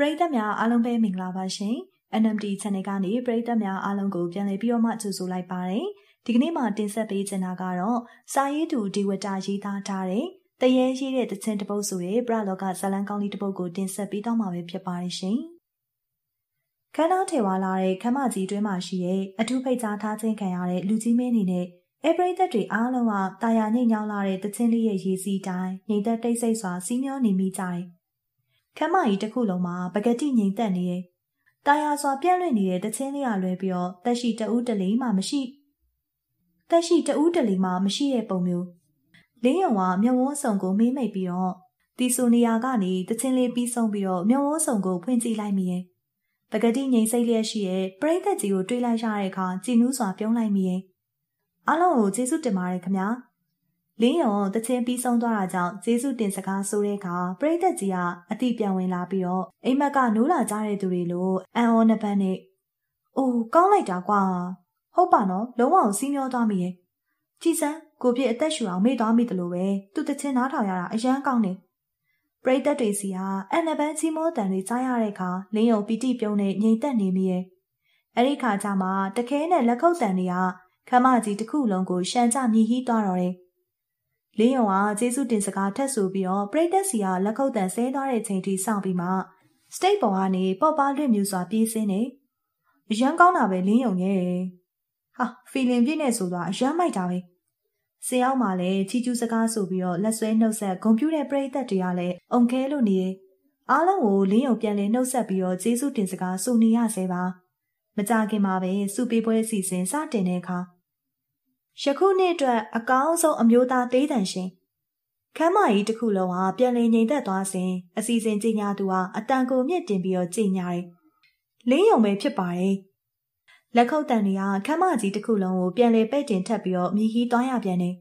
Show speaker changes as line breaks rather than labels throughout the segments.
ပရိသတ်များအားလုံးပဲမင်္ဂလာပါရှင်။ NMD Channel ကနေပရိသတ်များအားလုံးကိုပြန်လည်ပြီးတော့မှကြိုဆိုလိုက်ပါတယ်။ဒီကနေ့မှာတင်ဆက်ပေးချင်တာကတော့စာရေးသူဒီဝတာရေးသားထားတဲ့တရေရေးတဲ့တခြင်းတပုတ်ဆိုတဲ့ပရလောကဇလံကောင်းလေးတပုတ်ကိုတင်ဆက်ပေးတော့မှာပဲဖြစ်ပါတယ်ရှင်။ခန်းသားထေဝါလာတဲ့ခမ်းမကြီးတွင်းမှာရှိတဲ့အထူးဖိတ်ကြားထားခြင်းခံရတဲ့လူကြီးမင်းအနေနဲ့အပရိသတ်တွေအားလုံးကတာယာညိတ်ညောင်းလာတဲ့တခြင်းလေးရဲ့ရေးစီးတိုင်းညီသက်တိတ်ဆိတ်စွာစီးမျောနေမိကြတယ်။ ခမ်းမကြီးတစ်ခုလုံးမှာပကတိငိမ်သက်နေတယ်။တာယာစွာပြန့်လွင့်နေတဲ့တချင်းလေးရလွဲပြီးတော့တက်ရှိတဦးတလီမှမရှိတက်ရှိတဦးတလီမှမရှိတဲ့ပုံမျိုးလင်းယုံကမြဝန်းဆောင်ကိုမေးမိတ်ပြီးတော့တီဆိုနေရာကနေတချင်းလေးပြီးဆုံးပြီးတော့မြဝန်းဆောင်ကိုဖွင့်ကြည့်လိုက်မိရဲ့ပကတိငိမ်စိတ်လျက်ရှိရဲ့ပရိသတ်ကြီးကိုတွေးလိုက်ရတဲ့အခါကြည်နူးစွာပြုံးလိုက်မိရဲ့အားလုံးကိုကျေးဇူးတင်ပါတယ်ခင်ဗျာ လင်းရောတချင်းပြီးဆုံးသွားတာကြောင့်ကျေးဇူးတင်စကားဆိုတဲ့အခါပရိသတ်ကြီးကအတိပြန်ဝင်လာပြီးတော့အိမ်မက်ကနိုးလာကြတဲ့သူတွေလိုအန်အောနှစ်ပတ်နဲ့အိုးကောင်းလိုက်တာကွာဟုတ်ပါနော်လုံးဝစီးမျောသွားမိရဲ့ကြည်စမ်းကိုပြည့်အသက်ရှူအောင်မေ့သွားမိတယ်လို့ပဲသူတချင်းနားထောင်ရတာအရန်ကောင်းတယ်ပရိသတ်တွေစီကအန်နပန်းချီမိုးတန်တွေကြားရတဲ့အခါလင်းယုံပီတိပြုံးနဲ့ငြိမ်သက်နေမိရဲ့အဲ့ဒီခါကျမှတခဲနဲ့လက်ခုပ်တန်တွေကခမကြီးတစ်ခုလုံးကိုရှမ်းကြမြည်ဟီးသွားတော့တယ် လင်းယုံကကျေးဇူးတင်စကားထက်ဆိုပြီးတော့ပရိသတ်စီကလက်ခုပ်တန်ဆဲသွားတဲ့ချိန်ထိစောင့်ပြီးမှစတိတ်ပေါ်ကနေပေါ့ပါလွင့်မြူစွာပြေးစင်းနေအရန်ကောင်းတာပဲလင်းယုံရဲ့ဟာဖီလင်ပြည့်နေဆိုတော့အရန်မိုက်တာပဲဆင်းအောင်မှလည်းချီကျူးစကားဆိုပြီးတော့လက်ဆွဲနှုတ်ဆက်ဂုံပြူတဲ့ပရိသတ်တွေကလည်းအုံခဲလို့နေအားလုံးကိုလင်းယုံပြန်လဲနှုတ်ဆက်ပြီးတော့ကျေးဇူးတင်စကားဆိုနေရဆဲပါမကြခင်မှာပဲစုပေးပွဲစီစဉ်စတင်တဲ့အခါ ယခုနှစ်အတွက်အကောင်းဆုံးအမျိုးသားတေးတန်ရှင်ခမ်းမကြီးတစ်ခုလုံးဟာပြန်လည်ငြိမ်သက်သွားစဉ်အစီအစဉ်ကြီးညာသူဟာအတန်ကိုမြင့်တင်ပြီးတော့ကြီးညာတယ်။လင်းယုံပဲဖြစ်ပါတယ်။လက်ခုပ်တန်တွေကခမ်းမကြီးတစ်ခုလုံးကိုပြန်လည်ပဲ့တင်ထပ်ပြီးတော့မြည်ဟီးသွားရပြန်တယ်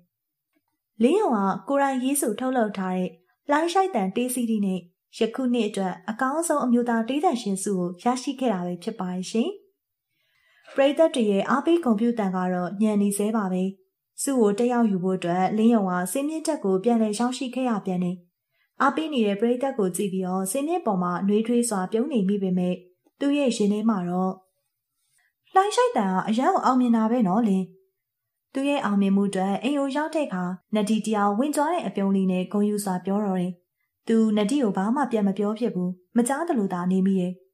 ။လင်းယုံကကိုရိုင်းရေးစုထုတ်လုပ်ထားတဲ့လိုင်းရှိုက်တန်တေးစီးဒီနဲ့ယခုနှစ်အတွက်အကောင်းဆုံးအမျိုးသားတေးတန်ရှင်စုကိုရရှိခဲ့တာပဲဖြစ်ပါတယ်ရှင်။ ပရိသတ်တွေရဲ့အားပေးကွန်ပျူတာကတော့ညံနေသေးပါပဲစုကိုတက်ရောက်ယူဖို့အတွက်လင်းယုံကစင်းမြင့်တက်ကိုပြန်လည်ရောက်ရှိခဲ့ရပြန်တယ်အားပေးနေတဲ့ပရိသတ်ကိုကြည့်ပြီးတော့စင်းမြင့်ပေါ်မှာနှွေးထွေးစွာပြုံးနေမိပေမဲ့သူ့ရဲ့ရှင်ထဲမှာတော့လှိုင်းရှိုက်တန်ကအရန်ကိုအောင်မြင်တာပဲနော်လင်းသူရဲ့အောင်မြင်မှုအတွက်အိမ်ကိုရောက်တဲ့အခါနဒီတယောက်ဝင်ကြွားတဲ့အပြုံးလေးနဲ့ဂုံယူစွာပြောတော့တယ်။သူနဒီကိုဘာမှပြန်မပြောဖြစ်ဘူး။မကြားသလိုသာနေမိရဲ့။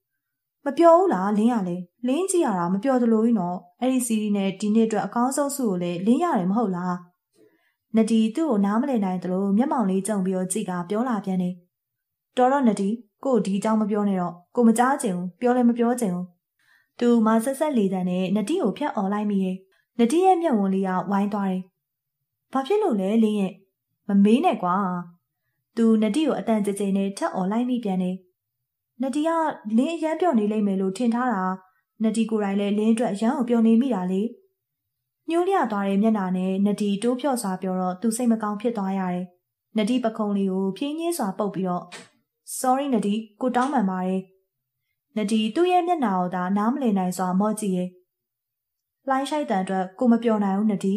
မပြောဘူးလားလင်းရလဲလင်းကြည့်ရတာမပြောသလိုကြီးနော်အဲ့ဒီစီးရီးနဲ့ဒီနေ့အတွက်အကောင်းဆုံးစုကိုလည်းလင်းရတယ်မဟုတ်လားနဒီသူ့ကိုနားမလည်နိုင်သလိုမျက်မှောင်လေးကြုံပြီးတော့ကြည့်ကပြောလာပြန်တယ်တော်တော့နဒီကို့ဒီအကြောင်းမပြောနဲ့တော့ကိုမကြားချင်ဘူးပြောလည်းမပြောချင်ဘူးသူမဆက်ဆက်လေးတန်းနဲ့နဒီကိုဖြတ်អော်လိုက်မိရဲ့နဒီရဲ့မျက်ဝန်းလေးကဝိုင်းသွားတယ်ဘာဖြစ်လို့လဲလင်းရဲ့မမေးနဲ့ကွာသူနဒီကိုအတန်ကြဲကြဲနဲ့ထပ်អော်လိုက်မိပြန်တယ် နဒီကလင်းအရန်ပြော့နေလိမ့်မယ်လို့ထင်ထားတာနဒီကိုယ်တိုင်လည်းလင်းအတွက်အရန်ကိုပြောနေမိတာလေညှိုးလျသွားတဲ့မျက်နှာနဲ့နဒီတိုးဖြော့စွာပြောတော့သူစိတ်မကောင်းဖြစ်သွားရတယ်နဒီပခုံးလေးကိုဖြင်းချင်းစွာပုတ်ပြီးတော့ sorry နဒီကိုတောင်းပန်ပါတယ်နဒီသူ့ရဲ့မျက်နှာကိုသာနားမလည်နိုင်စွာမော့ကြည့်ရဲ့လှိုင်းရှိုက်တန်အတွက်ကိုမပြောနိုင်ဘူးနဒီ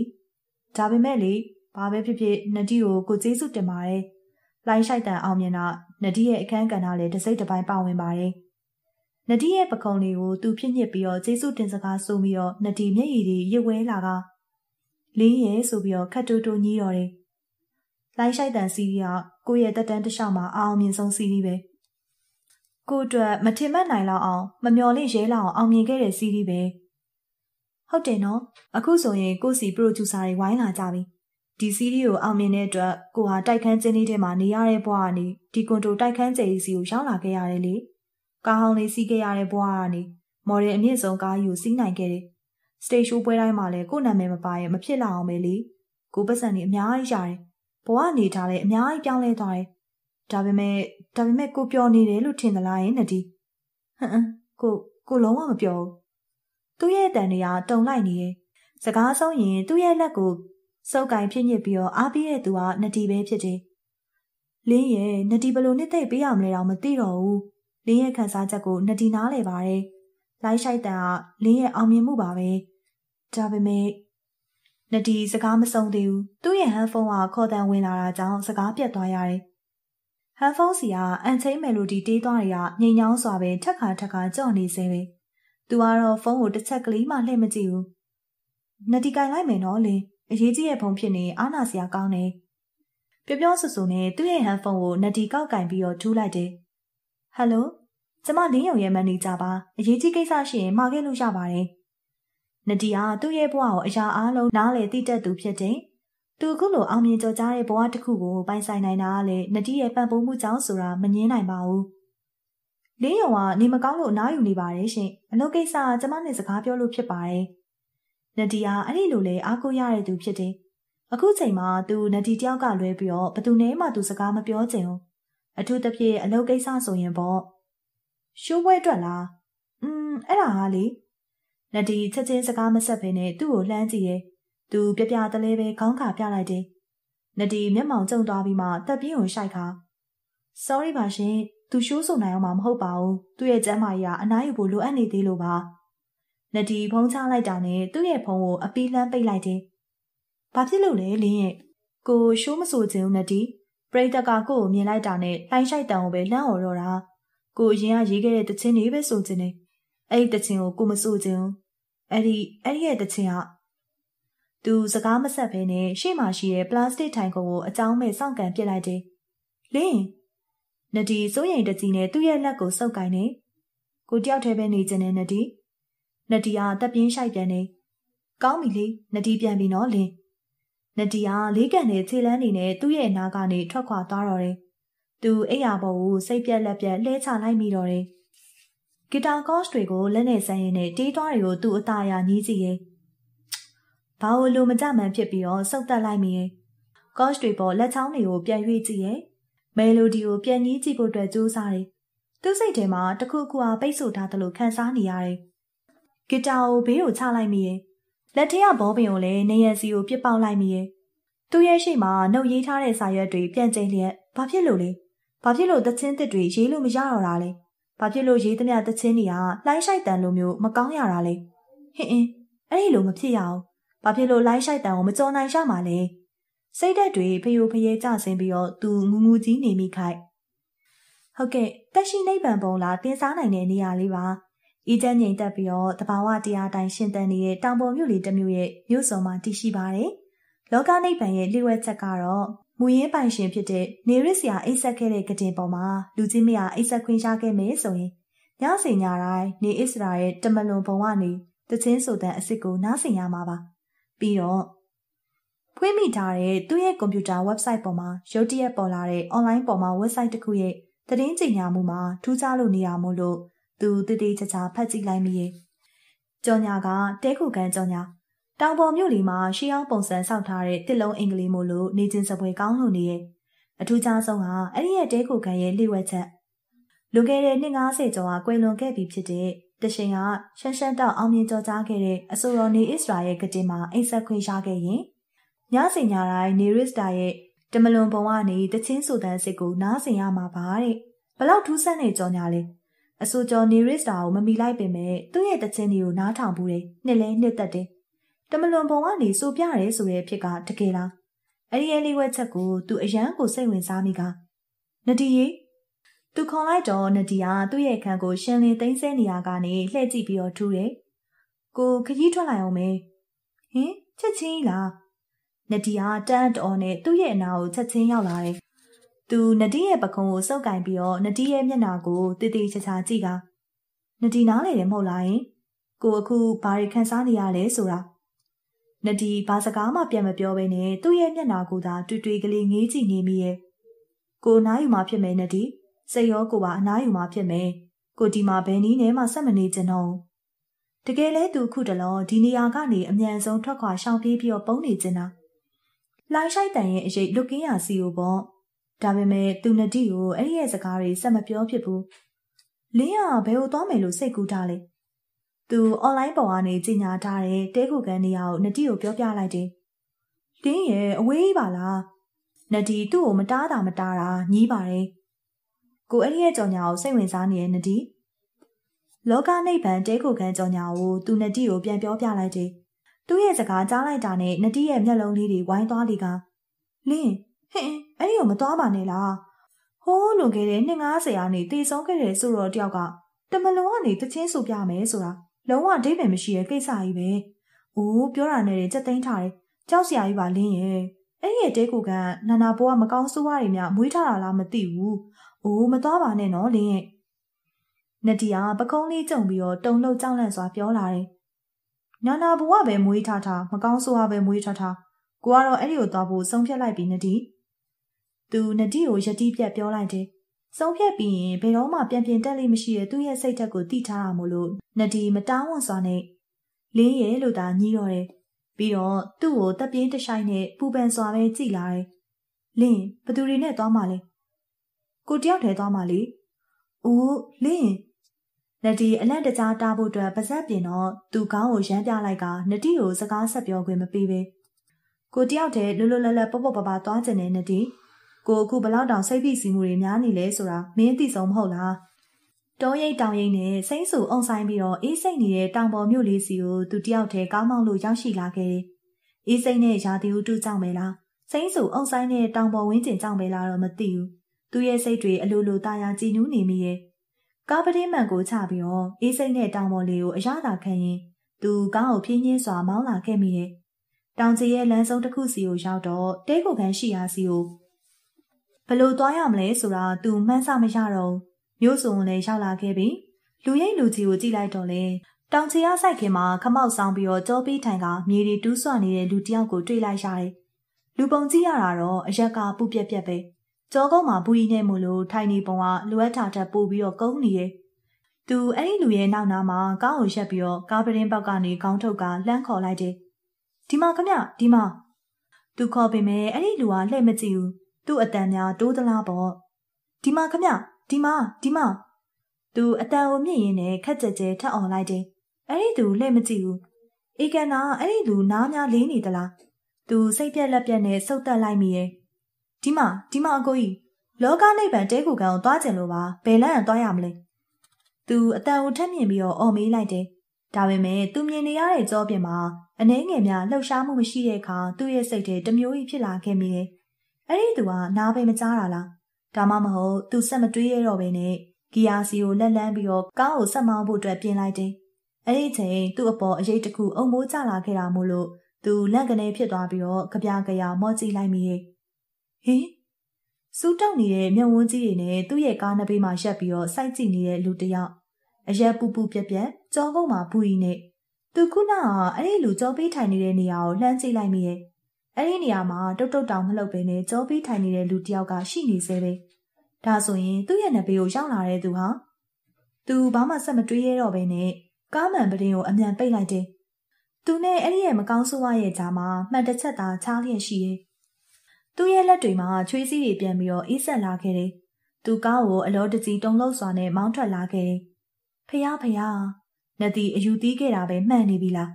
ဒါပေမဲ့လေဘာပဲဖြစ်ဖြစ်နဒီကိုကိုကျေးဇူးတင်ပါတယ်လိုင်းရှိုက်တန်အောင်မြင်တာ နဒီရဲ့အခန်းကဏ္ဍလည်းတစ်စိတ်တစ်ပိုင်းပါဝင်ပါတယ်။နဒီရဲ့ပကုံးလေးကိုသူဖြစ်ညစ်ပြီးတော့ကျေးဇူးတင်စကားဆိုပြီးတော့နဒီမျက်ရည်တွေရွဝဲလာကလင်းရဲဆိုပြီးတော့ခတ်တူတူညီးတော်တယ်။လိုင်းရှိုက်တန်စီးရီကကိုယ့်ရဲ့တက်တန်းတစ်လျှောက်မှာအောင်မြင်ဆုံးစီးရီပဲ။ကိုအတွက်မထင်မှတ်နိုင်လောက်အောင်မမျော်လင့်ရဲလောက်အောင်အောင်မြင်ခဲ့တဲ့စီးရီပဲ။ဟုတ်တယ်နော်။အခုဆိုရင်ကိုစီပရိုဂျူဆာတွေဝိုင်းလာကြပြီ။ ဒီစီးရီးကိုအောင်မြင်တဲ့အတွက်ကိုဟာတိုက်ခန်းကျင်းလေးထဲမှာနေရတဲ့ဘဝကနေဒီကွန်တိုတိုက်ခန်းကျယ်ကြီးစီကိုရောက်လာခဲ့ရတယ်လေကားဟောင်းလေးစီးခဲ့ရတဲ့ဘဝကနေမော်ဒယ်အမြင့်ဆုံးကားကြီးကိုစီးနိုင်ခဲ့တယ်စတေရှိုးပွဲတိုင်းမှာလည်းကို့နာမည်မပါရင်မဖြစ်လာအောင်ပဲလေကိုပတ်စံနေအများကြီးရတယ်ဘဝနေထားလည်းအများကြီးပြောင်းလဲသွားတယ်ဒါပေမဲ့ဒါပေမဲ့ကိုပြောနေတယ်လို့ထင်သလားယင်နဒီဟမ်ကိုကိုလုံးဝမပြောဘူးသူ့ရဲ့တန်တွေကတုံလိုက်နေရဲ့စကားဆုံးရင်သူ့ရဲ့လက်ကို စုပ်ကင်ဖြစ်ညစ်ပြီးတော့အားပေးတဲ့သူကနတီပဲဖြစ်တယ်။လင်းရဲ့နတီဘလို့နှစ်သိပ်ပေးရမလဲတော့မသိတော့ဘူး။လင်းရဲ့ခန်းစားချက်ကိုနတီနားလဲပါတယ်။လိုက်ရှိုက်တန်ကလင်းရဲ့အောင်မြင်မှုပါပဲ။ဒါပေမဲ့နတီစကားမဆုံးသေးဘူး။သူ့ရဲ့ဟန်ဖုန်းကခေါ်တန်ဝင်လာတာကြောင့်စကားပြတ်သွားရတယ်ဟန်ဖုန်းစီကအန်ချင်းမယ်လိုဒီတေးသွားတွေကငိမ်ညောင်းစွာပဲထက်ခါထက်ခါကြော့နေစေပဲသူကတော့ဖုန်းကိုတစ်ချက်ကလေးမှလှည့်မကြည့်ဘူးနတီကင်လိုက်မယ်နော်လင်း အရေးကြီးရဲ့ဖုန်းဖြစ်နေအားနာစရာကောင်းနေပြောပြောဆူဆူနဲ့သူ့ရဲ့ဟန်ဖုန်းကိုနတီကောက်ကင်ပြီးတော့ထူးလိုက်တယ်ဟယ်လိုကျမလင်းရုံရဲ့မန်နေဂျာပါအရေးကြီးကိစ္စရှိရင်မှာခဲ့လို့ရပါတယ်နဒီကသူ့ရဲ့ဘဝကိုအရာအားလုံးနားလေသိတတ်သူဖြစ်တယ်သူအခုလိုအောင်မြင်ကြော်ကြားတဲ့ဘဝတစ်ခုကိုပိုင်ဆိုင်နိုင်တာကလည်းနဒီရဲ့ပံ့ပိုးမှုကြောင့်ဆိုတာမငင်းနိုင်ပါဘူးလင်းရုံကနေမကောင်းလို့အနားယူနေပါတယ်ရှင်အလုပ်ကိစ္စကကျမနဲ့စကားပြောလို့ဖြစ်ပါတယ် နဒီကအဲ့ဒီလိုလေအားကိုးရတဲ့သူဖြစ်တယ်အခုချိန်မှာသူနဒီတယောက်ကလွဲပြီးတော့ဘသူနဲ့မှသူစကားမပြောချင်ဘူးအထူးသဖြင့်အလုပ်ကိစ္စဆိုရင်ပေါ့ရှိုးပွဲအတွက်လားอืมအဲ့ဒါဟာလေနဒီချက်ချင်းစကားမဆက်ဘဲနဲ့သူ့ကိုလှမ်းကြည့်ရဲ့သူပြပြတလဲပဲခေါင်းခါပြလိုက်တယ်နဒီမျက်မှောင်ကျုံသွားပြီးမှတက်ပြင်းကိုရှိုက်ခါ sorry ပါရှင်သူရှိုးဆုံနိုင်အောင်မဟုတ်ပါဘူးသူ့ရဲ့ကျမ်းမာရေးကအနားယူဖို့လိုအပ်နေသေးလို့ပါ နဒီဖုံးချလိုက်တာနဲ့သူ့ရဲ့ဖုံးကိုအပီးလန်းပိတ်လိုက်တယ်ဘာဖြစ်လို့လဲလင်းရဲ့ကိုရှိုးမဆိုခြင်းနဒီပရိသတ်ကကိုကိုမြင်လိုက်တာနဲ့လှိုင်းရှိုက်တံကိုပဲလှမ်းអော်တော့တာကိုအရင်ကရေးခဲ့တဲ့တခြင်းတွေပဲဆိုခြင်းနဲ့အဲ့ဒီတခြင်းကိုကိုမဆိုခြင်းအဲ့ဒီအဲ့ဒီရဲ့တခြင်းကသူစကားမဆက်ဘဲနဲ့ရှေ့မှာရှိတဲ့ပလတ်စတစ်ထိုင်ကုန်ကိုအကြောင်းမဲ့စောင့်ကန်ပစ်လိုက်တယ်လင်းနဒီစိုးရိမ်တကြီးနဲ့သူ့ရဲ့လက်ကိုစုပ်ကိုင်နေကိုတယောက်တည်းပဲနေခြင်းနဲ့နဒီ နဒီဟာတက်ပြင်းရှိုက်ပြန်နေကောင်းပြီလေနဒီပြန်ပြီနော်လင်းနဒီဟာလေးကန်နဲ့ခြေလန်းနေနဲ့သူ့ရဲ့နားကနေထွက်ခွာသွားတော့တယ်သူအိယာပေါ်ကိုစိတ်ပြက်လက်ပြက်လှဲချလိုက်မိတော့တယ်ဂီတာကော့စ်တွေကိုလက်နဲ့ဆန်းရင်းနဲ့တီးသွားတွေကိုသူ့အသားအရညီးကြည့်ရဲ့ဘာလို့လိုမကြမှန်ဖြစ်ပြီးတော့စုပ်တက်လိုက်မိရဲ့ကော့စ်တွေပေါ်လက်ချောင်းတွေကိုပြန်ရွေ့ကြည့်ရဲ့မယ်လိုဒီကိုပြန်ညီးကြည့်ဖို့အတွက်ကြိုးစားတယ်သူ့စိတ်ထဲမှာတခုခုအားပိတ်ဆို့ထားသလိုခံစားနေရတယ် ဂီတာကိုဘေးကိုချလိုက်မိရဲ့လက်ထက်ကဘောပင်ကိုလည်းနေရစီကိုပြစ်ပေါက်လိုက်မိရဲ့သူ့ရဲ့ရှိမှနှုတ်ရေးထားတဲ့စာရွက်တွေပြန်ကျိန်လျက်ဘာဖြစ်လို့လဲဘာဖြစ်လို့သချင်းတစ်တွေရေးလို့မရတော့တာလဲဘာဖြစ်လို့ရေးသမျှသချင်းတွေကလှိုင်းဆိုင်တန်လိုမျိုးမကောင်းရတာလဲဟင်းအင်းအဲ့ဒီလိုမဖြစ်ရအောင်ဘာဖြစ်လို့လှိုင်းဆိုင်တန်ကိုမကြော်နိုင်ရမှာလဲစိတ်ဓာတ်တွေဖျို့ဖျဲကြဆင်းပြီးတော့သူငူငူကြီးနေမိခိုက်ဟုတ်ကဲ့တက်ရှိနိဗ္ဗာန်ပုံလာတင်စားနိုင်တဲ့နေရာလေးပါ ဤကျန်းငြိမ်သက်ပြီးတော့တဘာဝတရားတိုင်းရှင်သန်နေတဲ့တောင်ပေါ်မြို့လေးတစ်မြို့ရဲ့မြို့စုံမှာတည်ရှိပါတယ်လောကနိဗ္ဗာန်ရဲ့လျှို့ဝှက်ချက်ကတော့မူရင်းပိုင်ရှင်ဖြစ်တဲ့နေရစ်ဆရာအိတ်ဆက်ခဲ့တဲ့ကတင်ပေါ်မှာလူကြီးမရအိတ်ဆက်ခွင့်ရခဲ့မယ်ဆိုရင်ညစီညတိုင်းနေအစ္စရာရဲ့တမလွန်ဘုံကနေတချင်းဆိုတဲ့အစ်စ်ကိုနားဆင်ရမှာပါပြီးတော့ဖွင့်မိထားတဲ့သူ့ရဲ့ကွန်ပျူတာ website ပေါ်မှာရုတ်တရက်ပေါ်လာတဲ့ online ပေါ်မှာ website တစ်ခုရဲ့သတင်းကြေညာမှုမှာထူးခြားလို့နေရမို့လို့ သူတည်တည်ချာချာဖတ်ကြည့်လိုက်မိရဲ့ကြော်ညာကတဲခုကန်ကြော်ညာတောင်ပေါ်မြို့လီမှာရှေးအောင်ပုံစံဆောက်ထားတဲ့တစ်လုံးအင်္ဂလိပ်မို့လို့နေချင်းစပွဲကောင်းလို့နေရဲ့အထူးခြားဆုံးဟာအဲ့ဒီရဲ့တဲကိုကန်ရဲ့လှိဝက်ချက်လွန်ခဲ့တဲ့နှစ်90ကျော်ကကွယ်လွန်ခဲ့ပြီဖြစ်တဲ့တရှင်ကရှမ်းရှမ်းတောက်အောင်မြင်ကြော်ကြားခဲ့တဲ့အဆိုတော်နေအစ္စရာရဲ့ကတင်မှာအိတ်ဆက်ခွင့်ရခဲ့ရင်ညစင်ညတိုင်းနေရစ်တာရဲ့တမလွန်ဘုံကနေတချင်းဆိုတဲ့စစ်ကိုနားဆင်ရမှာပါတဲ့ဘလောက်ထူးဆန်းနေကြော်ညာလဲ အဆိုကျော်နေရစ်တာကိုမမီလိုက်ပင်မဲ့သူ့ရဲ့တချင်းတွေကိုနားထောင်ဘူးတယ်နှစ်လဲနှစ်သက်တယ်တမလွန်ပုံကနေစိုးပြရဲဆိုတဲ့အဖြစ်ကတကယ်လားအဲ့ဒီအလေးဝက်ချက်ကိုသူအရန်ကိုစိတ်ဝင်စားမိကနဒီရီသူခေါ်လိုက်တော့နဒီဟာသူ့ရဲ့ခန်းကိုရှင်းလင်းသိမ်းဆဲနေရကနေလှည့်ကြည့်ပြီးတော့ထူတယ်ကိုခကြီးထွက်လိုက်အောင်မေဟင်ချက်ချင်းလားနဒီဟာတန်းတော်နဲ့သူ့ရဲ့အနာကိုချက်ချင်းရောက်လာတယ် သူနဒီရဲ့ပခုံးကိုစုပ်ကင်ပြီးတော့နဒီရဲ့မျက်နှာကိုတည်တည်ချာချာကြည့်ကနဒီနားလေတယ်မဟုတ်လားယင်ကိုအခုဘာတွေခံစားနေရလဲဆိုတာနဒီဘာစကားမှပြန်မပြောဘဲနဲ့သူ့ရဲ့မျက်နှာကိုသာတွေ့တွေ့ကလေးငေးကြည့်နေမိရဲ့ကိုနားယူမှဖြစ်မယ်နဒီစိတ်ရောကိုပါအနားယူမှဖြစ်မယ်ကိုဒီမှာဘယ်နည်းနဲ့မှဆက်မနေကြတော့တကယ်လဲသူခုတလောဒီနေရာကနေအမြန်ဆုံးထွက်ခွာရှောင်ပြေးပြီးတော့ပုံနေကျင်တာလိုင်းဆိုင်တန်ရဲ့အရေးလွတ်ကင်းရစီကိုပေါ့ ဒါပေမဲ့သူနဒီကိုအဲ့ဒီရဲ့စကားတွေဆက်မပြောဖြစ်ဘူးလင်းကဘယ်ကိုသွားမယ်လို့စိတ်ကူးထားလဲသူအွန်လိုင်းပေါ်ကနေကြီးညာထားတဲ့တဲခုကန်နေရာကိုနတီကိုပြောပြလိုက်တယ်။တင်းရဲ့အဝေးပါလား။နတီသူ့ကိုမတားတာမတားတာညီးပါတယ်။ကိုအဲ့ဒီရဲ့ကြော်ညာကိုစိတ်ဝင်စားနေတဲ့နတီလောကနိဗ္ဗာန်တဲခုကန်ကြော်ညာကိုသူနတီကိုပြန်ပြောပြလိုက်တယ်။သူ့ရဲ့စကားကြားလိုက်တာနဲ့နတီရဲ့မျက်လုံးလေးတွေဝိုင်းသွားလီကလင်းဟင် အဲ့ဒီကိုမသွားပါနဲ့လား။ဟဟိုးလွန်ခဲ့တဲ့နှစ်90ရာနေတည်ဆုံးခဲ့တဲ့ဆိုတော့တယောက်ကတမလုံးကနေတချင်းဆိုပြမယ်ဆိုတာလုံးဝအဓိပ္ပာယ်မရှိတဲ့ကိစ္စကြီးပဲ။အိုးပြောတာနဲ့ကြက်သိမ်းထားတယ်။ကြောက်စရာကြီးပါလင်းရဲ့။အဲ့ဒီရဲ့တဲကိုကနာနာဘိုးကမကောင်းဆိုးဝါးတွေများမွေးထားတာလားမသိဘူး။အိုးမသွားပါနဲ့နော်လင်းရဲ့။နတီယာပကုံးလေးကြုံပြီးတော့တုံလို့ကြောက်လန့်စွာပြောလာတယ်။နာနာဘိုးကပဲမွေးထားတာမကောင်းဆိုးဝါးပဲမွေးထားတာ။ကိုကတော့အဲ့ဒီကိုသွားဖို့ဆုံးဖြတ်လိုက်ပြီနတီ။ သူနတီကိုယတိပြက်ပြောလိုက်တယ်။ဆုံးဖြတ်ပြီးရင်ဘယ်တော့မှပြန်ပြင်တက်လိမ့်မရှိတဲ့သူ့ရဲ့စိတ်ဓာတ်ကိုတိထားတာမို့လို့နဒီမတောင်းဝန်စွာနဲ့လင်းရဲလို့သာညီးတော့တယ်။ပြီးတော့သူ့ကိုတပ်ပြင်းတဆိုင်နဲ့ပူပန်စွာပဲကြည်လာတယ်။လင်းဘသူတွေနဲ့သွားမှလဲ။ကိုတယောက်တည်းသွားမှလေ။အိုးလင်းနဒီအလန့်တကြားတားဖို့အတွက်ပါဇက်ပြင်တော့သူကောင်းကိုရမ်းပြလိုက်ကနဒီကိုစကားဆက်ပြောခွင့်မပေးပဲ။ကိုတယောက်တည်းလွတ်လွတ်လပ်လပ်ပေါ့ပေါ့ပါပါသွားကျင်တဲ့နဒီ ကိုအခုဘလောက်တောင်စိတ်ဖိစီးမှုတွေများနေလဲဆိုတာမင်းသိဆုံးမဟုတ်လားတောရိတ်တောင်ရိတ်နဲ့စိမ့်ဆူအုံဆိုင်ပြီးတော့အေးစိတ်နေတဲ့တောင်ပေါ်မြို့လေးစီကိုသူတယောက်တည်းကားမောင်းလို့ရောက်ရှိလာခဲ့တယ်။အေးစိတ်နဲ့ရာသီဥတုကြောင့်ပဲလားစိမ့်ဆူအုံဆိုင်နဲ့တောင်ပေါ်ဝင်းကျင်ကြောင့်ပဲလားတော့မသိဘူး။သူရဲ့စိတ်တွေအလိုလိုတာယာကြည်နူးနေမိရဲ့။ကားပတင်းမှန်ကိုချပြီးတော့အေးစိတ်နဲ့တောင်ပေါ်လေးကိုအရသာခံရင်သူကားကိုဖြင်းချင်းစွာမောင်းလာခဲ့မိရဲ့။တောင်ကြီးရဲ့လမ်းဆုံးတစ်ခုစီကိုရောက်တော့တဲကိုခန်းရှိရာစီကို ဘလို့သွားရမလဲဆိုတာသူမှန်းဆမရတော့မျိုးစုံလည်းရောက်လာခဲ့ပြီလူရိတ်လူကြီးကိုကြည့်လိုက်တော့လေတောင်ချီရဆိုင်ခင်မှာခမောက်ဆောင်ပြီးတော့ကြောပေးထိုင်ကမြေရီတူးဆွနေတဲ့လူတယောက်ကိုတွေ့လိုက်ရတယ်လူပုံကြည့်ရတာတော့အရက်ကပူပြက်ပြက်ပဲကြောကုန်းမှာဘူးကြီးနေမို့လို့ထိုင်နေပုံကလိုအပ်တာတက်ပို့ပြီးတော့ကုန်းနေရဲ့သူအဲ့ဒီလူရဲ့နောက်နားမှာကားကိုရက်ပြီးတော့ကားပရင်ပေါက်ကနေခေါင်းထုတ်ကလှမ်းခေါ်လိုက်တယ်ဒီမှာခမဒီမှာသူခေါ်ပေမဲ့အဲ့ဒီလူကလှည့်မကြည့်ဘူး သူ့အတန်များတိုးသလားပေါ့ဒီမှာခမဒီမှာဒီမှာသူအတန်ကိုမြင့်ရင်းနဲ့ခက်ကြဲကြဲထပ်အောင်လိုက်တယ်အဲ့ဒီသူလှည့်မကြည့်ဘူးအေကန်နာအဲ့ဒီလူနားများလေးနေသလားသူစိတ်ပြက်လက်ပြက်နဲ့စုတ်တက်လိုက်မိရဲ့ဒီမှာဒီမှာအကိုကြီးလောကနိဗ္ဗာန်တဲကိုကံကိုသွားကျင်လို့ပါဘယ်လမ်းသွားရမလဲသူအတန်ကိုထက်မြင်ပြီးတော့အော်မေးလိုက်တယ်ဒါပေမဲ့သူမြင်နေရတဲ့ကြောပြင်မှာအနှဲငယ်များလှုပ်ရှားမှုမရှိတဲ့အခါသူ့ရဲ့စိတ်ထဲတမျိုးကြီးဖြစ်လာခဲ့မိတယ် အဲ့ဒီသူကနားပဲမကြားတာလားဒါမှမဟုတ်သူဆက်မတွေးရတော့ဘဲနဲ့ဂီယာစီကိုလက်လန်းပြီးတော့ကားကိုဆက်မောင်းဖို့အတွက်ပြင်လိုက်တယ်အဲ့ဒီချိန်သူ့အပေါ်အရေးတစ်ခုအုံမိုးကျလာခဲ့တာမို့လို့သူလက်ကနေဖြစ်သွားပြီးတော့ကြပြကြရမော့ကြည့်လိုက်မိရဲ့ဟင်စူးတောက်နေတဲ့မျက်ဝန်းကြီးတွေနဲ့သူ့ရဲ့ကားနှစ်ဘေးမှာရက်ပြီးတော့စိုက်ကြည့်နေတဲ့လူတစ်ယောက်အရက်ပူပူပြက်ပြက်ကြောကုန်းမှာဘူးကြီးနဲ့သူခုနကအဲ့ဒီလူကြောပေးထိုင်နေတဲ့နေရာကိုလှမ်းကြည့်လိုက်မိရဲ့ အဲ့ဒီနေရာမှာတုတ်တုတ်တောင်မလှုပ်ပဲနဲ့ကြောပြီးထိုင်နေတဲ့လူတယောက်ကရှိနေသေးပဲဒါဆိုရင်သူ့ရဲ့နဘေးကိုရောက်လာတဲ့သူဟာသူဘာမှဆက်မတွေးရတော့ပဲနဲ့ကားမှန်ပရင်ကိုအမြန်ပိတ်လိုက်တယ်သူနဲ့အဲ့ဒီရဲ့မကောင်းဆိုးဝါးရဲ့ကြားမှာမှန်တစ်ချက်သာချားလျက်ရှိရဲ့သူ့ရဲ့လက်တွေမှာချွေးစည်းတွေပြန်ပြီးတော့အေးဆက်လာခဲ့တယ်သူကားကိုအလောတကြီးတုံလို့စွာနဲ့မောင်းထွက်လာခဲ့တယ်ဖះဖះနတီအယူတီးခဲ့တာပဲမှန်နေပြီလား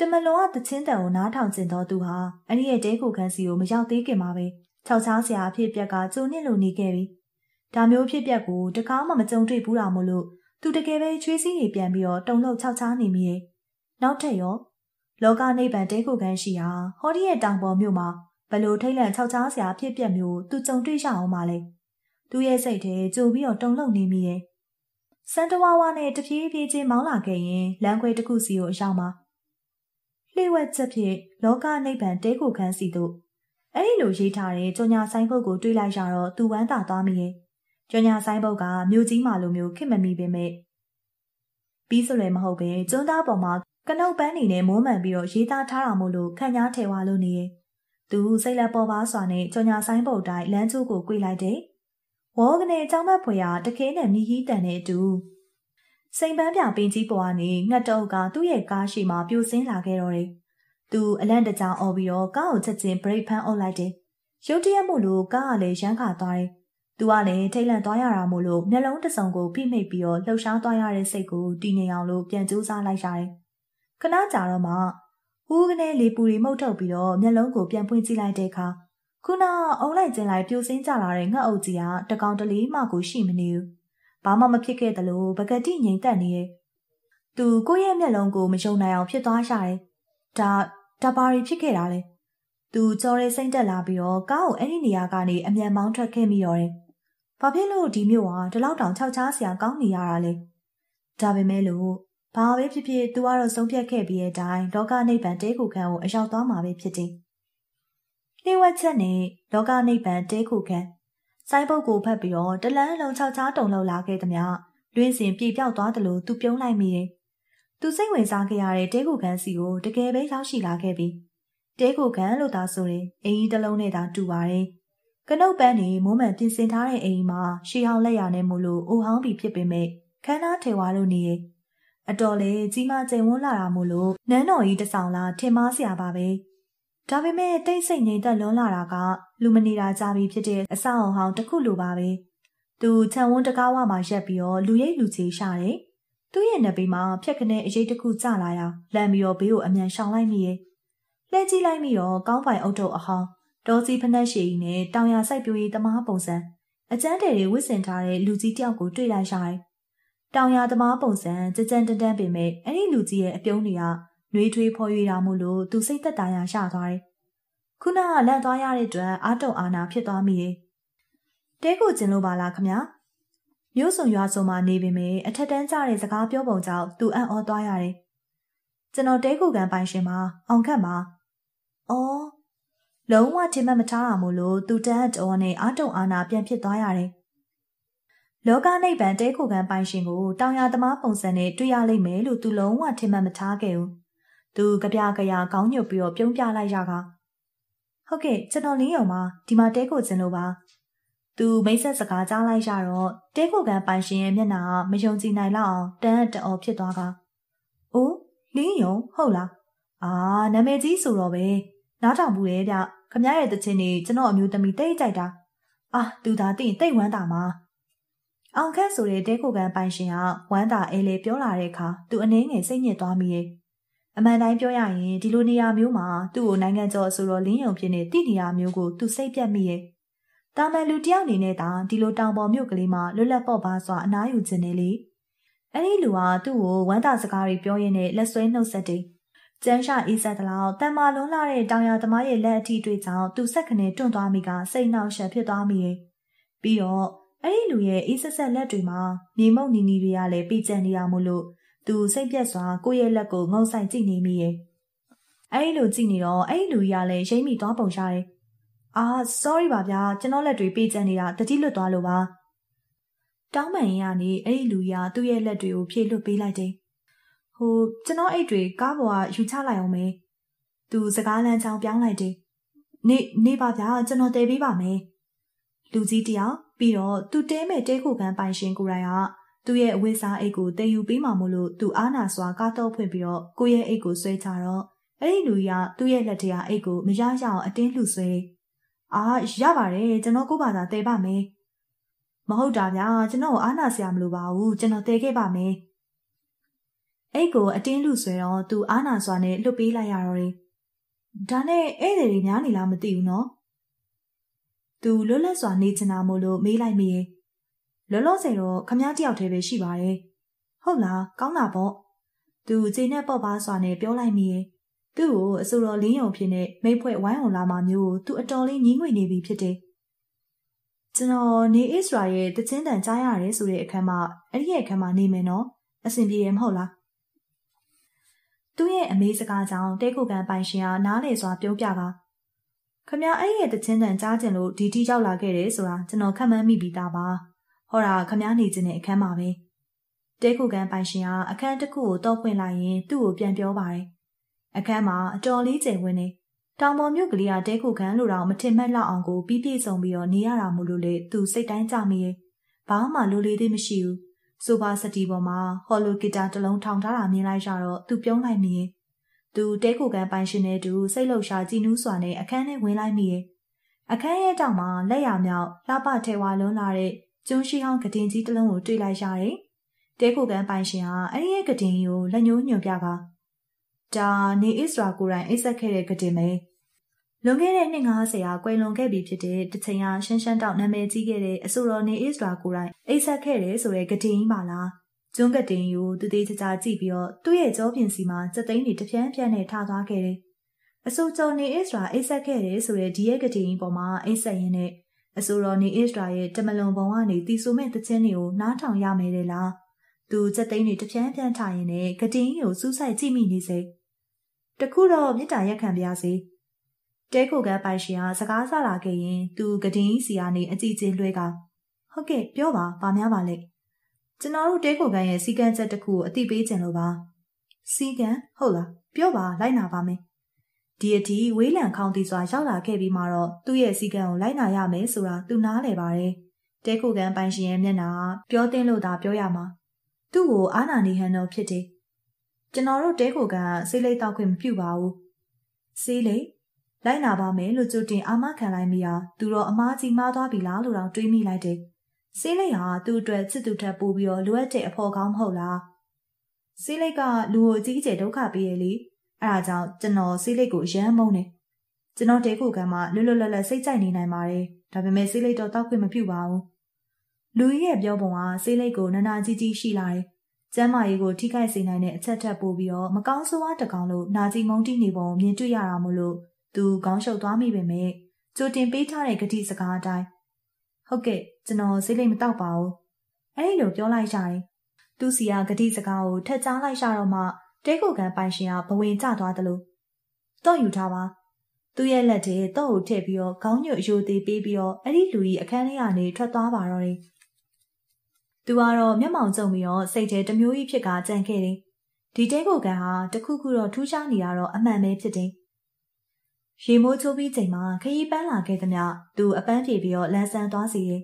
တမလွန်ကတချင်းတန်ကိုနားထောင်ကျင်သောသူဟာအဲ့ဒီရဲ့တဲကိုခန်းစီကိုမရောက်သေးခင်မှာပဲခြောက်ချားစရာအဖြစ်ပြက်ကကျုံနှစ်လိုနေခဲ့ပြီဒါမျိုးဖြစ်ပျက်ကိုတကားမှမကြုံတွေ့ဘူးတာမို့လို့သူတကယ်ပဲချွေးစည်းနေပြန်ပြီးတော့တုံလောက်ခြောက်ချားနေမိရဲ့နောက်ထပ်ရောလောကနိဗ္ဗာန်တဲကိုခန်းရှိဟာဟောဒီရဲ့တောင်ပေါ်မြို့မှာဘလို့ထိတ်လန့်ခြောက်ချားစရာဖြစ်ပျက်မျိုးသူကြုံတွေ့ရအောင်ပါလေသူရဲ့စိတ်ထဲကြိုပြီးတော့တုံလောက်နေမိရဲ့စန်တဝါဝါနဲ့တပြေးပြေးချင်းမောင်းလာခဲ့ရင်လမ်းခွဲတစ်ခုစီကိုအရောက်မှာ လှိဝက်ချက်ဖြင့်လောကနိဗ္ဗာန်တဲကိုခန်းစီတို့အဲ့ဒီလိုရေးထားတဲ့ကြော်ညာဆိုင်ဘုတ်ကိုတွေးလိုက်ရတော့သူဝမ်းသာသွားမိရဲ့ကြော်ညာဆိုင်ဘုတ်ကမြို့ကြီးမာလိုမျိုးခက်မမီပေမဲ့ပြီးစလွယ်မဟုတ်ပဲကျွန်းသားပေါ်မှာကနှုတ်ပန်းနေနဲ့မိုးမှန်ပြီးတော့ရေးသားထားတာမို့လို့ခန့်ညားထဲဝါလို့နေရဲ့သူစိတ်လက်ပေါ်ပါစွာနဲ့ကြော်ညာဆိုင်ဘုတ်တိုင်းလမ်းချိုးကို꿰လိုက်တယ်ဝေါကနေအကြောင်းမဖွေရတခဲနဲ့မြည်ဟီးတန်တဲ့အတူ စိန်ပန်းပြပင်ကြီးပေါ်ကနေငှက်တုပ်ကသူ့ရဲ့ကားရှိမှပြိုဆင်းလာခဲ့တော့တယ်။သူအလန့်တကြောင်អော်ပြီးတော့ကားကိုချက်ချင်းဘရိတ်ဖမ်းအုပ်လိုက်တယ်။ရုတ်တရက်မို့လို့ကားကလည်းရမ်းခါသွားတယ်။သူကလည်းထိတ်လန့်သွားရတာမို့လို့မျက်လုံးတစ်စုံကိုဖိမိတ်ပြီးတော့လှုပ်ရှားသွားရတဲ့စိတ်ကိုတည်နေအောင်လို့ပြန်ကြိုးစားလိုက်ရတယ်။ခဏကြာတော့မှဟူးကနေလေပူရီမှုတ်ထုတ်ပြီးတော့မျက်လုံးကိုပြန်ဖွင့်ကြည့်လိုက်တဲ့အခါခုနအုံလိုက်ကျင်းလိုက်ပြိုစင်းကြလာတဲ့ငှက်အုပ်ကြီးကတကောင်တလေးမှကိုရှိမနေဘူး ဘာမှမဖြစ်ခဲ့သလိုပကတိငြိမ်သက်နေရဲ့သူကိုယ့်ရဲ့မျက်လုံးကိုမယုံနိုင်အောင်ဖြစ်သွားရတယ်ဒါဒါဘာတွေဖြစ်ခဲ့တာလဲသူကြော်ရဲစိမ့်တက်လာပြီးတော့ကားကိုအဲ့ဒီနေရာကနေအမြန်မောင်းထွက်ခဲ့မိရောတယ်။ဘာဖြစ်လို့ဒီမြို့ဟာဒီလောက်တောင်ခြောက်ခြားစရာကောင်းနေရတာလဲ။ဒါပေမဲ့လို့ဘာပဲဖြစ်ဖြစ်သူကတော့ဆုံးဖြတ်ခဲ့ပြီးတဲ့အတိုင်းလောကနိဗ္ဗာန်တဲခုခံကိုအရောက်သွားမှာပဲဖြစ်တယ်။နှိဝက်ချက်နဲ့လောကနိဗ္ဗာန်တဲခုခံ စိုင်းပုတ်ကိုဖတ်ပြီးတော့တလန်းလုံးခြောက်ခြားတုံလောက်လာခဲ့သမျှလွင်းစင်ပြေပြောက်သွားတယ်လို့သူပြုံးလိုက်မိတယ်။သူစိတ်ဝင်စားခဲ့ရတဲ့တဲခုခံစီကိုတကယ်ပဲရောက်ရှိလာခဲ့ပြီ။တဲခုခံလို့သာဆိုရင်အင်းကြီးတစ်လုံးနဲ့သာတူပါတယ်။ကနုတ်ပန်းနေမိုးမှန်ပြင်ဆင်ထားတဲ့အိမ်မှာရှီဟောင်းလက်ရနဲ့မို့လို့အိုဟောင်းပြီးဖြစ်ပေမဲ့ခန်းသားထေဝါလို့နေရဲ့အတော်လေကြီးမကျိန်ဝန်းလာတာမို့လို့နန်းတော်ကြီးတဆောင်လာထင်မားစရာပါပဲ ဒါပေမဲ့တိတ်ဆိတ်ငြိမ်သက်လွန်းလာတာကလူမနေတာကြပြီဖြစ်တဲ့အဆောက်အုံဟောင်းတစ်ခုလိုပါပဲသူခြံဝန်းတကားဝမှာရက်ပြီးတော့လူရိတ်လူချေရှာတယ်သူ့ရဲ့နှပိမှာဖြက်ခနဲ့အရေးတစ်ခုကျလာတာလမ်းပြီးတော့ဘေးကိုအမြန်ရှောင်လိုက်မိရဲ့လှဲကြည့်လိုက်ပြီးတော့ကောင်းပိုင်အုတ်တုပ်အဟောင်းဒေါ်စီဖနက်ရှည်ကြီးနဲ့တောင်ရစိုက်ပျိုးရေးသမားပုံစံအကျန်းတယ်တွေဝစ်စင်ထားတဲ့လူကြီးတယောက်ကိုတွေ့လိုက်ရတယ်တောင်ရသမားပုံစံကြကြတန်းတန်းပင်မဲ့အဲ့ဒီလူကြီးရဲ့အပြုံးတွေက နှွေးထွေးဖော်ရွေတာမို့လို့သူစိတ်သက်သာရရှသွားတယ်။ခုနကလန့်သွားရတဲ့အတွက်အာတုံအာနာဖြစ်သွားမိတယ်။တဲကိုကျင်လို့ပါလားခမ။မျိုးစုံရွာစုံမှာနေပေမဲ့အထက်တန်းကျတဲ့စကားပြောပုံကြောင့်သူအံ့ဩသွားရတယ်။ကျွန်တော်တဲကိုကန်ပိုင်ရှင်မှာအောင်ခတ်မှာ။အော်လုံးဝတင်မမထားတာမို့လို့သူတန်းတော်နဲ့အာတုံအာနာပြန်ဖြစ်သွားရတယ်လောကနိဗ္ဗာန်တဲခုခံပိုင်ရှင်ကိုတောင်ရသမားပုံစံနဲ့တွေ့ရလိမ့်မယ်လို့သူလုံးဝထင်မှတ်မထားခဲ့ဘူး။ သူကြပြကြရကောင်းညွတ်ပြီးတော့ပြုံးပြလိုက်ရကဟုတ်ကဲ့ကျွန်တော်လင်းယုံပါဒီမှာတဲခုကျင်လို့ပါ။သူမိတ်ဆက်စကားကြားလိုက်ရတော့တဲခုခံပိုင်ရှင်ရဲ့မျက်နှာကမယုံကြည်နိုင်လောက်အောင်တန်းတအော်ဖြစ်သွားက။အိုးလင်းယုံဟုတ်လား။အာနာမည်ကြီးဆိုတော့ပဲနားထောင်ဘူးရဲ့ဗျ။ခမရဲ့တခြင်းနေကျွန်တော်အမျိုးသမီးတိတ်ကြိုက်တာ။အာသူသာသိရင်တိတ်ဝမ်းတာမှာ။အောင်ခန့်ဆိုတဲ့တဲကိုကန်ပိုင်ရှင်ကဝမ်းသာအဲလေပြောလာတဲ့အခါသူအနှင်းငယ်စိတ်ညစ်သွားမိရဲ့ အမှန်တိုင်းပြောရရင်ဒီလိုနေရာမျိုးမှာသူ့ကိုနိုင်ငံကျော်အဆိုတော်လင်းယုံဖြစ်နေတိနေရာမျိုးကိုသူစိတ်ပြတ်မိရဲ့တာမန်လူတယောက်အနေနဲ့တောင်ဒီလိုတောင်ပေါ်မြို့ကလေးမှာလွတ်လပ်ပေါ့ပါစွာအနားယူခြင်းနဲ့လေအဲ့ဒီလူကသူ့ကိုဝမ်းသာစကားတွေပြောရင်းနဲ့လက်ဆွဲနှုတ်ဆက်တယ်ကျန်းရှာအေးဆက်တလောက်တန်မာလွန်းလာတဲ့တောင်ရသမားရဲ့လက်အထီတွေ့ကြောင့်သူဆက်ခနဲ့တွန့်သွားမိကစိတ်နှောက်ယှက်ဖြစ်သွားမိရဲ့ပြီးတော့အဲ့ဒီလူရဲ့အေးဆက်ဆက်လက်တွေမှာမြေမုံနီနီတွေကလည်းပြကြံနေတာမို့လို့ သူစိတ်ပြက်စွာကိုယ့်ရဲ့လက်ကိုငုံဆိုင်ကြည့်နေမိရဲ့အဲ့ဒီလိုကြည့်နေတော့အဲ့ဒီလူကြီးကလည်းရိမ့်မိသွားပုံရှားတယ်အာ sorry ပါဗျာကျွန်တော်လက်တွေပြကြံနေတာတတိလွတ်သွားလို့ပါတောင်းပန်ရင်ကနေအဲ့ဒီလူကြီးကသူ့ရဲ့လက်တွေကိုဖြည့်လွတ်ပေးလိုက်တယ်ဟိုကျွန်တော်အိတ်တွေကားပေါ်ကယူချလိုက်အောင်မယ်သူစကားလမ်းချောင်းပြောင်းလိုက်တယ်နေနေပါဗျာကျွန်တော်တည်ပေးပါမယ်လူကြီးတယောက်ပြီးတော့သူတဲမဲ့တဲခုခံပိုင်ရှင်ကိုယ်တိုင်က သူ့ရဲ့အဝိစားအိတ်ကိုတည်ယူပေးမှမို့လို့သူအားနာစွာကားတော့ဖွင့်ပြီးတော့ကိုယ့်ရဲ့အိတ်ကိုဆွဲချတော့အဲ့ဒီလူကြီးကသူ့ရဲ့လက်ထဲကအိတ်ကိုမရရအောင်အတင်းလှူဆွဲအာရပါတယ်ကျွန်တော်ကို့ဘာသာတည်ပါမယ်မဟုတ်တာဗျာကျွန်တော်အားနာစရာမလိုပါဘူးကျွန်တော်တည်ခဲ့ပါမယ်အိတ်ကိုအတင်းလူဆွဲတော့သူအားနာစွာနဲ့လွတ်ပေးလိုက်ရတော့တယ်ဒါနဲ့ဧည့်သည်တွေများနေလားမသိဘူးနော်သူလွတ်လပ်စွာနေချင်တာမို့လို့မေးလိုက်မိရဲ့ လောလောဆယ်တော့ခမည်းတယောက်တည်းပဲရှိပါတယ်ဟုတ်လားကောင်းတာပေါ့သူခြေနဲ့ပေါ့ပါစွာနဲ့ပြောလိုက်မိရဲ့သူ့ကိုအစိုးရလင်းယုံဖြစ်နေမိဖွဲ့ဝိုင်းအောင်လာမှမျိုးကိုသူအတော်လေးညှင်းငွေနေပြီဖြစ်တယ်ကျွန်တော်နေအစ္စရာရဲ့တချင်းတန်ကြားရတယ်ဆိုတဲ့အခန်းမှာအဲ့ဒီအခန်းမှာနေမယ်နော်အဆင်ပြေရမဟုတ်လားသူ့ရဲ့အမေစကားကြောင့်တဲခုကန်ပိုင်ရှင်ကနားလေစွာပြောပြတာခမအဲ့ရဲ့တချင်းတန်ကြားကျင်လို့ဒီတိရောက်လာခဲ့တယ်ဆိုတာကျွန်တော်ခက်မှန်းမိပြီးသားပါ ဟောတာခမနေခြင်းတဲ့အခန်းမှာပဲတဲခုကန်ပိုင်ရှင်ကအခန်းတစ်ခုကိုတော့ဖွင့်လိုက်ရင်သူ့ကိုပြန်ပြောပါတယ်အခန်းမှာအတော်လေးချိန်ဝင်နေတောင်ပေါ်မြို့ကလေးကတဲခုကန်လို့တော့မထင်မှတ်လောက်အောင်ကိုပြီးပြည့်စုံပြီးတော့နေရတာမို့လို့လေသူစိတ်တိုင်းကြမိရဲ့ဘာမှလိုလေသေးမရှိဘူးဆိုပါစတီပေါ်မှာဟော်လိုဂီတာတစ်လုံးထောင်ထားတာမြင်လိုက်ရတော့သူပြုံးလိုက်မိရဲ့သူတဲကိုကန်ပိုင်ရှင်နဲ့တူစိတ်လှုပ်ရှားကြည်နူးစွာနဲ့အခန်းထဲဝင်လိုက်မိရဲ့အခန်းရဲ့တောင်မှာလက်ရမြောက်လှပထဲဝါလွန်းလာတဲ့ ကျွန်းရှိဟောင်းကတင်ကြီးတစ်လုံးကိုတွေ့လိုက်ရတယ်။တဲကိုကန်ပိုင်ရှင်ဟာအဲ့ဒီရဲ့ကတင်ကြီးကိုလက်ညှိုးညွှန်ပြကဒါနေအစ္စရာကိုယ်တိုင်အိတ်ဆက်ခဲ့တဲ့ကတင်ပဲလွန်ခဲ့တဲ့နှစ်90ရာကွယ်လွန်ခဲ့ပြီဖြစ်တဲ့တချိန်ဟာရှမ်းရှမ်းတောက်နာမည်ကြီးခဲ့တဲ့အဆိုတော်နေအစ္စရာကိုယ်တိုင်အိတ်ဆက်ခဲ့တယ်ဆိုတဲ့ကတင်ကြီးပါလားကျွန်းကတင်ယူတသေးချာချာကြည့်ပြီးတော့သူ့ရဲ့ကြောပြင်စီမှာစက်သိန်းတွေတပြန်းပြန်းနဲ့ထားသွားခဲ့တယ်။အဆိုကျော်နေအစ္စရာအိတ်ဆက်ခဲ့တယ်ဆိုတဲ့ဒီရဲ့ကတင်ပေါ်မှာအိတ်ဆက်ရင်းနဲ့ အဆိုတော်နေအစ္စရာရဲ့တမလွန်ဘုံကနေတီဆိုမဲ့တခြင်းတွေကိုနားထောင်ရမယ်လေလားသူစက်သိန်းတွေတပြန်းပြန်းထားရင်လည်းကတင်းကိုစူးစိုက်ကြည့်မိနေစေတခုတော့မြစ်တာရက်ခံပါစေတဲကိုကပိုင်ရှင်ကစကားဆလာခဲ့ရင် သူကတင်းစီကနေအကြည့်ချင်းလွှဲကဟုတ်ကဲ့ပြောပါဗာများပါလဲကျွန်တော်တို့တဲကိုကန်ရဲ့စီကံချက်တစ်ခုကိုအတိပေးခြင်းလို့ပါစီကံဟုတ်လားပြောပါလိုက်နာပါမယ် ဒီအထိဝေးလံခေါင်းတီစွာရောက်လာခဲ့ပြီးမှတော့သူ့ရဲ့စီကံကိုလိုက်နာရမယ်ဆိုတာသူနားလည်ပါတယ်တဲကိုကန်ပိုင်ရှင်ရဲ့မျက်နှာပြောတင်းလို့သာပြောရမှာသူ့ကိုအာနာနေဟန်တော့ဖြစ်တယ်ကျွန်တော်တို့တဲကိုကန်ဆေးလိပ်တောက်ခွင့်မပြုပါဘူးဆေးလိပ်လိုက်နာပါမယ်လို့ကြိုတင်အာမခံလိုက်မိရာသူတော့အမားကြီးမှားသွားပြီလားလို့တော့တွေးမိလိုက်တယ်ဆေးလိပ်ဟာသူ့အတွက်ချစ်သူထက်ပိုပြီးတော့လိုအပ်တဲ့အဖို့ကောင်းမဟုတ်လားဆေးလိပ်ကလူကိုအကြီးအကျယ်ဒုက္ခပေးရလေ အဲဒါကြောင့်ကျွန်တော်ဆေးလိပ်ကိုရမ်းမုန်းတယ်ကျွန်တော်တဲကိုကံမှာလွတ်လွတ်လပ်လပ်စိတ်ကြိုက်နေနိုင်ပါတယ်ဒါပေမဲ့ဆေးလိပ်တော့တောက်ခွင့်မပြုပါဘူးလူကြီးရဲ့ပြောပုံကဆေးလိပ်ကိုနနာကြီးကြီးရှိလာတယ်ကျမ်းမာရေးကိုထိခိုက်စေနိုင်တဲ့အချက်ထက်ပိုပြီးတော့မကောင်းဆိုးဝါးတကောင်လို့နာကြီးမုန်းတိနေပုံမြင်တွေ့ရတာမို့လို့သူခေါင်းရှုပ်သွားမိပေမဲ့ကြိုတင်ပေးထားတဲ့ဂတိစကားအတိုင်းဟုတ်ကဲ့ကျွန်တော်စိတ်လိမ်မတောက်ပါဘူးအဲ့ဒီလိုပြောလိုက်ကြတယ်သူစီကဂတိစကားကိုထက်ကြားလိုက်ရှာတော့မှ တဲကိုကန်ပိုင်ရှင်ကဘဝင်ကျသွားတယ်လို့တော့ယူထားပါသူ့ရဲ့လက်ထဲတော့ကိုထည့်ပြီးတော့ခေါင်းညွတ်အယိုသေးပေးပြီးတော့အဲ့ဒီလူကြီးအခန်းထဲကနေထွက်သွားပါတော့တယ်သူကတော့မျက်မှောင်ကျုံပြီးတော့စိတ်ထဲတမျိုးကြီးဖြစ်ကကြံခဲ့တယ်ဒီတဲကိုကန်ဟာတခုခုတော့ထူးခြားနေရတော့အမှန်ပဲဖြစ်တယ်ရေမိုးချိုးပြီးချိန်မှာခရီးပန်းလာခဲ့သမျှသူအပန်းပြေပြီးတော့လန်းဆန်းသွားစီတယ်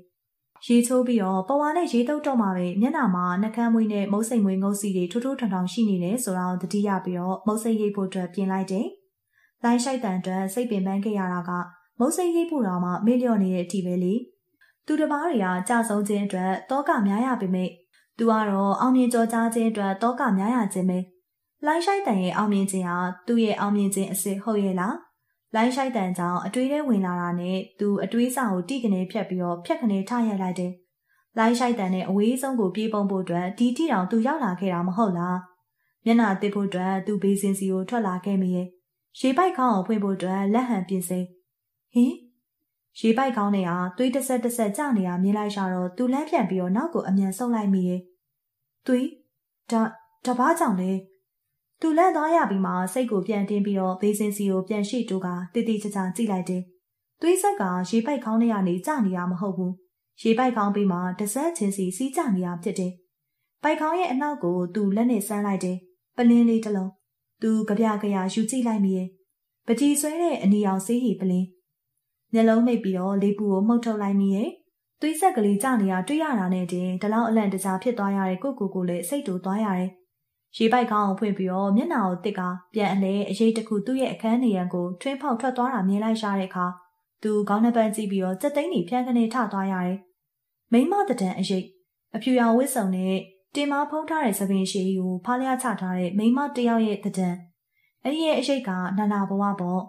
ရေချိုးပြီးတော့ပဝါနဲ့ရေတုပ်တော့မှပဲမျက်နှာမှာနှကမ်းမွေးနဲ့မုတ်စိမ်မွေးငုတ်စီတွေထိုးထိုးထောင်ထောင်ရှိနေတယ်ဆိုတော့တတိယပြီးတော့မုတ်စိမ်ရိပ်ဖို့အတွက်ပြင်လိုက်တယ်။လိုင်းရှိုက်တန်အတွက်စိတ်ပင်ပန်းခဲ့ရတာကမုတ်စိမ်ရိပ်ဖို့တော့မှမေ့လျော့နေတဲ့အထိပဲလေ။သူတစ်ပါးတွေကကြာဆုံးခြင်းအတွက်တောကများရပေမဲ့သူကတော့အောင်မြင်ကြောကြားခြင်းအတွက်တောကများရခြင်းပဲ။လိုင်းရှိုက်တန်ရဲ့အောင်မြင်ခြင်းဟာသူ့ရဲ့အောင်မြင်ခြင်းအစစ်ဟုတ်ရဲ့လား။ လိုင်းရှိုက်တန်ကြောင့်အတွေးထဲဝင်လာတာနဲ့သူအတွေးစာကိုတိကနေဖြတ်ပြီးတော့ဖြတ်ကနေထရိုက်လိုက်တယ်။လိုင်းရှိုက်တန်နဲ့အဝေးဆုံးကိုပြေးပုံဖို့အတွက်ဒီတိတောင်သူရောက်လာခဲ့တာမဟုတ်လား။မျက်နှာတစ်ဖို့အတွက်သူဘေးစင်စီကိုထွက်လာခဲ့မိရဲ့။ရေပိုက်ခေါင်းကိုဖွင့်ဖို့အတွက်လက်ဟန်ပြင်စေ။ဟင်ရေပိုက်ခေါင်းနဲ့ဟာသွေးတစ်ဆက်တစ်ဆက်ကျနေတာမြင်လိုက်ရတော့သူလမ်းပြန်ပြီးတော့နောက်ကိုအမြန်ဆုပ်လိုက်မိရဲ့။သွေးဒါဒါဘာကြောင့်လဲ။ သူလန့်သွားရပြီးမှစိတ်ကိုပြန်တင်းပြီးတော့ဘေးစင်စီကိုပြန်ရှိတိုးကတည်တည်ချာချာကြည့်လိုက်တယ်။သွေးဆက်ကရေပိုက်ခေါင်းထဲကနေကျနေရမဟုတ်ဘူး။ရေပိုက်ခေါင်းပြီးမှတစက်ချင်းစီစီးကျနေရဖြစ်တယ်။ပိုက်ခေါင်းရဲ့အနောက်ကိုသူလက်နဲ့ဆန်းလိုက်တယ်။ပလင်းလေးတစ်လုံးသူကြပြကြရယူကြည့်လိုက်မိရဲ့။ပကြီးဆွဲတဲ့အနီအောင်ဆေးဟီပလင်းမျက်လုံးမိတ်ပြီးတော့လေးပူကိုမှုတ်ထုတ်လိုက်မိရဲ့။သွေးဆက်ကလေးကျနေတာတွေ့ရတာနဲ့တင်ဒီလောက်အလန့်တကြားဖြစ်သွားရတဲ့ကိုကိုကိုလည်းစိတ်တူသွားရတယ်။ ရေပိုက်ကောင်းကိုဖွင့်ပြီးတော့မျက်နှာကိုတစ်ကပြန်အလဲအရေးတခုသူ့ရဲ့အခန်းနေရန်ကိုထွင်းဖောက်ထွက်သွားတာမြင်လိုက်ရတဲ့အခါသူခေါင်းနှပန်းကြည့်ပြီးတော့စက်သိန်းကြီးဖြန်းကနေထသွားရတယ်။မိမတဒံအရေးအဖြူရောင်ဝစ်စုံနဲ့တင်မဖုံးထားတဲ့သပင်ရှည်ကိုဖားလျားချထားတဲ့မိမတယောက်ရဲ့တဒံအဲ့ဒီရဲ့အရေးကနာနာဘဝပေါ့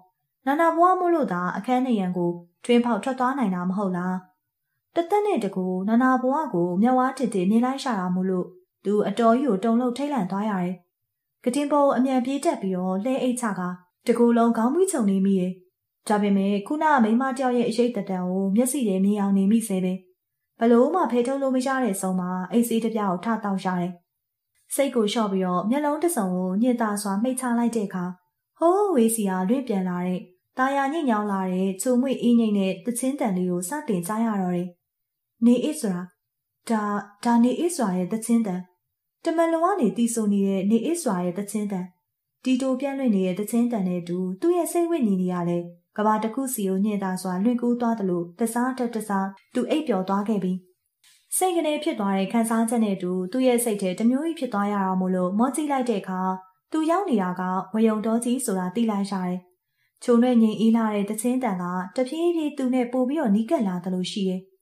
နာနာဘဝမို့လို့သာအခန်းနေရန်ကိုထွင်းဖောက်ထွက်သွားနိုင်တာမဟုတ်လားတသက်နဲ့တကူနာနာဘဝကိုမျက်ဝါးတစ်တည်းမြင်လိုက်ရှာတာမို့လို့ သူအတော်ကြီးကိုတုံလို့ထိတ်လန့်သွားရတယ်။ကတင်ပေါ်အမြန်ပြေးတက်ပြီးတော့လှဲအိတ်ချကတကူလုံးခေါင်းမွေးချုံနေမိရဲ့။ဒါပေမဲ့ခုနကမိမတယောက်ရဲ့အရေးတတန်ကိုမျက်စိထဲမြင်အောင်နေမိစေပဲ။ဘလို့မှဖေထုံးလို့မရတဲ့ဆုံးမှာအိတ်စေးတစ်ပြားကိုထတောက်ရတယ်။စိတ်ကိုလျှော့ပြီးတော့မျက်လုံးတစ်စုံကိုညှစ်သားစွာမှိတ်ချလိုက်တဲ့အခါဟိုးဝေးစီဟာလွင့်ပြန်လာတဲ့တာယာညစ်ညောင်းလာတဲ့ချုံမွေအင်းငိမ့်တဲ့တချင်းတန်လေးကိုစတင်ကြားရတော့တယ်။နေအစ်ဆိုတာဒါဒါနေအစ်စွာရဲ့တချင်းတန် တမန်လုံးကနေတီးဆိုနေတဲ့နေအစ်စွာရဲ့တချင်းတန်တီတိုပြန့်လွင့်နေတဲ့တချင်းတန်နဲ့တူသူ့ရဲ့စိတ်ဝိညာဉ်ကြီးကလည်းကဘာတစ်ခုစီကိုညှင်သာစွာလွင့်ကူးသွားသလိုတစားတက်တစားသူအိပ်ပျော်သွားခဲ့ပြီးစိတ်ကနေဖြစ်သွားတဲ့ခံစားချက်နဲ့တူသူ့ရဲ့စိတ်ထဲတမျိုးကြီးဖြစ်သွားရတာမို့လို့မောကြည့်လိုက်တဲ့အခါသူရောက်နေတာကဝယုံတော်ကြီးဆိုတာသိလိုက်ရတယ်။ချုံနဲ့ငိန်အေးလာတဲ့တချင်းတန်ကတဖြည်းဖြည်းသူနဲ့ပို့ပြီးတော့နီးကပ်လာသလိုရှိရဲ့။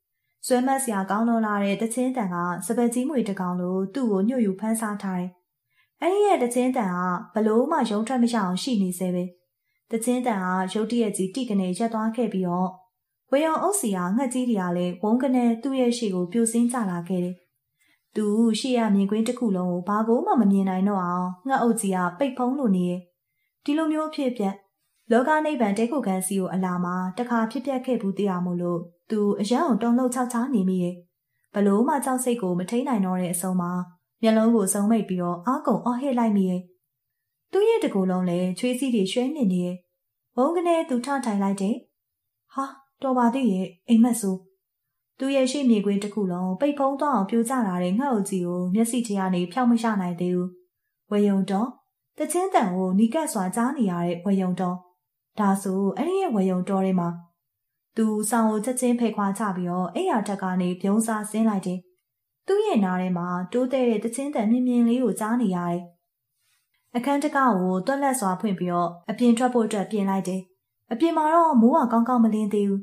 ဆွဲမတ်စရာကောင်းတော့လာတဲ့တချင်းတန်ကစပက်ကြီးမွေတကောင်လိုသူ့ကိုညှို့ယူဖမ်းစားထားတယ်။အဲ့ဒီရဲ့တချင်းတန်ကဘလို့မှရုံထွက်မရအောင်ရှိနေစေပဲ။တချင်းတန်ကရုတ်တရက်ကြီးတိကနေရက်သွားခဲ့ပြီးတော့ဝေယုံအုပ်စီဟာငှက်ကြီးတွေကလည်းဝုန်းကနေသူ့ရဲ့ရှေ့ကိုပြိုစင်းကြလာခဲ့တယ်။သူရှေ့ရမြင်ကွင်းတစ်ခုလုံးကိုဘာကိုမှမမြင်နိုင်တော့အောင်ငှက်အုပ်ကြီးကပိတ်ဖုံးလိုနေရဲ့။ဒီလိုမျိုးဖြစ်ပြက်လောကနိဗ္ဗာန်တိတ်ခုခံစီကိုအလာမှာတခါဖြစ်ပျက်ခဲ့ဘူးတရားမို့လို့ သူသူအရန်ကိုတုံလှုပ်ချောက်ချားနေမိရဲ့ဘလို့မှကြောက်စိတ်ကိုမထိန်နိုင်တော့တဲ့အဆုံးမှာမျက်လုံးကိုစုံမိတ်ပြီးတော့အာကုံအော်ဟစ်လိုက်မိရဲ့သူ့ရဲ့တကူလုံးလည်းချွေးစည်းတွေရွှဲနေနေရဲ့ဘုံကနေသူထထိုင်လိုက်တယ်ဟာတော်ပါသေးရဲ့အိမ်မက်ဆိုသူရဲ့ရှေ့မြေခွင်းတစ်ခုလုံးပိတ်ဖုံးသွားအောင်ပြိုကျလာတဲ့ငှက်အုပ်ကြီးကိုမျက်စိထဲကနေဖျောက်မရနိုင်သေးဘူးဝေယုံတော်တချင်းတန်ကိုနီကတ်စွာကြားနေရတဲ့ဝေယုံတော်ဒါဆိုအဲ့ဒီရဲ့ဝေယုံတော်ထဲမှာ သူဆောင်ကိုချက်ချင်းဖိတ်ခွာချပြီးတော့အိယာတက်ကနေပြုံးစားဆင်းလိုက်တယ်သူ့ရဲ့နားထဲမှာတိုးတဲ့တဲ့တချင်းတန်မြင်မြင်လေးကိုကြားနေရတယ်အခန်းတကားကိုတွက်လက်စွာဖွင့်ပြီးတော့အပြင်ထွက်ဖို့အတွက်ပြင်လိုက်တယ်အပြင်မှာတော့မိုးကကောင်းကောင်းမလင်းသေးဘူး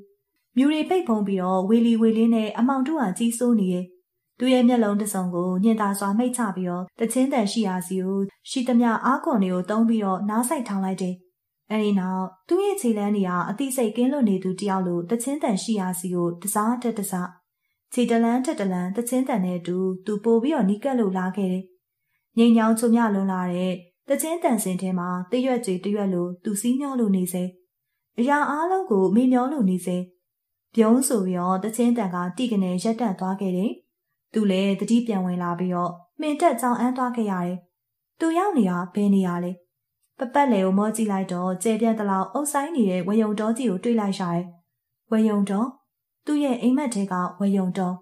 မြူတွေပိတ်ဖုံးပြီးတော့ဝေလီဝေလင်းနဲ့အမောင်တူဟာကြီးစိုးနေရဲ့သူ့ရဲ့မျက်လုံးတစ်စုံကိုညင်သာစွာမိတ်ချပြီးတော့တချင်းတန်ရှိရာစီကိုရှိသမျှအားကွန်တွေကိုတုံးပြီးတော့နားဆိုင်ထောင်လိုက်တယ်။ အဲဒီနောက်သူ့ရဲ့ခြေလမ်းတွေဟာအသိစိတ်ကင်းလွတ်နေသူတယောက်လိုတချင်းတန်ရှိရာစီကိုတစားတက်တစားခြေတလန်းတက်တလန်းတချင်းတန်နဲ့တူသူပို့ပြီးတော့နီးကပ်လို့လာခဲ့တယ်။ငိန်ညောင်ချုံမြလွန်လာတဲ့တချင်းတန်စင်ထဲမှာတရွက်ကြွေတရွက်လိုသူစီးမျောလို့နေစေ။အရာအားလုံးကိုမေ့မျောလို့နေစေ။ပြုံးဆိုပြီးတော့တချင်းတန်ကတိကနေရက်တက်သွားခဲ့တယ်။သူလည်းတတိပြန်ဝင်လာပြီးတော့မှင်တက်ကြောင်အန်းသွားခဲ့ရတယ်။သူရောက်နေတာဘယ်နေရာလဲ။ ပပတ်လေကိုမောကြည့်လိုက်တော့ကျဲပြန့်တလောက်အုပ်ဆိုင်နေတဲ့ဝေယုံတော်ကြီးကိုတွေ့လိုက်ရတယ်။ဝေယုံတော်သူ့ရဲ့အိမ်မက်ထဲကဝေယုံတော်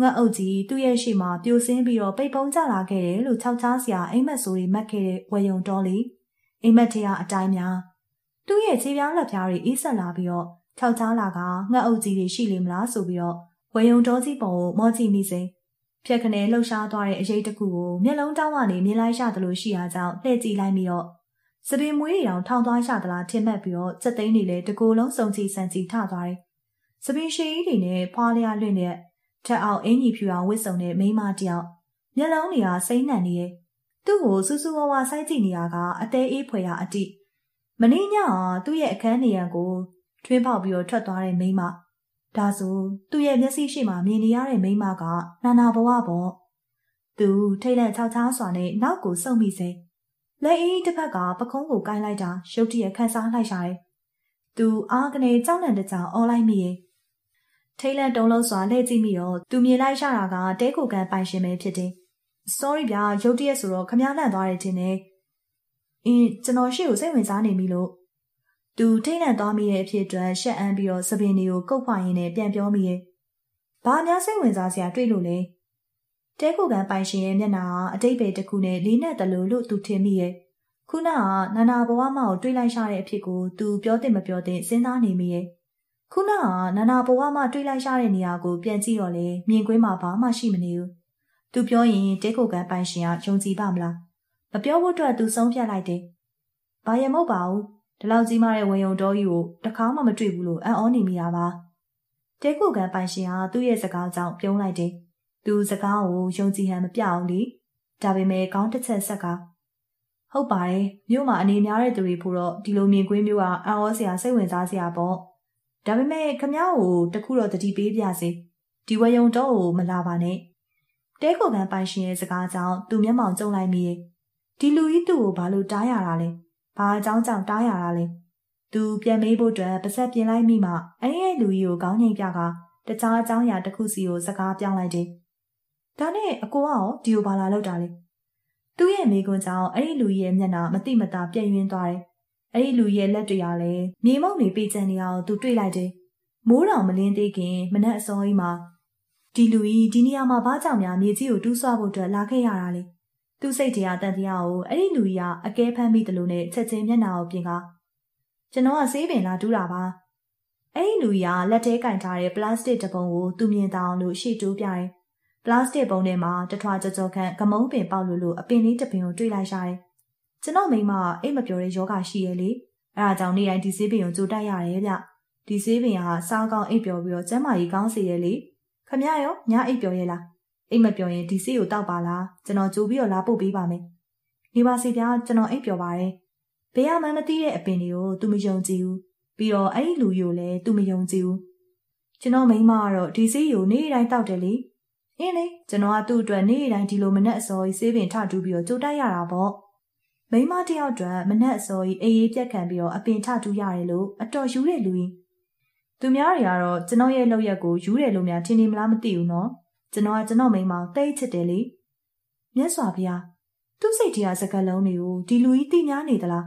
ငှက်အုပ်ကြီးသူ့ရဲ့ရှေ့မှာပြိုဆင်းပြီးတော့ပိတ်ပုံးကျလာခဲ့တယ်လို့ခြောက်ချားစရာအိမ်မက်ဆိုတွေမှတ်ခဲ့တဲ့ဝေယုံတော်လေးအိမ်မက်ထဲကအတိုင်းများသူ့ရဲ့ခြေပြားလက်ပြားတွေအေးဆက်လာပြီးတော့ခြောက်ချားလာကငှက်အုပ်ကြီးတွေရှိလိမ့်မလားဆိုပြီးတော့ဝေယုံတော်ကြီးပုံကိုမောကြည့်မိစေဖြက်ခနဲလှုပ်ရှားသွားတဲ့အရေးတစ်ခုကိုမျက်လုံးတောင်းကနေမြင်လိုက်ရသလိုရှိရာကြောင့်လှည့်ကြည့်လိုက်ပြီးတော့ စပင်မွေးတွေတောင်ထောင်သွားရသလားထင်မှတ်ပြီးတော့စက်သိန်းတွေလည်းတကိုယ်လုံးစုံချီစံချီထသွားတယ်။စပင်ရှည်ကြီးတွေနဲ့ဖွာလျားလွင့်တဲ့ထက်အောင်အင်ကြီးဖြူအောင်ဝစ်စုံတဲ့မိန်းမတယောက်မျက်လုံးတွေကစိမ့်နှံနေရဲ့သူ့ကိုစူးစူးဝါးဝါစိုက်ကြည့်နေရကအသေးအေးဖွယ်ရအတိမင်းညသူ့ရဲ့အခန်းနေရန်ကိုထွင်းပေါက်ပြီးတော့ထွက်သွားတဲ့မိန်းမဒါဆိုသူ့ရဲ့မျက်စိရှိမှမြင်နေရတဲ့မိန်းမကနာနာဘဝပေါ့သူထိတ်လန့်ချောက်ချားစွာနဲ့နောက်ကိုစုံမိစေ လက်အေးတစ်ဖက်ကပခုံးကိုကိုင်းလိုက်တာရုတ်တရက်ခန်းစားလိုက်ရတယ်သူအားကနေကြောက်လန့်တဲ့ကြောင်အော်လိုက်မိရဲ့ထိတ်လန့်တုံးလုံးစွာလှည့်ကြည့်မိတော့သူမြင်လိုက်ရတာကတဲကိုကန်ပိုင်ရှင်ပဲဖြစ်တယ် sorry ဗျာရုတ်တရက်ဆိုတော့ခမားလန့်သွားတယ်ထင်တယ်အင်းကျွန်တော်ရှေ့ကိုစိတ်ဝင်စားနေပြီလို့သူထိတ်လန့်သွားမိတဲ့အဖြစ်အတွက်ရှက်အမ်းပြီးတော့သပင်တွေကိုကုတ်ခွာရင်းနဲ့ပြန်ပြောမိရဲ့။ဘာများစိတ်ဝင်စားစရာတွေ့လို့လဲ။ တဲခုကန်ပိုင်ရှင်ရဲ့မျက်နှာဟာအတိတ်ပဲတစ်ခုနဲ့လေးနဲ့တလူလို့သူထင်မိရဲ့။ခုနကနာနာဘဝမကိုတွေးလိုက်ရတဲ့အဖြစ်ကိုသူပြောတင်မပြောတင်စဉ်းစားနေမိရဲ့။ခုနကနာနာဘဝမတွေးလိုက်ရတဲ့နေရာကိုပြန်ကြည့်တော့လေမြင်ကွင်းမှာဘာမှရှိမနေဘူး။သူပြောရင်တဲခုကန်ပိုင်ရှင်ကယုံကြည်ပါမလား။မပြောဖို့အတွက်သူဆုံးဖြတ်လိုက်တယ်။ဘာရမဟုတ်ပါဘူး။ဒီလောက်ကြီးမားတဲ့ဝင်ယုံတော်ကြီးကိုတခါမှမတွေ့ဘူးလို့အံ့ဩနေမိတာပါတဲခုကန်ပိုင်ရှင်ဟာသူ့ရဲ့စကားကြောင့်ပြုံးလိုက်တယ် သူစကားကိုယုံကြည်ဟန်မပြအောင်လေဒါပေမဲ့ကောင်းတစ်ချက်ဆက်ကဟုတ်ပါတယ်မြို့မှာအနေများတဲ့သူတွေဖို့တော့ဒီလိုမြင်ကွင်းမျိုးကအံ့ဩစရာစိတ်ဝင်စားစရာပေါ့ဒါပေမဲ့ခမ ्या ကိုတခုတော့တတိပေးပြစေဒီဝယုံတော့ကိုမလာပါနဲ့တဲခုကန်ပိုင်ရှင်ရဲ့စကားကြောင့်သူမျက်မှောင်ကျုံလိုက်မိရဲ့ဒီလူကြီးသူ့ကိုဘာလို့တားရတာလဲဘာအကြောင်းကြောင့်တားရတာလဲသူပြန်မေးဖို့အတွက်ပါဆက်ပြင်လိုက်မိမှအဲ့ဒီလူကြီးကိုခေါင်းငိမ်ပြကတခြားအကြောင်းအရာတစ်ခုစီကိုစကားပြောင်းလိုက်တယ် ဒါနဲ့အကိုကရောဒီကိုဘာလာလောက်တာလဲသူ့ရဲ့မိကွန်းကြောင့်အဲ့ဒီလူကြီးရဲ့မျက်နှာမတိမတာပြည့်ရင်းသွားတယ်အဲ့ဒီလူရဲ့လက်တွေကလည်းမြေမုံတွေပေးချင်နေအောင်သူတွေ့လိုက်တယ်မိုးတော်မလင်းသေးခင်မနက်အစောကြီးမှာဒီလူကြီးဒီနေရာမှာဘာကြောင့်များမြေကြီးကိုတူးဆွဖို့အတွက်လာခဲ့ရတာလဲသူ့စိတ်တရားတန်တရားကိုအဲ့ဒီလူကြီးကအကဲဖမ်းမိတယ်လို့နဲ့ချက်ချင်းမျက်နှာကိုပြင်ကကျွန်တော်ကဆေးပင်လာတူးတာပါအဲ့ဒီလူကြီးကလက်ထဲကင်ထားတဲ့ပလတ်စတစ်တပုံကိုသူမြင်တောင်းလို့ရှေ့တိုးပြတယ် ပလတ်စတစ်ပုံထဲမှာတထွားကြောကြောခန့်ကမုံပင်ပေါက်လို့လို့အပင်လေးတစ်ပင်ကိုတွေ့လိုက်ရတယ်ကျွန်တော်မိမအိတ်မပြောတဲ့ယောဂရှိရဲ့လေအဲ့ဒါကြောင့်နေ့တိုင်းဒီဆေးပင်ကိုကြိုတိုက်ရတယ်ဗျဒီဆေးပင်ကစားကောင်းအိတ်ပြောပြီးတော့ကျမ်းမာရေးကောင်းစေရဲ့လေခမရရောညအိတ်ပြောရဲ့လားအိတ်မပြောရင်ဒီဆေးကိုတောက်ပါလားကျွန်တော်ကြိုပြီးတော့လာပို့ပေးပါမယ်နေပါစီပြားကျွန်တော်အိတ်ပြောပါတယ်ဘယ်မှမသိတဲ့အပင်တွေကို तू မယုံကြည်ဘူးပြီးတော့အဲ့ဒီလူယိုလည်း तू မယုံကြည်ဘူးကျွန်တော်မိန်းမကတော့ဒီဆေးကိုနေ့တိုင်းတောက်တယ်လေ အင်းလေကျွန်တော်ကသူ့အတွက်နေ့တိုင်းဒီလိုမနဲ့အစောကြီးဆေးပင်ထတူးပြီးတော့ကြိုတိုက်ရတာပေါ့မိန်းမတယောက်အတွက်မနဲ့အစောကြီးအေးအေးပြက်ခံပြီးတော့အပင်ထတူးရတယ်လို့အတော်ယူတဲ့လူကြီးသူများတွေကတော့ကျွန်တော်ရဲ့လောက်ရက်ကိုယူတယ်လို့များထင်နေမလားမသိဘူးနော်ကျွန်တော်ကကျွန်တော်မိန်းမတိတ်ချစ်တယ်လေမြတ်စွာဘုရားသူ့စိတ်တရားစကားလုံးတွေကိုဒီလူကြီးသိများနေသလား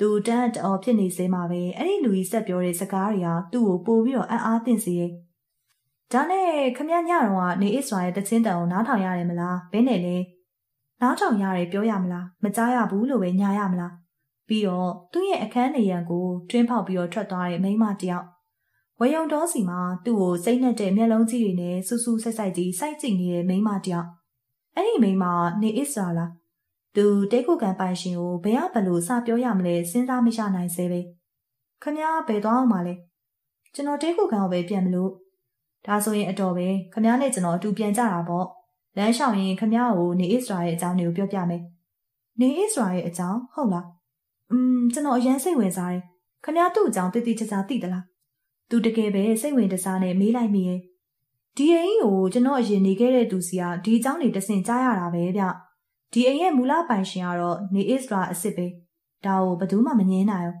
သူတန်းတော်ဖြစ်နေစေမှာပဲအဲ့ဒီလူကြီးဆက်ပြောတဲ့စကားတွေကသူ့ကိုပို့ပြီးတော့အံ့အားသင့်စေရဲ့ ဒါနဲ့ခမညညတော့ကနေအစ္စရာရဲ့တချင်းတန်ကိုနားထောင်ရတယ်မလားဘယ်နဲ့လဲနားထောင်ရတယ်ပြောရမလားမကြားရဘူးလို့ပဲညာရမလားပြီးတော့သူ့ရဲ့အခန်းနေရန်ကိုတွင်းဖောက်ပြီးတော့ထွက်သွားတဲ့မိန်းမတယောက်ဝယုံတော်စီမှာသူ့ကိုစိတ်နဲ့တဲ့မျက်လုံးကြီးတွေနဲ့ဆူဆူဆက်ဆက်ကြီးစိုက်ကြည့်နေတဲ့မိန်းမတယောက်အဲ့ဒီမိန်းမနေအစ္စရာလားသူတဲခုကန်ပိုင်ရှင်ကိုဘယ်ကဘလို့စပြောရမလဲစဉ်းစားမရနိုင်စေပဲခမည်းဘယ်သွားအောင်မလဲကျွန်တော်တဲခုကန်ကိုပဲပြန်မလို့ ဒါဆိုရင်အတော်ပဲခမည်းနဲ့ကျွန်တော်အတူပြန်ကြတာပေါ့လမ်းလျှောက်ရင်ခမည်းကိုနေအစ္စရာရဲ့အကြောင်းတွေကိုပြောပြမယ်နေအစ္စရာရဲ့အကြောင်းဟုတ်လားอืมကျွန်တော်အရင်စိတ်ဝင်စားတယ်ခမည်းသူ့အကြောင်းတည်တည်ချာချာသိသလားသူတကယ်ပဲစိတ်ဝင်တစားနဲ့မေးလိုက်မိရဲ့ဒီအိမ်ကိုကျွန်တော်အရင်နေခဲ့တဲ့သူစီကဒီအကြောင်းတွေတဆင်ကြားရတာပဲဗျဒီအိမ်ရဲ့မူလပိုင်ရှင်ကတော့နေအစ္စရာအစ်စ်ပဲဒါကိုဘယ်သူမှမငင်းနိုင်ဘူး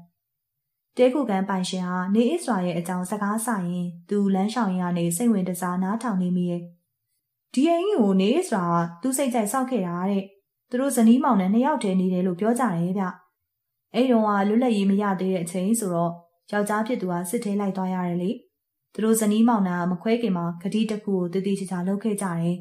တဲခုကန်ပိုင်ရှင်ဟာနေအစ္စရာရဲ့အကြောင်းစကားဆရင်သူလမ်းလျှောက်ရင်းကနေစိတ်ဝင်တစားနားထောင်နေမိရဲ့ဒီအိမ်ကိုနေအစ္စရာကသူစိတ်ကြိုက်စောက်ခဲ့တာတဲ့သူတို့ဇနီးမောင်နဲ့နှစ်ယောက်တည်းနေတယ်လို့ပြောကြတယ်ဗျအဲ့တုန်းကလွတ်လပ်ရေးမရသေးတဲ့အချိန်ဆိုတော့ယောက်ျားဖြစ်သူကစစ်ထဲလိုက်သွားရတယ်လေသူတို့ဇနီးမောင်နှံမခွဲခင်မှာဂတိတစ်ခုကိုတည်တည်ချာချာလုပ်ခဲ့ကြတယ်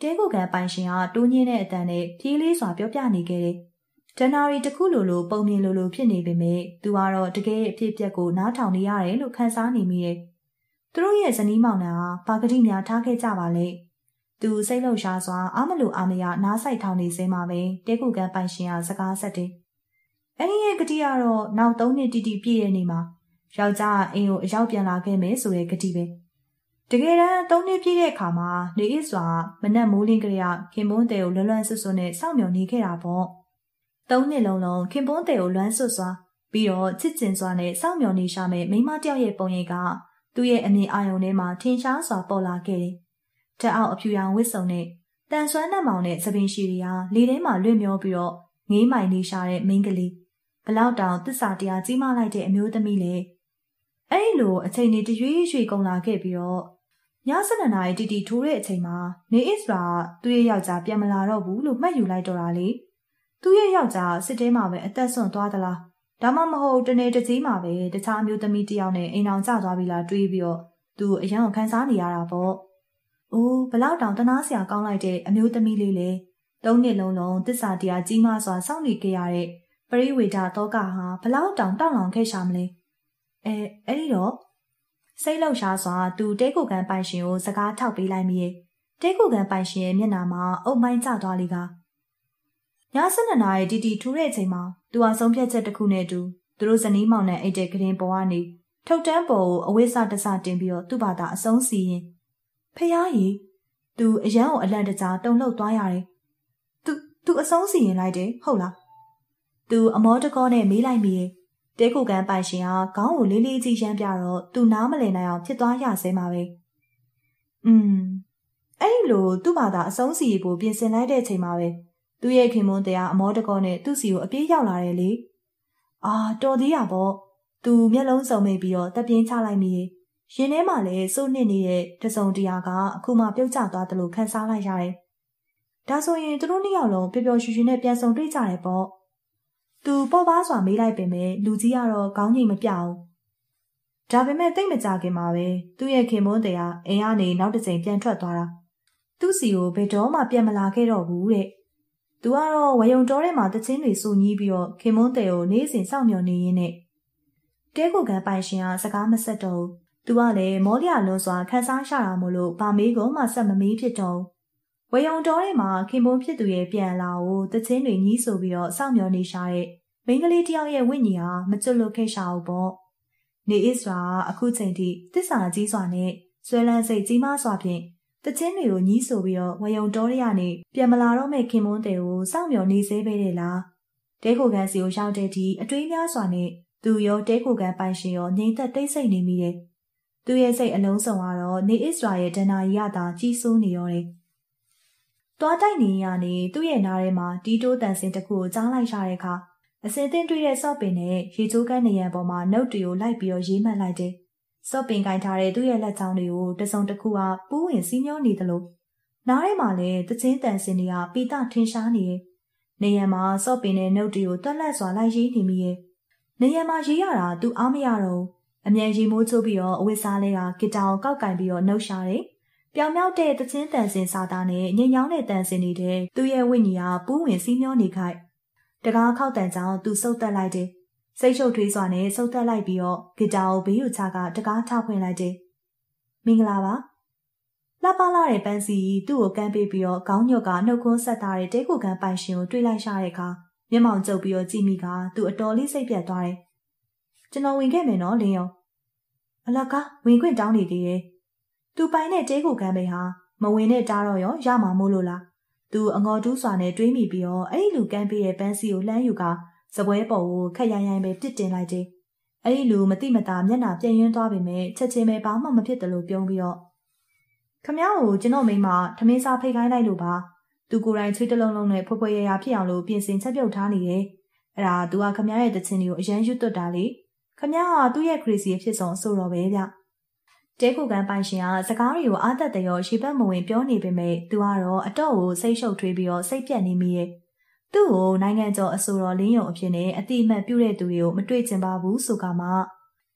တဲကိုကန်ပိုင်ရှင်ကတိုးညင်းတဲ့အတန်နဲ့ဖြေးလေးစွာပြောပြနေခဲ့တယ်။ ဇန်နဝါရီတစ်ခုလိုလိုပုံမြင်လိုလိုဖြစ်နေပေမဲ့သူကတော့တကယ်အဖြစ်အပျက်ကိုနားထောင်နေရတယ်လို့ခံစားနေမိတယ်။သူတို့ရဲ့ဇနီးမောင်နှံဟာဘာဂတိများထားခဲ့ကြပါလဲ။သူစိတ်လှုပ်ရှားစွာအာမလို့အာမရနားဆိုင်ထောင်နေစင်းမှာပဲတဲကိုကန်ပိုင်ရှင်ကစကားဆက်တယ်။အဲ့ဒီရဲ့ဂတိကတော့နောက်၃နှစ်တိတိပြည့်တဲ့နေ့မှာယောက်ျားအိမ်ကိုအရောက်ပြန်လာခဲ့မယ်ဆိုတဲ့ဂတိပဲ။တကယ်တမ်းသုံးနှစ်ပြည့်တဲ့အခါမှာနေအစ်စွာမနက်မိုးလင်းကလေးကခင်ပွန်းတဲ့ကိုလွန်းလွန်းဆွဆွနဲ့စောင့်မျှော်နေခဲ့တာပေါ့ သုံးနှစ်လုံးလုံးခင်ပွန်းတဲ့ကိုလွမ်းဆွစွာပြီးတော့ချစ်ကျင်စွာနဲ့စောင့်မျှော်နေရှာမဲ့မိမတယောက်ရဲ့ပုံရိပ်ကသူ့ရဲ့အမြင်အာရုံထဲမှာထင်ရှားစွာပေါ်လာခဲ့တယ်။တက်အောင်အဖြူရောင်ဝစ်စုံနဲ့တန်ဆွမ်းနှံမောင်နဲ့သပင်ရှိတွေဟာလေထဲမှာလွင့်မျောပြီးတော့ငေးမိုင်နေရှာတဲ့မိန်းကလေးဘလောက်တောင်တစ္ဆာတရားကြီးမားလိုက်တဲ့အမျိုးသမီးလေအဲ့လိုအချိန်တွေတရွေ့ရွှေ့ကုန်လာခဲ့ပြီးတော့ည7နာရီတီတီထိုးတဲ့အချိန်မှာနေအစ္စရာသူ့ရဲ့ယောက်ျားပြန်မလာတော့ဘူးလို့မှတ်ယူလိုက်တော့တာလေ သူ့ရဲ့ယောက်ျားစစ်တဲမှာပဲအသက်ဆုံးသွားသလားဒါမှမဟုတ်တနေ့တစ်ကြီးမှာပဲတခြားအမျိုးသမီးတယောက်နဲ့အိမ်အောင်ကျသွားပြီလားတွေးပြီးတော့သူအရန်ကိုခန်းစားနေရတာပေါ့။အိုးဘလောက်တောင်တနာစရာကောင်းလိုက်တဲ့အမျိုးသမီးလေးလေ။သုံးနှစ်လုံးလုံးတစ္ဆာတရားကြီးမားစွာစောင့်နေခဲ့ရတဲ့ပရိဝေဒတောကဟာဘလောက်တောင်တောင့်လောင်ခဲ့ရှာမလဲ။အဲအဲ့ဒီတော့စိတ်လှုပ်ရှားစွာသူတဲကိုကန်ပိုင်ရှင်ကိုစကားထောက်ပေးလိုက်မိရဲ့တဲကိုကန်ပိုင်ရှင်ရဲ့မျက်နှာမှာအုပ်မိုင်းကျသွားလေက ည7နာရီတီတီထူတဲ့အချိန်မှာသူဟာဆုံးဖြတ်ချက်တစ်ခုနဲ့တူသူတို့ဇနီးမောင်နဲ့အိတ်တဲ့ကရင်ပေါ်ကနေထုတ်တန်းပေါ်ကိုအဝိစတစတင်ပြီးတော့သူ့ဘာသာအဆုံးစီရင်ဖះကြီးသူအရန်ကိုအလန့်တကြားတုံလှုပ်သွားရတယ်သူသူအဆုံးစီရင်လိုက်တယ်ဟုတ်လားသူအမောတကောနဲ့မေးလိုက်မိရဲ့တဲကိုကန်ပိုင်ရှင်ဟာခေါင်းကိုလေးလေးကြီးရမ်းပြတော့သူနားမလည်နိုင်အောင်ဖြစ်သွားရစဲမှာပဲ။อืมအဲ့ဒီလိုသူ့ဘာသာအဆုံးစီကိုပြင်ဆင်လိုက်တဲ့အချိန်မှာပဲ သူ့ရဲ့ခင်မွန်းတရားအမောတကောနဲ့သူ့စီကိုအပြေးရောက်လာတယ်လေ။အာတော်သေးရပေါ့။သူမျက်လုံးစုံမိပြီးတော့တပြင်းချလိုက်မိရင်ထဲမှာလည်းစိုးနစ်နေတဲ့တစုံတရာကအခုမှပြုတ်ကျသွားတယ်လို့ခံစားလိုက်ရတယ်။ဒါဆိုရင်သူတို့နှစ်ယောက်လုံးပျော်ပျော်ရွှင်ရွှင်နဲ့ပြန်ဆောင်တွေ့ကြတယ်ပေါ့။သူပေါ့ပါစွာမေးလိုက်ပေမဲ့လူကြီးကတော့ကောင်းကြီးမပြဘူး။ဒါပေမဲ့တိတ်မကြခင်မှာပဲသူ့ရဲ့ခင်မွန်းတရားအိမ်ကနေနောက်တစ်ချိန်ပြန်ထွက်သွားတာ။သူ့စီကိုဘယ်တော့မှပြန်မလာခဲ့တော့ဘူးတဲ့။ သူကတော့ဝယုံတော်ထဲမှာတချင်းတွေစူညည်းပြီးတော့ခင်မွန်းတဲ့ကိုနေ့စဉ်စောင့်မျှော်နေရင်းနဲ့တဲကိုကန်ပိုင်ရှင်ကစကားမဆက်တော့သူကလည်းမောလျလွန်စွာခန်းစားရှာတာမို့လို့ဗာမေးကုန်းမှဆက်မမေးဖြစ်တော့ဝေယုံတော်ထဲမှာခင်ပွန်းဖြစ်သူရဲ့ပြန်လာကိုတချင်းတွေညီးဆိုပြီးတော့စောင့်မျှော်နေရှာတဲ့မိန်းကလေးတယောက်ရဲ့ဝိညာဉ်ဟာမကျွတ်လွတ်ခဲ့ရှာဘူးပေါ့နေအစ္စရာအခုချိန်ထိတစ္ဆာကြီးစွာနဲ့ဆွဲလန်းစိတ်ကြီးမားစွာဖြင့် တချင်းတွေကိုညီးဆိုပြီးတော့ဝေယုံတော်ရရနေပြန်မလာတော့မဲ့ခင်ပွန်းတဲ့ကိုစောင့်မျှော်နေစေပဲတဲ့လားတဲခိုကန်စီကိုရောက်တဲ့ဒီအတွေးများစွာနဲ့သူရောတဲခိုကန်ပိုင်ရှင်ရောငြိမ်သက်တိတ်ဆိတ်နေမိတယ်သူရဲ့စိတ်အလုံးစုံကတော့နေအစ္စရာရဲ့ဒဏ္ဍာရီရတာကြီးစိုးနေရောတယ်သွားတိုက်နေရနေသူ့ရဲ့နားထဲမှာတီးတိုးတန်စင်တစ်ခုကိုကြားလိုက်ရတဲ့အခါအစင်သင်းတွေ့တဲ့ဆော့ပင်နဲ့ရေချိုးကန်းနေရန်ပေါ်မှာနှုတ်တွေကိုလိုက်ပြီးတော့ရေးမှတ်လိုက်တယ် စော့ပင်ကင်ထားတဲ့သူ့ရဲ့လက်ချောင်းတွေကိုတစုံတစ်ခုကပူးဝင်စီးမျောနေသလိုနားထဲမှာလည်းတချင်းတန်စင်တွေကပီတာထင်ရှားနေရဲ့နေရံမှာစော့ပင်နဲ့နှုတ်တွေကိုတွက်လက်စွာလိုက်ရေးနေမိရဲ့နေရံမှာရေးရတာသူအားမရတော့အမြန်ရီမိုးချိုးပြီးတော့အဝတ်စားလေးကဂီတာကိုကောက်ကင်ပြီးတော့နှုတ်ရှာတယ်ပြောင်မြောက်တဲ့တချင်းတန်စင်စာသားနဲ့ညင်ညောင်းတဲ့တန်စင်နေတဲ့သူ့ရဲ့ဝိညာဉ်ကပူးဝင်စီးမျောနေခိုက်တကားခောက်တန်ကြောင်သူစုပ်တက်လိုက်တယ် စိတ်ရှုပ်ထွေးစွာနဲ့စုပ်တက်လိုက်ပြီးတော့ဂီတာကိုဘေးယူချကတကားထောက်ဖွင့်လိုက်တယ်မင်္ဂလာပါလှပလာတဲ့ပန်းစီသူ့ကိုကမ်းပေးပြီးတော့ခေါင်းညွတ်ကနှုတ်ခွန်းဆက်ထားတဲ့တဲကိုကန်ပိုင်ရှင်ကိုတွေ့လိုက်ရတဲ့အခါမျက်မှောင်ကျုပ်ပြီးတော့ကြည့်မိကသူအတော်လေးစိတ်ပြတ်သွားတယ်ကျွန်တော်ဝင်ခဲ့မယ်နော်လင်းယုံအလကားဝင်ခွင့်တောင်းနေသေးတယ်သူပိုင်တဲ့တဲကိုကန်ပဲဟာမဝင်နဲ့တားတော့ရောရမှာမို့လို့လားသူအငေါ်တူးစွာနဲ့တွေးမိပြီးတော့အဲ့ဒီလူကမ်းပေးတဲ့ပန်းစီကိုလှမ်းယူက စပွဲပေါ်ကိုခက်ရိုင်းရိုင်းပဲပစ်တင်လိုက်တယ်။အဲ့ဒီလူမတိမတာမျက်နှာပြည့်ရင်းသွားပေမဲ့ချက်ချင်းပဲဘာမှမဖြစ်တယ်လို့ပြောပြီးတော့ခမ ्या ကိုကျွန်တော်မိမထမင်းစားဖိတ်ခိုင်းလိုက်လို့ပါ။သူကိုယ်တိုင်ချွေးတလုံးလုံးနဲ့ဖွယ်ဖွယ်ရရဖြစ်အောင်လို့ပြင်ဆင်ချက်ပြုတ်ထားနေတယ်။အဲ့ဒါသူကခမ ्या ရဲ့တခြင်းတွေကိုအရန်ရွတ်တွတ်တာလေ။ခမ ्या ကသူ့ရဲ့ crazy ဖြစ်ဆုံးအဆိုတော်ပဲဗျ။တဲကိုကန်ပိုင်ရှင်ကစကားတွေကိုအားသက်တယ်ရောရှေ့ဘက်မဝင်ပြောနေပေမဲ့သူကတော့အတော့ကိုစိတ်ရှုပ်ထွေးပြီးတော့စိတ်ပြက်နေမိရဲ့။ သူ့ကိုနိုင်ငံကျော်အဆိုတော်လင်းယုံအဖြစ်နဲ့အတိအမှတ်ပြုတဲ့သူတွေကိုမတွေ့ချင်ပါဘူးဆိုကမှ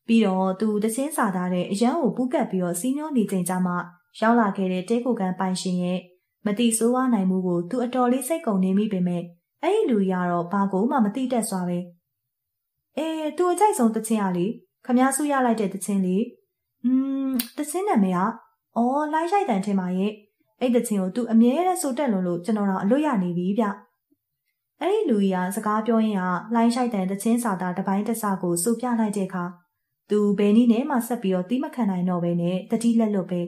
ပြီးတော့သူတချင်းစာသားတဲ့အရန်ကိုပူးကပ်ပြီးတော့စီးမျောနေချိန်ကျမှရောက်လာခဲ့တဲ့တဲကိုကန်ပိုင်ရှင်ရဲ့မတိဆိုးဝါးနိုင်မှုကိုသူအတော်လေးစိတ်ကုန်နေမိပေမဲ့အဲ့ဒီလူရတော့ဘာကိုမှမတိတတ်စွာပဲအေးသူအကြိုက်ဆုံးတချင်းရလေခမားဆူရလိုက်တဲ့တချင်းလေอืมတချင်းနာမည်ကအော်လိုက်ရိုက်တန်ထင်ပါရဲ့အဲ့တချင်းကိုသူအမြဲတမ်းဆိုတက်လွန်လို့ကျွန်တော်တော့အလွတ်ရနေပြီဗျ အဲ့ဒီလူကြီးကစကားပြောရင်းကလှိုင်းရှိုက်တဲ့တချင်းစာသားတပိုင်းတစကိုစူပြလိုက်တဲ့အခါသူဘယ်နည်းနဲ့မှဆက်ပြီးတော့တီးမခံနိုင်တော့ဘဲနဲ့တတိလက်လွတ်ပဲ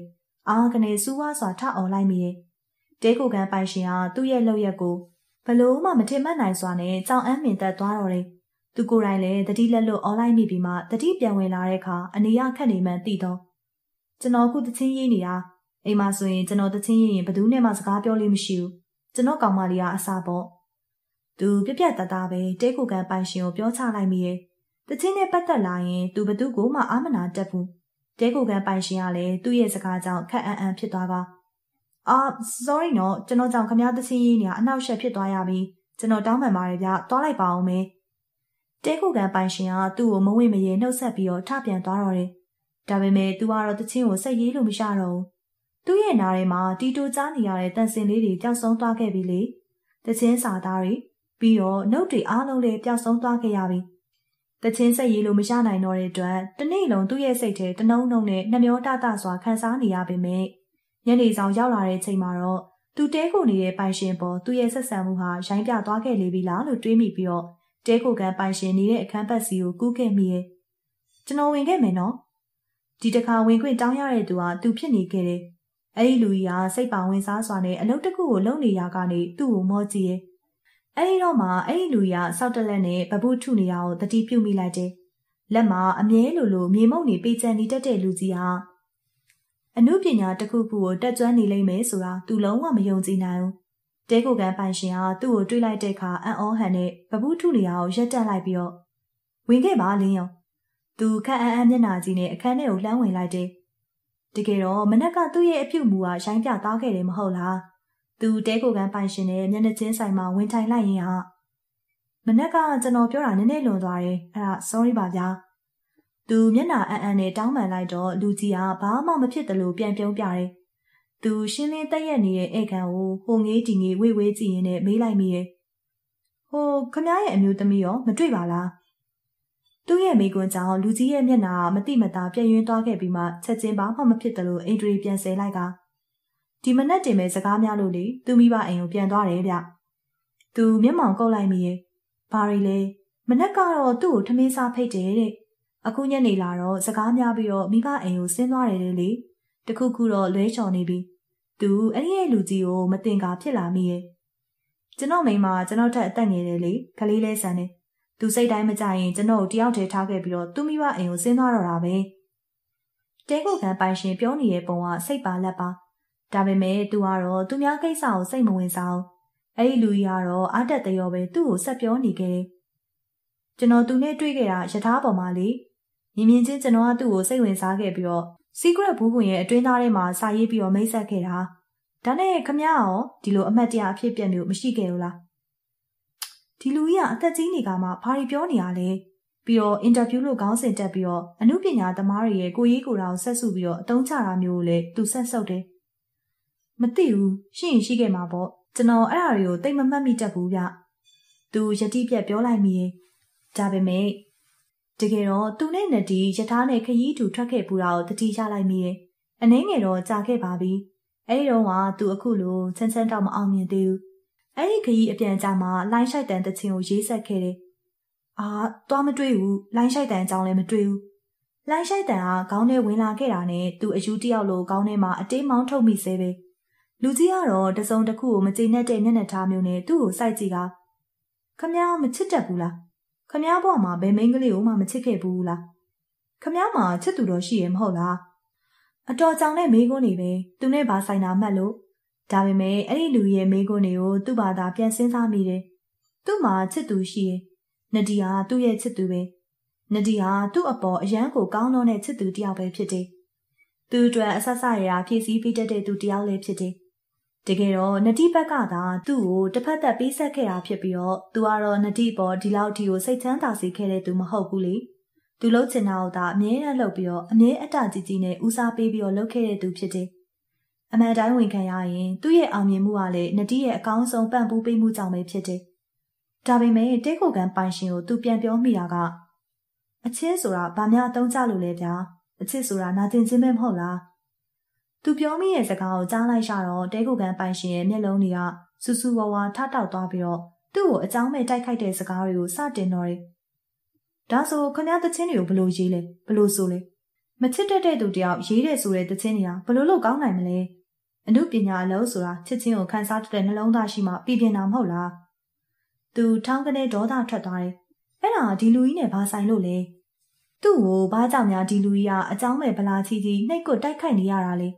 အာကနေစူးဝါစွာထအောင်လိုက်မိရဲ့တဲကိုကန်ပိုင်ရှင်ကသူ့ရဲ့လှုပ်ရက်ကိုဘလို့မှမထင်မှတ်နိုင်စွာနဲ့ကြောင်အမ်းမြင်သက်သွားတော့တယ်သူကိုယ်တိုင်လည်းတတိလက်လွတ်អော်လိုက်မိပြီးမှတတိပြန်ဝင်လာတဲ့အခါအနေရခက်နေမှန်းသိတော့ကျွန်တော်ခုတချင်းရေးနေတာအိမ်မှာဆိုရင်ကျွန်တော်တချင်းရေးရင်ဘယ်သူနဲ့မှစကားပြောလို့မရှိဘူးကျွန်တော်ကောင်မလေးကအစားပေါ့ သူပြပြတသားပဲတဲကိုကန်ပိုင်ရှင်ကိုပြောချလိုက်မိရဲ့တချင်းနဲ့ပတ်သက်လာရင်သူဘသူ့ကိုမှအာမနာတက်ဘူးတဲကိုကန်ပိုင်ရှင်ကလည်းသူ့ရဲ့စကားကြောင့်ခက်အံ့အံ့ဖြစ်သွားပါအာ sorry နော်ကျွန်တော်ကြောင့်ခမားတချင်းရေးနေအနောက်ရှက်ဖြစ်သွားရပြီကျွန်တော်တောင်းပန်ပါတယ်ဗျသွားလိုက်ပါအောင်မေတဲကိုကန်ပိုင်ရှင်ကသူ့ကိုမဝင့်မရေနှုတ်ဆက်ပြီးတော့ထပြန်သွားတော့တယ်ဒါပေမဲ့သူကတော့တချင်းကိုစိတ်ရေးလို့မရတော့ဘူးသူ့ရဲ့နားထဲမှာတီတိုကြားနေရတဲ့တန်စင်လေးတွေပျောက်ဆုံးသွားခဲ့ပြီလေတချင်းစာသားတွေ ပြီးတော့နှုတ်တွေအားလုံးလည်းပျောက်ဆုံးသွားခဲ့ရပြီ။တချင်းဆက်ရေးလို့မရနိုင်တော့တဲ့အတွက်တနေ့လုံးသူ့ရဲ့စိတ်ထဲတနှုံနှုံနဲ့နှမျောတတစွာခံစားနေရပေမဲ့ညနေဆောင်ရောက်လာတဲ့ချိန်မှာတော့သူတဲကိုနေတဲ့ပိုင်ရှင်ပေါ်သူ့ရဲ့ဆက်ဆံမှုဟာရိုင်းပြသွားခဲ့လေပြီလားလို့တွေးမိပြီးတော့တဲကိုကန်ပိုင်ရှင်နေတဲ့အခန်းပတ်စီကိုကူးခဲ့မိရဲ့ကျွန်တော်ဝင်ခဲ့မယ်နော်ဒီတခါဝင်ခွင့်တောင်းရတဲ့သူကသူဖြစ်နေခဲ့တယ်အဲ့ဒီလူကြီးကစိတ်ပါဝင်စားစွာနဲ့အလုပ်တစ်ခုကိုလုပ်နေရကနေသူ့ကိုမောကြည့်ရဲ့ အဲဒီတော့မှအဲ့ဒီလူရဆောက်တလက်နဲ့ဗပုထုနေတာကိုတတိပြုမိလိုက်တယ်။လက်မှာအမြဲလိုလိုမြေမုံနေပေးချန်နေတတ်တဲ့လူကြီးဟာအမှုပညာတစ်ခုခုကိုတက်ကြွနေလိမ့်မယ်ဆိုတာသူလုံးဝမယုံကြည်နိုင်ဘူး။တဲကိုကန်ပိုင်ရှင်ဟာသူ့ကိုတွေးလိုက်တဲ့အခါအံ့ဩဟန်နဲ့ဗပုထုနေတာကိုရက်တက်လိုက်ပြီးတော့ဝင်ခဲ့ပါလင်းရော။သူခက်အံ့အံ့မျက်နှာကြီးနဲ့အခန်းထဲကိုလှမ်းဝင်လိုက်တယ်။တကယ်တော့မနက်ကသူ့ရဲ့အပြုတ်မူကရိုင်းပြသားခဲ့တယ်မဟုတ်လား။ သူတဲကိုကန်ပိုင်ရှင်နဲ့မျက်နှာချင်းဆိုင်မှာဝင်ထိုင်လိုက်ရင်ဟာမနက်ကကျွန်တော်ပြောတာနည်းနည်းလွန်သွားတယ်အဲ့ဒါ sorry ပါဗျာသူမျက်နှာအန်အန်နဲ့တောင်းပန်လိုက်တော့လူကြီးကဘာမှမဖြစ်တယ်လို့ပြန်ပြုံးပြတယ်သူရှင်းလင်းတက်ရက်နေတဲ့ဧကန်ကိုဟိုငေးတီငေးဝေဝေးကြည့်ရင်းနဲ့မေးလိုက်မိရဲ့ဟိုခမရဲ့အမျိုးသမီးရောမတွေ့ပါလားသူ့ရဲ့မိကွန်းကြောင့်လူကြီးရဲ့မျက်နှာမတိမတာပြည့်ရင်းသွားခဲ့ပြီးမှချက်ချင်းဘာမှမဖြစ်တယ်လို့အိန္ဒြေပြန်ဆဲလိုက်က ဒီမနက်တင်မဲ့စကားများလို့လေသူမိဘအိမ်ကိုပြန်သွားတယ်ဗျသူမျက်မှောင်ကုတ်လိုက်မိရဲ့ဘာရီလဲမနက်ကတော့သူ့ကိုထမင်းစားဖိတ်တယ်တဲ့အခုညနေလာတော့စကားများပြီးတော့မိဘအိမ်ကိုဆင်းသွားတယ်လေတခုခုတော့လွဲချော်နေပြီသူအဲ့ဒီရဲ့လူကြီးကိုမတင်ကာဖြစ်လာမိရဲ့ကျွန်တော်မိန်းမကျွန်တော်ထက်အသက်ငယ်တယ်လေခလေးလဲဆန်တယ်သူစိတ်တိုင်းမကြရင်ကျွန်တော်တယောက်တည်းထားခဲ့ပြီးတော့သူမိဘအိမ်ကိုဆင်းသွားတော့တာပဲတဲခုခံပိုင်ရှင်ပြောနေတဲ့ပုံကစိတ်ပါလက်ပါ ဒါပေမဲ့သူကတော့သူများကိစ္စကိုစိတ်မဝင်စားဘူး။အဲ့ဒီလူကြီးကတော့အတက်တရောပဲသူ့ကိုဆက်ပြောနေခဲ့တယ်။ကျွန်တော်သူနဲ့တွေ့ခဲ့တာယထာပေါ်မှာလေညမြင်မြင်ချင်းကျွန်တော်ကသူ့ကိုစိတ်ဝင်စားခဲ့ပြီးတော့ secret ဘူးကွန်ရဲ့အတွင်းသားထဲမှာစာရေးပြီးတော့မိတ်ဆက်ခဲ့တာဒါနဲ့ခမရောဒီလိုအမှတ်တရအဖြစ်ပြက်မျိုးမရှိခဲ့ဘူးလားဒီလူကြီးကအသက်ကြီးနေကမှဘာတွေပြောနေရလဲပြီးတော့အင်တာဗျူးလို့ခေါင်းစဉ်တက်ပြီးတော့အမှုပညာသမားတွေရဲ့ကိုရေးကိုတာကိုဆက်စုပြီးတော့အတုံးချတာမျိုးကိုလည်းသူဆက်ဆုပ်တယ် မသိဘူးရှိရင်ရှိခဲ့မှာပေါ့ကျွန်တော်အဲ့အရာတွေကိုတိတ်မမှတ်မိတတ်ဘူးဗျသူယတိပြက်ပြောလိုက်မိရဲ့ဒါပေမဲ့တကယ်တော့သူနဲ့နဒီယထာနဲ့ခရီးတူထွက်ခဲ့ပူတာကိုတတိချလိုက်မိရဲ့အနှဲငယ်တော့ကြာခဲ့ပါပြီအဲ့ဒီတော့ကသူအခုလိုချမ်းချမ်းတော့မအောင်မြင်သေးဘူးအဲ့ဒီခရီးအပြန်ကြမှာလိုင်းရှိုက်တန်တချင်းကိုရေးဆက်ခဲ့တယ်အာသွားမတွေ့ဘူးလိုင်းရှိုက်တန်အကြောင်းလည်းမတွေ့ဘူးလိုင်းရှိုက်တန်ကခေါင်းထဲဝင်လာခဲ့တာနဲ့သူအယူတယောက်လိုခေါင်းထဲမှာအတေးမောင်းထုတ်မိစေပဲ လူကြီးကတော့တစုံတစ်ခုကိုမကျေနပ်တဲ့မျက်နှာထားမျိုးနဲ့သူ့ကိုစိုက်ကြည့်ကခမ ्या မချစ်တတ်ဘူးလားခမ ्या ဘွားမှာဘယ်မိန်းကလေးကိုမှမချစ်ခဲ့ဘူးလားခမ ्या မှာချစ်သူတော့ရှိရဲ့မဟုတ်လားအတော်ကြောင်တဲ့မိကုန်းနေပဲသူနဲ့ဘာဆိုင်တာမှတ်လို့ဒါပေမဲ့အဲ့ဒီလူရဲ့မိကုန်းတွေကိုသူ့ဘာသာပြန်စဉ်းစားမိတယ်သူ့မှာချစ်သူရှိရဲ့နဒီဟာသူ့ရဲ့ချစ်သူပဲနဒီဟာသူ့အပေါ်အရန်ကိုကောင်းတော့တဲ့ချစ်သူတယောက်ပဲဖြစ်တယ်သူ့အတွက်အဆက်ဆက်ရဖြည့်ဆည်းပေးတတ်တဲ့သူတယောက်လည်းဖြစ်တယ် တကယ်တော့နတိဘက်ကသာသူ့ကိုတစ်ဖက်သက်ပေးဆက်ခဲ့တာဖြစ်ပြီးတော့သူကတော့နတိပေါ်ဒီလောက်ထိကိုစိတ်ချမ်းသာစေခဲ့တဲ့သူမဟုတ်ဘူးလေသူလှုပ်ချင်တာကိုသာအမြဲတမ်းလှုပ်ပြီးတော့အမြဲအတကြီးကြီးနဲ့ဦးစားပေးပြီးတော့လှုပ်ခဲ့တဲ့သူဖြစ်တယ်အမှန်တိုင်းဝင်ခံရရင်သူ့ရဲ့အောင်မြင်မှုကလည်းနတိရဲ့အကောင်းဆုံးပံ့ပိုးပေးမှုကြောင့်ပဲဖြစ်တယ်ဒါပေမဲ့တဲကိုကန်ပိုင်ရှင်ကိုသူပြန်ပြောမိတာကအချစ်ဆိုတာဗာများအသုံးချလို့လဲဗျာအချစ်ဆိုတာနာကျင်ခြင်းပဲမဟုတ်လား သူပြောမိရဲ့စကားကိုကြားလိုက်ရတော့တဲကိုကန်ပိုင်ရှင်ရဲ့မျက်လုံးတွေကစူးစူးဝါးဝါထထောက်သွားပြီးတော့သူ့ကိုအကြောင်းမဲ့တိုက်ခိုက်တဲ့စကားတွေကိုစတင်တော့တယ်ဒါဆိုခမည်းသချင်းတွေကိုဘလို့ရေးလဲဘလို့ဆိုလဲမချစ်တတ်တဲ့သူတယောက်ရေးတဲ့ဆိုတဲ့သချင်းတွေကဘလို့လို့ကောင်းနိုင်မလဲအမှုပညာအလုံးဆိုတာချစ်ချင်းကိုခန်းစားတတ်တဲ့နှလုံးသားရှိမှပြည်ပြင်းတာမဟုတ်လားသူထောင်းကနေဒေါသထွက်သွားတယ်အဲ့ဒါဒီလူကြီးနဲ့ဘာဆိုင်လို့လဲသူ့ကိုဘာကြောင့်များဒီလူကြီးကအကြောင်းမဲ့ဗလာချီချီနှိတ်ကွတိုက်ခိုက်နေရတာလဲ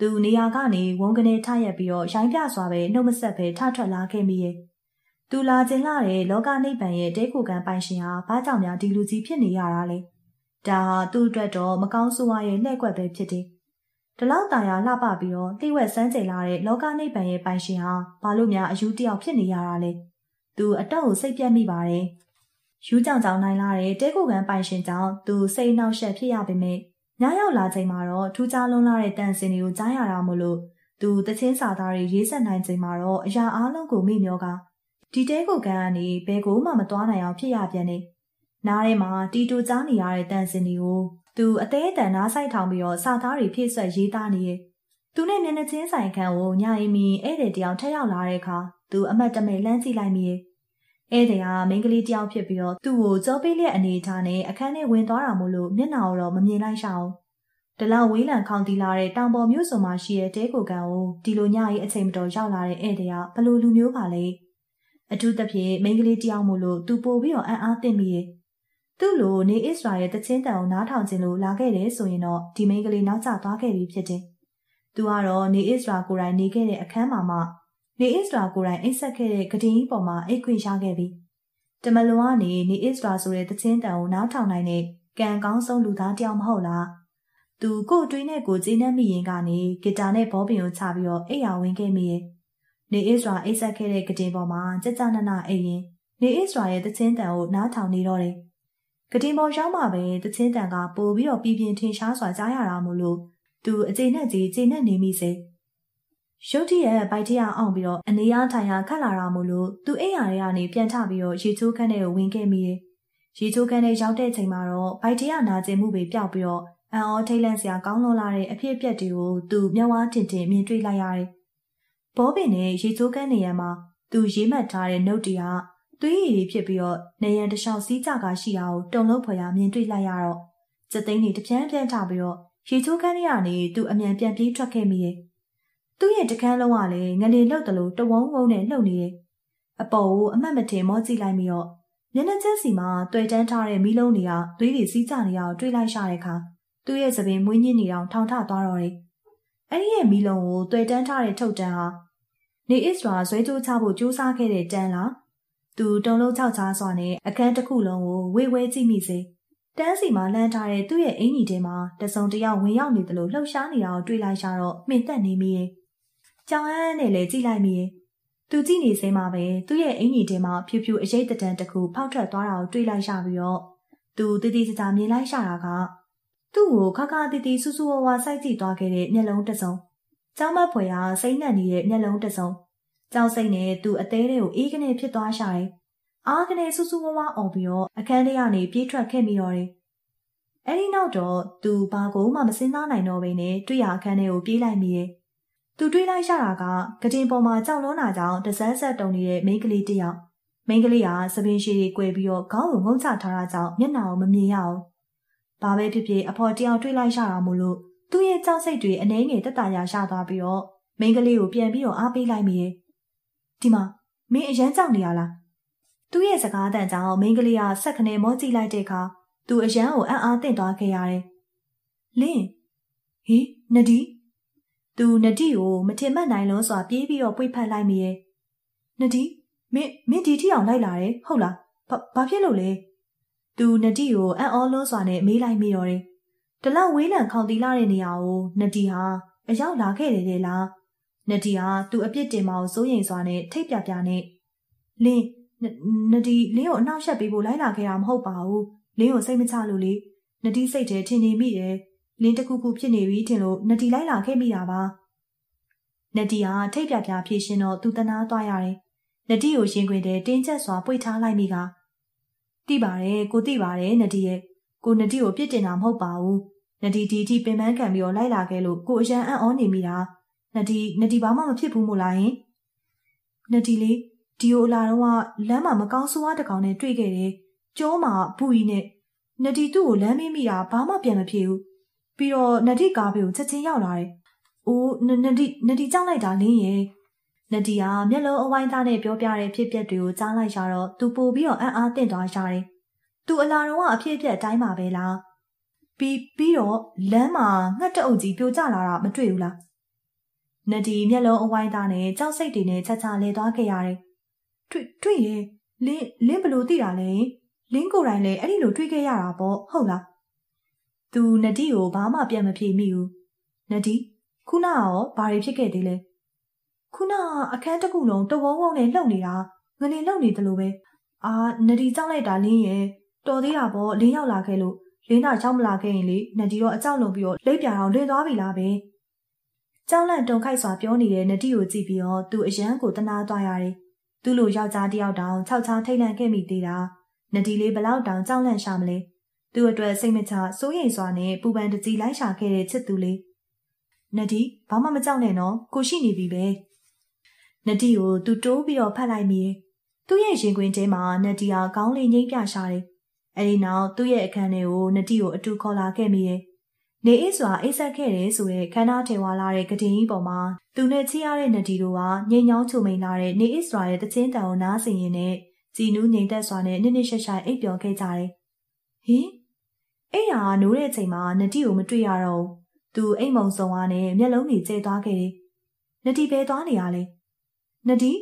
သူနေရာကနေဝုန်းကနေထရက်ပြီးတော့ရိုင်းပြစွာပဲနှုတ်မဆက်ပဲထထွက်လာခဲ့မိရဲ့သူလာခြင်းလာတဲ့လောကနိဗ္ဗာန်ရဲ့တဲကိုကံပိုင်ရှင်ဟာဘာကြောင့်များဒီလူကြီးဖြစ်နေရတာလဲဒါဟာသူ့အတွက်တော့မကောင်းဆိုးဝါးရဲ့လှဲ့ကွက်ပဲဖြစ်တယ်ဒီလောက်တာယာလှပပြီးတော့တိဝက်စမ်းကြိမ်လာတဲ့လောကနိဗ္ဗာန်ရဲ့ပိုင်ရှင်ဟာဘာလို့များအယူတယောက်ဖြစ်နေရတာလဲသူအတော့ကိုစိတ်ပြတ်မိပါတယ်ယူကြောင်ကြောင်နိုင်လာတဲ့တဲကိုကန်ပိုင်ရှင်ကြောင့်သူစိတ်နှောက်ယှက်ဖြစ်ရပေမဲ့ ညရောက်လာချိန်မှာတော့ထူးခြားလွန်းလာတဲ့တန်စင်တွေကိုကြားရတာမို့လို့သူတချင်းစာသားတွေရေးဆက်နိုင်ချိန်မှာတော့အရာအလုံးကိုမိမျောကဒီတဲကိုကန်ကနေဘယ်ကိုမှမသွားနိုင်အောင်ဖြစ်ရပြန်နေနားထဲမှာတီတူကြားနေရတဲ့တန်စင်တွေကိုသူအသေးအတန်နားဆိုင်ထောင်ပြီးတော့စာသားတွေဖြည့်ဆွက်ရေးသားနေရဲ့သူနဲ့မျက်နှာချင်းဆိုင်ခန်းကိုညအိမ်မီဧည့်သည်တယောက်ထက်ရောက်လာတဲ့အခါသူအမတ်တမဲ့လှမ်းကြည့်လိုက်မိရဲ့ ဧည့်သည်ကမိန်းကလေးတယောက်ဖြစ်ပြီးတော့သူ့ကိုကြောပေးလျက်အနေထားနဲ့အခန်းထဲဝင်သွားတာမို့လို့မျက်နှာကိုတော့မမြင်လိုက်ရအောင်။ဒီလောက်ဝေးလံခေါင်တီလာတဲ့တောင်ပေါ်မြို့စုံမှာရှိတဲ့တဲကိုကန်ကိုဒီလိုညကြီးအချိန်မတော်ရောက်လာတဲ့ဧည့်သည်ကဘလို့လူမျိုးပါလဲ။အထူးသဖြင့်မိန်းကလေးတယောက်မို့လို့သူပို့ပြီးတော့အံ့အားသင့်မိရဲ့။သူ့လိုနေအစ္စရာရဲ့တချင်းတန်ကိုနားထောင်ခြင်းလို့လာခဲ့တယ်ဆိုရင်တော့ဒီမိန်းကလေးနောက်ကျသွားခဲ့ပြီဖြစ်တယ်။သူကတော့နေအစ္စရာကိုယ်တိုင်နေခဲ့တဲ့အခန်းမှာမှ နေအစ္စရာကိုယ်တိုင်အိတ်ဆက်ခဲ့တဲ့ဂဒင်းကြီးပေါ်မှာအိတ်ခွင့်ရခဲ့ပြီတမလွန်ကနေနေအစ္စရာဆိုတဲ့တချင်းတန်ကိုနားထောင်နိုင်တဲ့ကံကောင်းဆုံးလူသားတယောက်မဟုတ်လားသူကို့အတွင်းနဲ့ကိုကျင်းနှက်မိရင်ကနေဂီတာနဲ့ဘောပင်ကိုချပြီးတော့အိတ်ရဝင်ခဲ့မိရဲ့နေအစ္စရာအိတ်ဆက်ခဲ့တဲ့ဂဒင်းပေါ်မှာကြကြနနအိတ်ရင်နေအစ္စရာရဲ့တချင်းတန်ကိုနားထောင်နေတော့တယ်ဂဒင်းပေါ်ရောက်မှပဲတချင်းတန်ကပို့ပြီးတော့ပြပြင်းထင်ရှားစွာကြားရတာမို့လို့သူအကျိနဲ့ကြီးကျိနဲ့နေမိစေ။ ရုတ်တရက်ဗိုက်ထရအောင်ပြီးတော့အနေရထိုင်ရခတ်လာတာမို့လို့သူအိမ်ယာတွေကနေပြန်ထပြီးတော့ရေချိုးခန်းထဲကိုဝင်ခဲ့မိတယ်။ရေချိုးခန်းထဲရောက်တဲ့ချိန်မှာတော့ဗိုက်ထရနာကျင်မှုပဲပျောက်ပြီးတော့အံ့ဩထိတ်လန့်စရာကောင်းလွန်လာတဲ့အဖြစ်အပျက်တွေကိုသူမျက်ဝါးတင်တင်မြင်တွေ့လိုက်ရတယ်။ဘောပင်နဲ့ရေချိုးခန်းနေရမှာသူရေးမှတ်ထားတဲ့နှုတ်တီဟာသွေးရည်တွေဖြစ်ပြီးတော့နေရန်တလျှောက်စီးကြကရှိတာကိုတုံလုံးဖွယ်ရမြင်တွေ့လိုက်ရတော့စက်သိန်းတွေတပြန်းပြန်းထပြီးတော့ရေချိုးခန်းထဲကနေသူအမြန်ပြန်ပြေးထွက်ခဲ့မိရဲ့။ သူ့ရဲ့တကန်းလုံးကလည်းငလေလှုပ်တယ်လို့တဝုံဝုံနဲ့လှုပ်နေတယ်။အပေါ်ကိုအမှတ်မတင်မောကြည့်လိုက်ပြီးတော့မျက်နှာချင်းစီမှာတွေ့တန်းထားတဲ့မီးလုံးတွေကသွေးတွေစီးကြနေအောင်တွေးလိုက်ရတဲ့အခါသူ့ရဲ့သပင်မွေးညင်းနေအောင်ထောင်ထသွားတော့တယ်။အဲ့ဒီရဲ့မီးလုံးကိုတွေ့တန်းထားတဲ့ထုတ်တန်းဟာနေအစ္စရာဇွဲကြိုးချဖို့ကြိုးစားခဲ့တဲ့တန်းလား။သူတုံလုံးချောက်ချားစွာနဲ့အခန်းတစ်ခုလုံးကိုဝေဝဲကြည့်မိစေတန်းစီမှာလမ်းထားတဲ့သူ့ရဲ့အင်ကြီးထဲမှာတစုံတယောက်ဝင်ရောက်နေတယ်လို့လှုပ်ရှားနေတာကိုတွေ့လိုက်ရတော့မှင်သက်နေမိရဲ့။ ကြောင်ဟန်းနဲ့လည်းကြည့်လိုက်မိရဲ့။သူကြည့်နေစင်းမှာပဲသူ့ရဲ့အင်ကြီးထဲမှာဖြူဖြူအရေးတတန်တစ်ခုဖောက်ထွက်သွားတာကိုတွေ့လိုက်ရပြီးတော့သူတည်တည်ကြမြင်လိုက်ရတာကသူ့ကိုခါခါတီတီဆူဆူဝါဝါစိုက်ကြည့်သွားခဲ့တဲ့မျက်လုံးတစ်စုံ။ကျောင်းမဖွယ်ဟာစိမ့်နှံ့နေတဲ့မျက်လုံးတစ်စုံ။ကျောင်းစိတ်နဲ့သူ့အသေးလေးကိုအေးကနေဖြစ်သွားရှာတယ်။အားကနေဆူဆူဝါဝါអော်ပြီးတော့အခန်းထဲကနေပြေးထွက်ခဲ့မိတော့တယ်။အဲဒီနောက်တော့သူဘာကိုမှမစင်စားနိုင်တော့ဘဲနဲ့တွေ့ရအခန်းထဲကိုပြေးလိုက်မိရဲ့။ သူတွေ့လိုက်ရတာကကတင်ပေါ်မှာကြောက်လွန်းတာကြောင့်တစန်းဆက်တုံနေတဲ့မိန်းကလေးတစ်ယောက်။မိန်းကလေးကသပင်ရှည်တွေ꿰ပြီးတော့ခေါင်းကိုငုံချထားတာကြောင့်မျက်နှာကိုမမြင်ရအောင်။ဘာပဲဖြစ်ဖြစ်အဖော်တယောက်တွေ့လိုက်ရတာမို့လို့သူ့ရဲ့ကြောက်စိတ်တွေအနှဲငယ်တက်တာရရသွားပြီးတော့မိန်းကလေးကိုပြန်ပြီးတော့အားပေးလိုက်မိရဲ့။ဒီမှာမင်းအရန်ကြောက်နေရလား။သူ့ရဲ့စကားတန်ကြောင့်မိန်းကလေးကဆက်ခနဲမောကြည့်လိုက်တဲ့အခါသူအရန်ကိုအံ့အားသင့်သွားခဲ့ရတယ်။လင်းဟေးနဒီ သူနဒီကိုမထင်မှတ်နိုင်လို့စွာပြေးပြီးတော့ပွေဖက်လိုက်မိရဲ့။နဒီမင်းမင်းဒီထိအောင်လိုက်လာတယ်ဟုတ်လား။ဘာဘာဖြစ်လို့လဲ။သူနဒီကိုအံ့ဩလို့စွာနဲ့မေးလိုက်မိတော့တယ်။တလောက်ဝေးလံခေါင်တီလာတဲ့နေရာကိုနဒီဟာအရောက်လာခဲ့တယ်လေလား။နဒီဟာသူအပြစ်တင်မအောင်စိုးရိမ်စွာနဲ့ထိတ်ပြပြနဲ့လင်းနဒီလင်းကိုအနောက်ရှက်ပေးဖို့လိုက်လာခဲ့တာမဟုတ်ပါဘူးလင်းကိုစိတ်မချလို့လေနဒီစိတ်ထဲထင်နေမိတယ် လင်းတခုခုဖြစ်နေပြီထင်လို့နဒီလိုက်လာခဲ့မိတာပါနဒီဟာထိတ်ပြပြဖြေရှင်တော့သူတနာသွားရတယ်နဒီကိုရင်ခွင်ထဲတင်းကျပ်စွာပွေထားလိုက်မိကတိပါတယ်ကိုတိပါတယ်နဒီရဲ့ကိုနဒီကိုပြစ်တင်တာမဟုတ်ပါဘူးနဒီဒီဒီပင်ပန်းခံပြီးတော့လိုက်လာခဲ့လို့ကိုအရန်အံ့ဩနေမိတာနဒီနဒီဘာမှမဖြစ်ဘူးမို့လားယင်နဒီလေးဒီကိုလာတော့လမ်းမှာမကောင်းဆိုးဝါးတကောင်နဲ့တွေ့ခဲ့တယ်ကျိုးမှာဘူးကြီးနဲ့နဒီသူ့ကိုလမ်းမေးမိတာဘာမှပြန်မဖြစ်ဘူး ပြီးတော့နဒီကားဘေးကိုချက်ချင်းရောက်လာတယ်အိုးနဒီနဒီကြောက်လိုက်တာလင်းရဲ့နဒီကမျက်လုံးအဝိုင်းသားနဲ့ပြောပြတဲ့ဖြစ်ပျက်တွေကိုကြားလိုက်ရတော့သူပို့ပြီးတော့အံ့အားသင့်သွားရတယ်သူအလာတော့အဖြစ်အပျက်အတိုင်းပါပဲလားပြီးပြီးတော့လမ်းမှာငှက်တအုပ်ကြီးပြိုကျလာတာမတွေ့ဘူးလားနဒီမျက်လုံးအဝိုင်းသားနဲ့ကြောက်စိတ်တွေနဲ့ချက်ချလဲသွားခဲ့ရတယ်တွေ့တွေ့ရဲ့လင်းလင်းဘလို့သိတာလဲလင်းကိုယ်တိုင်လည်းအဲ့ဒီလိုတွေ့ခဲ့ရတာပေါ့ဟုတ်လား သူနဒီကိုဘာမှပြန်မဖြေမိဘူးနဒီခုနကရောဘာတွေဖြစ်ခဲ့သေးလဲခုနကအခန်းတစ်ခုလုံးတဝုံဝုံနဲ့လှုပ်နေတာငနေလှုပ်နေတယ်လို့ပဲအာနဒီကြောက်လိုက်တာလင်းရဲ့တော်သေးတာပေါ့လင်းရောက်လာခဲ့လို့လင်းသာကြောက်မလာခဲ့ရင်လေနဒီတော့အကြောက်လုံးပြီးတော့လိပ်ပြာအောင်လင်းသွားပြီလားပဲကြောက်လန့်တုန်ခိုက်စွာပြောနေတဲ့နဒီကိုကြည့်ပြီးတော့သူအရန်ကိုတနာသွားရတယ်သူ့လိုယောက်ျားတယောက်တောင်ခြောက်ချားထိတ်လန့်ခဲ့မိသေးတာနဒီလေးဘလောက်တောင်ကြောက်လန့်ရှာမလဲ သူ့အတွက်စိတ်မချစိုးရိမ်စွာနဲ့ပူပန်တကြီးလိုက်ရှာခဲ့တဲ့ချစ်သူလေးနဒီဘာမှမကြောက်နဲ့နော်ကိုရှိနေပြီပဲနဒီကိုသူတိုးပြီးတော့ဖတ်လိုက်မိတယ်သူ့ရဲ့ရင်ခွင်ထဲမှာနဒီဟာခေါင်းလေးငိမ့်ပြရှာတယ်အဲဒီနောက်သူ့ရဲ့အခန်းထဲကိုနဒီကိုအတူခေါ်လာခဲ့မိတယ်နေအေးစွာအိတ်ဆက်ခဲ့တယ်ဆိုတဲ့ခန္ဓာထေဝါလာတဲ့ကတင်ကြီးပေါ်မှာသူနဲ့ချီရတဲ့နဒီတို့ကငိမ်ညောင်းချုံမိန်လာတဲ့နေအေးစွာရဲ့တချင်းတန်ကိုနားဆင်ရင်နဲ့ကြည်နူးငိမ်သက်စွာနဲ့နစ်နစ်ရှက်ရှက်အိပ်ပျော်ခဲ့ကြတယ်။ဟင် အဲ့ဟာနိုးတဲ့အချိန်မှာနဒီကိုမတွေ့ရတော့ဘူး။သူအိမ်မုံစုံအားနဲ့မျက်လုံးတွေကျဲသွားခဲ့တယ်။နဒီပဲသွားနေရလဲ။နဒီ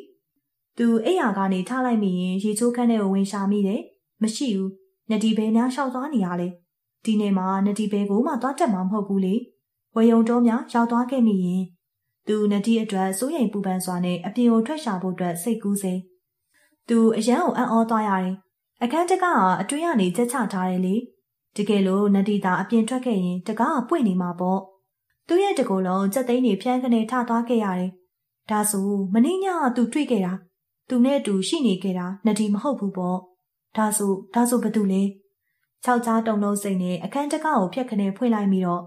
သူအိမ်ဟာကနေထားလိုက်မိရင်ရေချိုးခန်းထဲကိုဝင်ရှာမိတယ်။မရှိဘူး။နဒီပဲများရှောက်သွားနေရလဲ။ဒီနေ့မှာနတီဘဲကိုမှသွားတက်မှာမဟုတ်ဘူးလေဝေယုံတော်များရောက်သွားခဲ့မိရင်သူနတီအတွက်စိုးရိမ်ပူပန်စွာနဲ့အပြင်ကိုထွက်ရှာဖို့အတွက်စိတ်ကူးစိသူအရန်ကိုအံ့ဩသွားရတယ်အခန်းတကားကအတွင်းကနေချက်ချထားတယ်လေ တကယ်လို့နတီတာအပြင်ထွက်ခဲ့ရင်တကားကပွင့်နေမှာပေါ့သူ့ရဲ့တကူလုံးစက်သိန်းတွေဖြန်းခနေထသွားခဲ့ရတယ်ဒါဆိုမင်းညကသူတွေ့ခဲ့တာသူနဲ့တူရှိနေခဲ့တာနတီမဟုတ်ဘူးပေါ့ဒါဆိုဒါဆိုဘာတူလဲခြောက်ကြားတုံလုံးစိတ်နဲ့အခန်းတကားကိုဖြတ်ခနဲဖွင့်လိုက်ပြီးတော့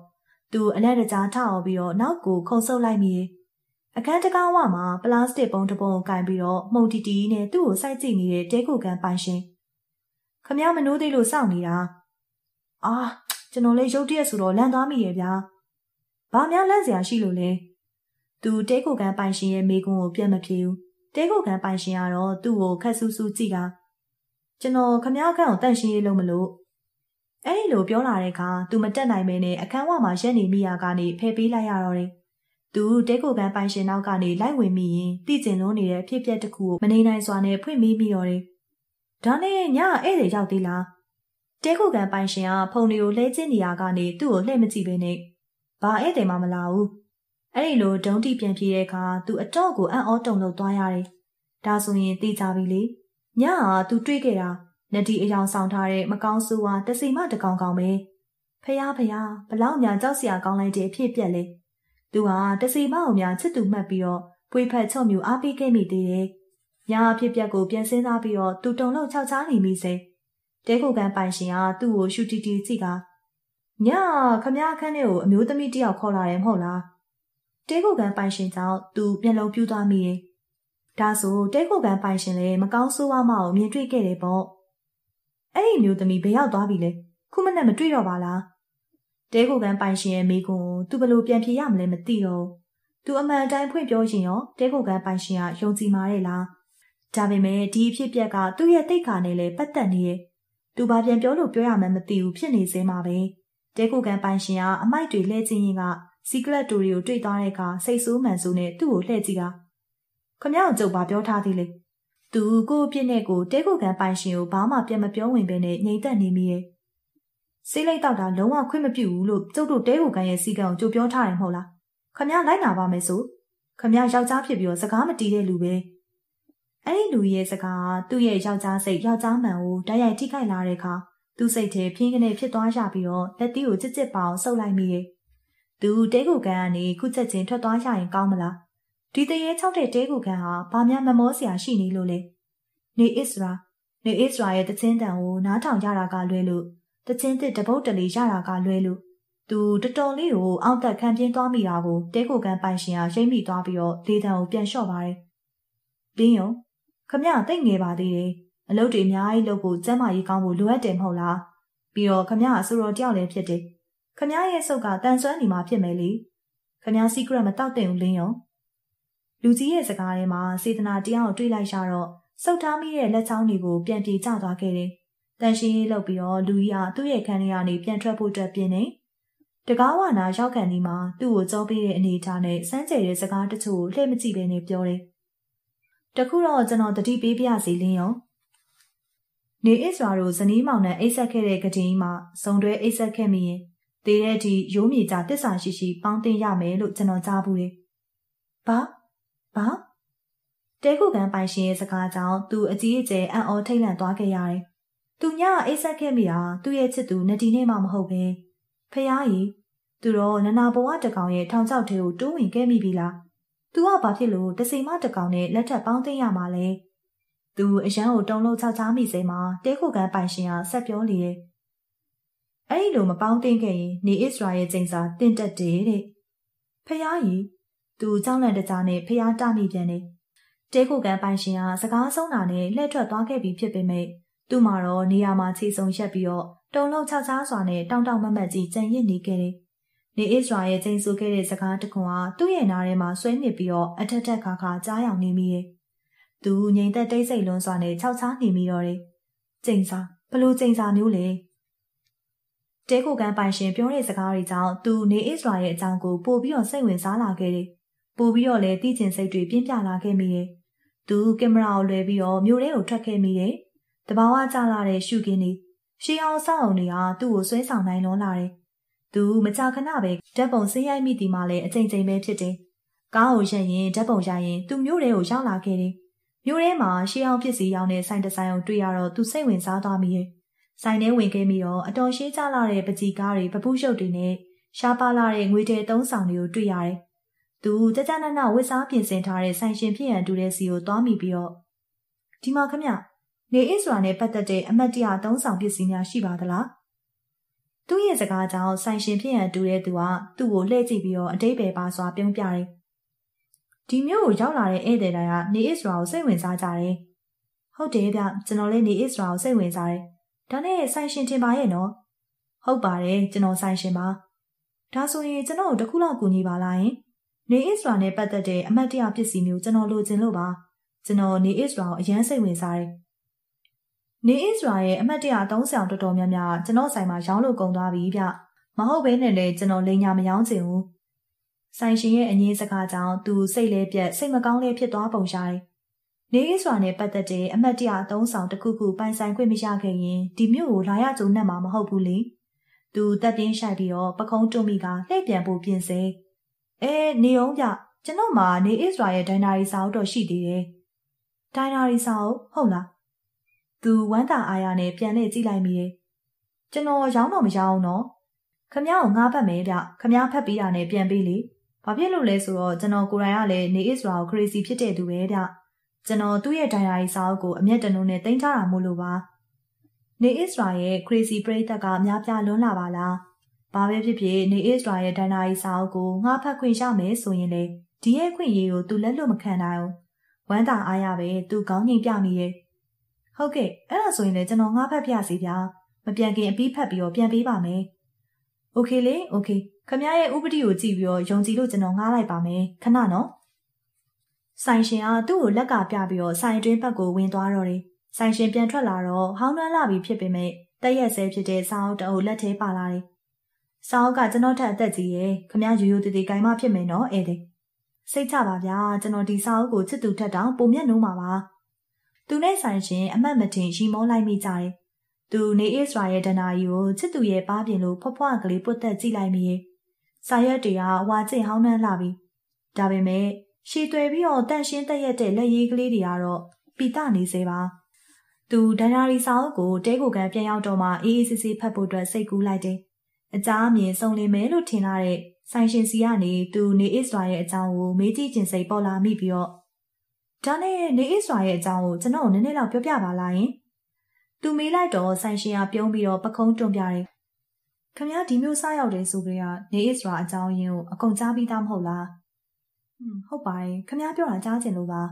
သူအလက်တကြားထအောင်ပြီးတော့နောက်ကိုခုံဆုပ်လိုက်မိတယ်။အခန်းတကားဝမှာပလတ်စတစ်ပုံတစ်ပုံကိုကင်ပြီးတော့မှုန်တီတီနဲ့သူ့ကိုစိုက်ကြည့်နေတဲ့တဲကိုကန်ပိုင်ရှင်။ခမရမနိုးသေးလို့စောင့်နေတာ။ အာကျွန်တော်လည်းရုတ်တရက်ဆိုတော့လန့်သွားမိရဲ့ဗျာ။ဘာများလန့်စရာရှိလို့လဲ။သူတဲကိုကန်ပိုင်ရှင်ရဲ့မိကွန်းကိုပြတ်မပြေဘူး။တဲကိုကန်ပိုင်ရှင်ကတော့သူ့ကိုခက်ဆူဆူကြည့်တာ။ကျွန်တော်ခမရခန့်ကိုတန့်ရှင်းရေးလုပ်မလို့အဲ့ဒီလိုပြောလာတဲ့အခါသူမတက်နိုင်မဲနဲ့အခန်းဝမှာရက်နေမိရာကနေဖယ်ပေးလိုက်ရတော့တယ်။သူတဲကိုကန်ပိုင်ရှင်နောက်ကနေလိုက်ဝင်မိရင်တည်ကျင်လုံးနေတဲ့ဖြစ်ပျက်တစ်ခုကိုမနေနိုင်စွာနဲ့ဖွင့်မိမိတော့တယ်။ဒါနဲ့ညဧည့်သည်ရောက်သေးလား။ တတဲခုကန်ပိုင်ရှင်ကဖုန်တွေကိုလှဲကျင်းနေရကနေသူ့ကိုလှည့်မကြည့်ပဲနဲ့ဘာဧည့်သည်မှမလာဘူးအဲ့ဒီလိုဒုံတိပြန်ပြေးတဲ့အခါသူအတော့ကိုအံ့ဩတုန်လှုပ်သွားရတယ်ဒါဆိုရင်သိကြပြီလေညဟာသူတွေ့ခဲ့တာနဒီအယောင်ဆောင်ထားတဲ့မကောင်းဆိုးဝါတစီမတကောင်ကောင်ပဲဖះဖះဘလောက်ညာကြောက်စရာကောင်းလိုက်တဲ့အဖြစ်ပြက်လေသူဟာတစီမအောင်များချစ်သူမှတ်ပြီးတော့ပွေဖက်ချော့မြူအားပေးခဲ့မိသေးတယ်ညာအဖြစ်ပြက်ကိုပြန်စင်းစားပြီးတော့သူတုံလောက်ခြောက်ချားနေမိစေ တဲခုကန်ပိုင်ရှင်ကသူ့ကိုရှူတီတီကြည့်ကညခမအခန်းထဲကိုအမျိုးသမီးတယောက်ခေါ်လာတယ်မဟုတ်လားတဲခုကန်ပိုင်ရှင်ကြောင့်သူမျက်လုံးပြူးသွားမိတယ်ဒါဆိုတဲခုကန်ပိုင်ရှင်လည်းမကောင်းဆိုးဝါးမအောင်မြင်တွေ့ခဲ့တယ်ပေါ့အဲ့ဒီမျိုးသမီးဘယ်ရောက်သွားပြီလဲခုမနဲ့မတွေ့တော့ပါလားတဲခုကန်ပိုင်ရှင်ရဲ့မိကွန်းသူဘလို့ပြန်ပြေးရမလဲမသိတော့သူအမှန်တိုင်းဖွင့်ပြောရင်ရောတဲခုကန်ပိုင်ရှင်ကယုံကြည်မာတဲ့လားဒါပေမဲ့ဒီအဖြစ်ပြက်ကသူ့ရဲ့တိတ်ခါနဲ့လည်းပတ်သက်နေရဲ့ သူဘာပြန်ပြောလို့ပြောရမှန်းမသိဘူးဖြစ်နေစဲမှာပဲတဲခုကန်ပိုင်ရှင်ကအမိုက်တွေလှဲချင်းရင်ကစီကရက်တူတွေကိုတွေ့သွားတဲ့အခါစိတ်ဆိုးမှန်ဆိုးနဲ့သူ့ကိုလှည့်ကြည့်တာခမရောက်ကျုပ်ဘာပြောထားသေးလဲသူကိုအပြစ်နဲ့ကိုတဲခုကန်ပိုင်ရှင်ကိုဘာမှပြန်မပြောဝင်ပဲနဲ့ငြိမ်သက်နေမိရဲ့စိတ်လိုက်တော့တာလုံးဝခွင့်မပြုဘူးလို့ကျုပ်တို့တဲခုကန်ရဲ့စီကံကိုကြိုပြောထားတယ်မဟုတ်လားခမလိုက်လာပါမယ်ဆိုခမယောက်ျားဖြစ်ပြီးတော့စကားမတီးတဲ့လူပဲ အဲ့ဒီလူရဲ့စကားသူ့ရဲ့ယောက်ျားစိတ်ယောက်ျားမှန်ကိုတိုက်ရိုက်ထိခိုက်လာတဲ့အခါသူ့စိတ်ထဲဖြင်းကနေဖြစ်သွားရပြီးတော့လက်တီးကိုချစ်ချစ်ပအောင်ဆုပ်လိုက်မိရဲ့သူတဲခုကန်ကနေခုချက်ချင်းထွက်သွားရရင်ကောင်းမလားဒီတရေ၆တဲ့တဲခုကန်ဟာဘာများမမောစရာရှိနေလို့လဲနေအစ္စရာနေအစ္စရာရဲ့တခြင်းတန်ကိုနားထောင်ကြတာကလွဲလို့တခြင်းတစ်တပုတ်တလေရတာကလွဲလို့သူတတော်လေးကိုအောက်တက်ခံပြင်းသွားမိတာကိုတဲခုကန်ပိုင်ရှင်ဟာရိမ့်မိသွားပြီးတော့လေတံကိုပြန်လျှော့ပါတယ်။ဘင်းယုံ ခမရတိတ်ငယ်ပါသေးတယ်။အလုပ်တွေအများကြီးလုပ်ဖို့စမ်းမကြီးကောင်းဖို့လိုအပ်တယ်မဟုတ်လား။ပြီးတော့ခမရအဆိုတော်တယောက်လည်းဖြစ်တယ်။ခမရရဲ့စုပ်ကတန်ဆွမ်းနေမှာဖြစ်မယ်လေ။ခမရ secret မတောက်တဲ့ဦးလင်းယုံလူကြီးရဲ့စကားထဲမှာစေတနာတရားကိုတွေးလိုက်ရတော့စုပ်ထားမိတဲ့လက်ချောင်းတွေကိုပြန်ပြေကျသွားခဲ့တယ်။တန်ရှင်းရေးလုပ်ပြီးတော့လူကြီးကသူ့ရဲ့ခန်းထဲကနေပြန်ထွက်ဖို့အတွက်ပြင်နေတကားဝနာရောက်ကန်ဒီမှာသူ့ကိုကြောပေးတဲ့အနေအထားနဲ့စမ်းကြဲတဲ့စကားတချို့ကိုလှည့်မကြည့်ဘဲနဲ့ပြောတယ်။ တခုတော့ကျွန်တော်တတိပေးပြစီလင်းရော။နေအစ္စရာတို့ဇနီးမောင်နဲ့အိတ်ဆက်ခဲ့တဲ့ကတိမှာဇုံတွဲအိတ်ဆက်ခဲ့မိရင်တည်တဲ့အထိရိုးမြေကြတစ္ဆာရှိရှိပေါင်းတင်ရမယ်လို့ကျွန်တော်ကြားဘူးလေ။ဘာဘာတဲခုကန်ပိုင်ရှင်ရဲ့စကားကြောင့်သူအကြီးအကျယ်အံ့ဩထိတ်လန့်သွားခဲ့ရတယ်။သူညအိတ်ဆက်ခဲ့မိတာသူ့ရဲ့ချစ်သူနဒီနဲ့မှမဟုတ်ပဲ။ဖះကြီးသူတော့နနာဘဝတကောင်ရဲ့ထောင်ချောက်ထဲကိုတိုးဝင်ခဲ့မိပြီလား။ သူကဘာဖြစ်လို့တစိမတကောင်နဲ့လက်ထပ်ပေါင်းသိမ့်ရမှာလဲသူအရန်ကိုတုံလုံးချောက်ချားမိစေမှာတဲခုကန်ပိုင်ရှင်ဟာဆက်ပြောလေတယ်အဲ့ဒီလိုမပေါင်းသိမ့်ခဲ့ရင်နေဣစရာရဲ့ကျိန်စာတင့်တက်တယ်တဲ့ဖះကြီးသူကြောင်းလန်တကြားနဲ့ဖះတမိပြန်တယ်တဲခုကန်ပိုင်ရှင်ဟာစကားဆုံးတာနဲ့လှည့်ထွက်သွားခဲ့ပြီးဖြစ်ပေမဲ့သူ့မှာတော့နေရာမှာခြေစုံရက်ပြီးတော့တုံလုံးချောက်ချားစွာနဲ့တောင့်တောင့်မတ်မတ်ကြီးကြံရစ်နေခဲ့တယ် နေအစ္စရာရဲ့ကျိန်ဆူခဲ့တဲ့စကားတခွန်ဟာသူ့ရဲ့နားထဲမှာဆွဲနစ်ပြီးတော့အထက်ထက်ခါခါကြားရောက်နေမိရဲ့။သူငြိမ်သက်တိတ်ဆိတ်လွန်းစွာနဲ့ချောက်ချားနေမိတော့တယ်။ကျိန်စာဘလို့ကျိန်စာမျိုးလဲ။တဲကိုကန်ပိုင်ရှင်ပြောတဲ့စကားတွေကြောင့်သူနေအစ္စရာရဲ့အကြောင်းကိုပို့ပြီးတော့စိတ်ဝင်စားလာခဲ့တယ်။ပို့ပြီးတော့လည်းသိကျင်စိတ်တွေပြင်းပြလာခဲ့မိတယ်။သူကင်မရာကိုလွှဲပြီးတော့မြို့ထဲကိုထွက်ခဲ့မိတယ်။တဘာဝကျလာတဲ့ရှုခင်းတွေရှေးအောင်ဆောက်အောင်တွေဟာသူ့ကိုဆွဲဆောင်နိုင်လွန်းလာတယ်။ သူမကြာခဏပဲဓာတ်ပုံဆင်းရိုက်မိတီမှလည်းအချိန်ချင်းပဲဖြစ်တယ်။ကားကိုရက်ရင်ဓာတ်ပုံရရင်သူမျိုးတွေကိုရောက်လာခဲ့တယ်။မျိုးထဲမှာရှေးအောင်ဖြစ်စီရောင်းတဲ့ဆိုင်တဆိုင်အောင်တွေ့ရတော့သူစိတ်ဝင်စားသွားမိရဲ့။ဆိုင်ထဲဝင်ခဲ့ပြီးတော့အတော်ရှေးကြလာတဲ့ပကြီကားတွေပပူးရှုပ်တွေနဲ့ရှားပါလာတဲ့ငွေတဲသုံးဆောင်တွေကိုတွေ့ရတယ်။သူကြကြနနဝစ်စားပြင်ဆင်ထားတဲ့ဆိုင်ရှင်ဖြစ်ရန်တူတဲ့စီကိုသွားမိပြီးတော့ဒီမှာခမနေအစ္စရာနဲ့ပတ်သက်တဲ့အမတ်တရားသုံးဆောင်ပစ္စည်းများရှိပါသလား။ သူ့ရဲ့စကားကြောင့်ဆိုင်ရှင်ဖြစ်ရန်တူတဲ့သူကသူ့ကိုလှည့်ကြည့်ပြီးတော့အတိတ်ပဲပါစွာပြုံးပြတယ်။ဒီမျိုးကိုရောက်လာတဲ့ဧည့်သည်တိုင်းကနေအစ္စရာကိုစိတ်ဝင်စားကြတယ်။ဟုတ်တယ်ဗျကျွန်တော်လည်းနေအစ္စရာကိုစိတ်ဝင်စားတယ်။ဒါနဲ့ဆိုင်ရှင်တင်ပါရဲ့နော်။ဟုတ်ပါတယ်ကျွန်တော်ဆိုင်ရှင်ပါ။ဒါဆိုရင်ကျွန်တော်တို့တခုလောက်ကူညီပါလားယင်။နေအစ္စရာနဲ့ပတ်သက်တဲ့အမတ်တရားပစ္စည်းမျိုးကျွန်တော်လိုချင်လို့ပါ။ကျွန်တော်နေအစ္စရာကိုအရန်စိတ်ဝင်စားတယ်။ နေအစ္စရာရဲ့အမတ်တရသုံးဆောင်တော်တော်များများကျွန်တော်ဆိုင်မှာရောင်းလို့ကုန်သွားပြီဗျမဟုတ်ဘဲနဲ့လည်းကျွန်တော်လိန်ညာမရောင်းချင်ဘူးဆိုင်ရှင်ရဲ့အငင်းစကားကြောင့်သူစိတ်လဲပြက်စိတ်မကောင်းလဲဖြစ်သွားပုံရတယ်နေအေးစွာနဲ့ပတ်သက်တဲ့အမတ်တရအသုံးဆောင်တစ်ခုခုပိုင်ဆိုင်ခွင့်မရခဲ့ရင်ဒီမြို့ကိုလာရကြုံနဲ့မှာမဟုတ်ဘူးလေသူတက်ပြင်းရှိုက်ပြီးတော့ပခုံးတွမိကလှည့်ပြန်ဖို့ပြင်စေအဲနေအောင်ပြကျွန်တော်မှနေအေးစွာရဲ့ဒိုင်နာရီစာအုပ်တော့ရှိသေးတယ်ဒိုင်နာရီစာအုပ်ဟုတ်လား သူဝမ်းသာအားရနဲ့ပြန်လှည့်ကြည့်လိုက်မိတယ်ကျွန်တော်ရောင်းတော့မရောင်းတော့ခမ ्या ကိုငားပတ်မယ်ဗျခမ ्या ဖတ်ပြီးတာနဲ့ပြန်ပေးလေဘာဖြစ်လို့လဲဆိုတော့ကျွန်တော်ကိုယ်တိုင်ကလည်းနေအစ္စရာကိုခရီစီဖြစ်တဲ့သူပဲဗျကျွန်တော်သူ့ရဲ့ဒိုင်ယာရီစာအုပ်ကိုအမျက်တနုံနဲ့တင်ထားတာမို့လို့ပါနေအစ္စရာရဲ့ခရီစီပရိသတ်ကအများပြလွန်းလာပါလားဘာပဲဖြစ်ဖြစ်နေအစ္စရာရဲ့ဒိုင်ယာရီစာအုပ်ကိုငါဖတ်ခွင့်ရမယ်ဆိုရင်လေဒီရဲ့ခွင့်ရည်ကိုသူလက်လွတ်မခံနိုင်ဘူးဝမ်းသာအားရပဲသူကောင်းငင်ပြမိရဲ့ ဟုတ်ကဲ့အဲ့ဒါဆိုရင်လည်းကျွန်တော်ငါဖတ်ပြစီဗျာမပြန်ခင်အပြီးဖတ်ပြီးတော့ပြန်ပေးပါမယ်โอเคလေโอเคခမရဲ့ဥပဒေကိုကြည့်ပြီးတော့ယုံကြည်လို့ကျွန်တော်ငားလိုက်ပါမယ်ခဏနော်ဆိုင်ရှင်ကသူ့ကိုလက်ကပြပြီးတော့ဆိုင်တွင်းဘက်ကိုဝင်သွားတော့တယ်ဆိုင်ရှင်ပြန်ထွက်လာတော့ဟောင်းနှမ်းလာပြီဖြစ်ပေမဲ့တက်ရက်ဆဲဖြစ်တဲ့စာအုပ်တအုပ်လက်ထဲပါလာတယ်စာအုပ်ကကျွန်တော်ထက်အသက်ကြီးရဲ့ခမရိုးရိုးတည်တည်ဂိုင်းမဖြစ်မယ်နော်ဧည့်သည်စိတ်ချပါဗျာကျွန်တော်ဒီစာအုပ်ကိုချစ်သူထက်တောင်ပုံမျက်နှုံးပါပါ သူနဲ့ဆိုင်ရှင်အမတ်မတင်ရီမောလိုက်မိကြတယ်သူနေအစ္စရာရဲ့ဒနာကြီးကိုချစ်သူရဲ့ပါးပြင်လို့ဖွားဖွားကလေးပုတ်သက်ကြည့်လိုက်မိရဲ့စာရွက်တွေကဝါကျင့်ဟောင်းနှမ်းလာပြီဒါပေမဲ့ရှည်သွယ်ပြီးတော့တန့်ရှင်းတက်ရက်တဲ့လက်ရည်ကလေးတွေကတော့ပီတနေစေပါသူဒနာရီစာအုပ်ကိုတဲကိုကန်ပြန်ရောက်တော့မှအေးအေးဆေးဆေးဖတ်ဖို့အတွက်စိတ်ကူးလိုက်တယ်အကြအမြင်စုံလင်မယ်လို့ထင်လာတဲ့ဆိုင်ရှင်စီကနေသူနေအစ္စရာရဲ့အကြောင်းကိုမေးကြည့်ခြင်းစိတ်ပေါ်လာမိပြီးတော့ ဒါနဲ့နေအစ္စရာရဲ့အကြောင်းကိုကျွန်တော်နည်းနည်းလောက်ပြောပြပါလားယင်သူမေးလိုက်တော့ဆိုင်ရှင်ကပြုံးပြီးတော့ပခုံးတွန့်ပြတယ်ခမရဒီမျိုးစားရောက်တယ်ဆိုကြကနေအစ္စရာအကြောင်းရင်းကိုအကုန်ကြားပြီးသားမဟုတ်လားဟွန်းဟုတ်ပါတယ်ခမရပြောတာကြားချင်လို့ပါ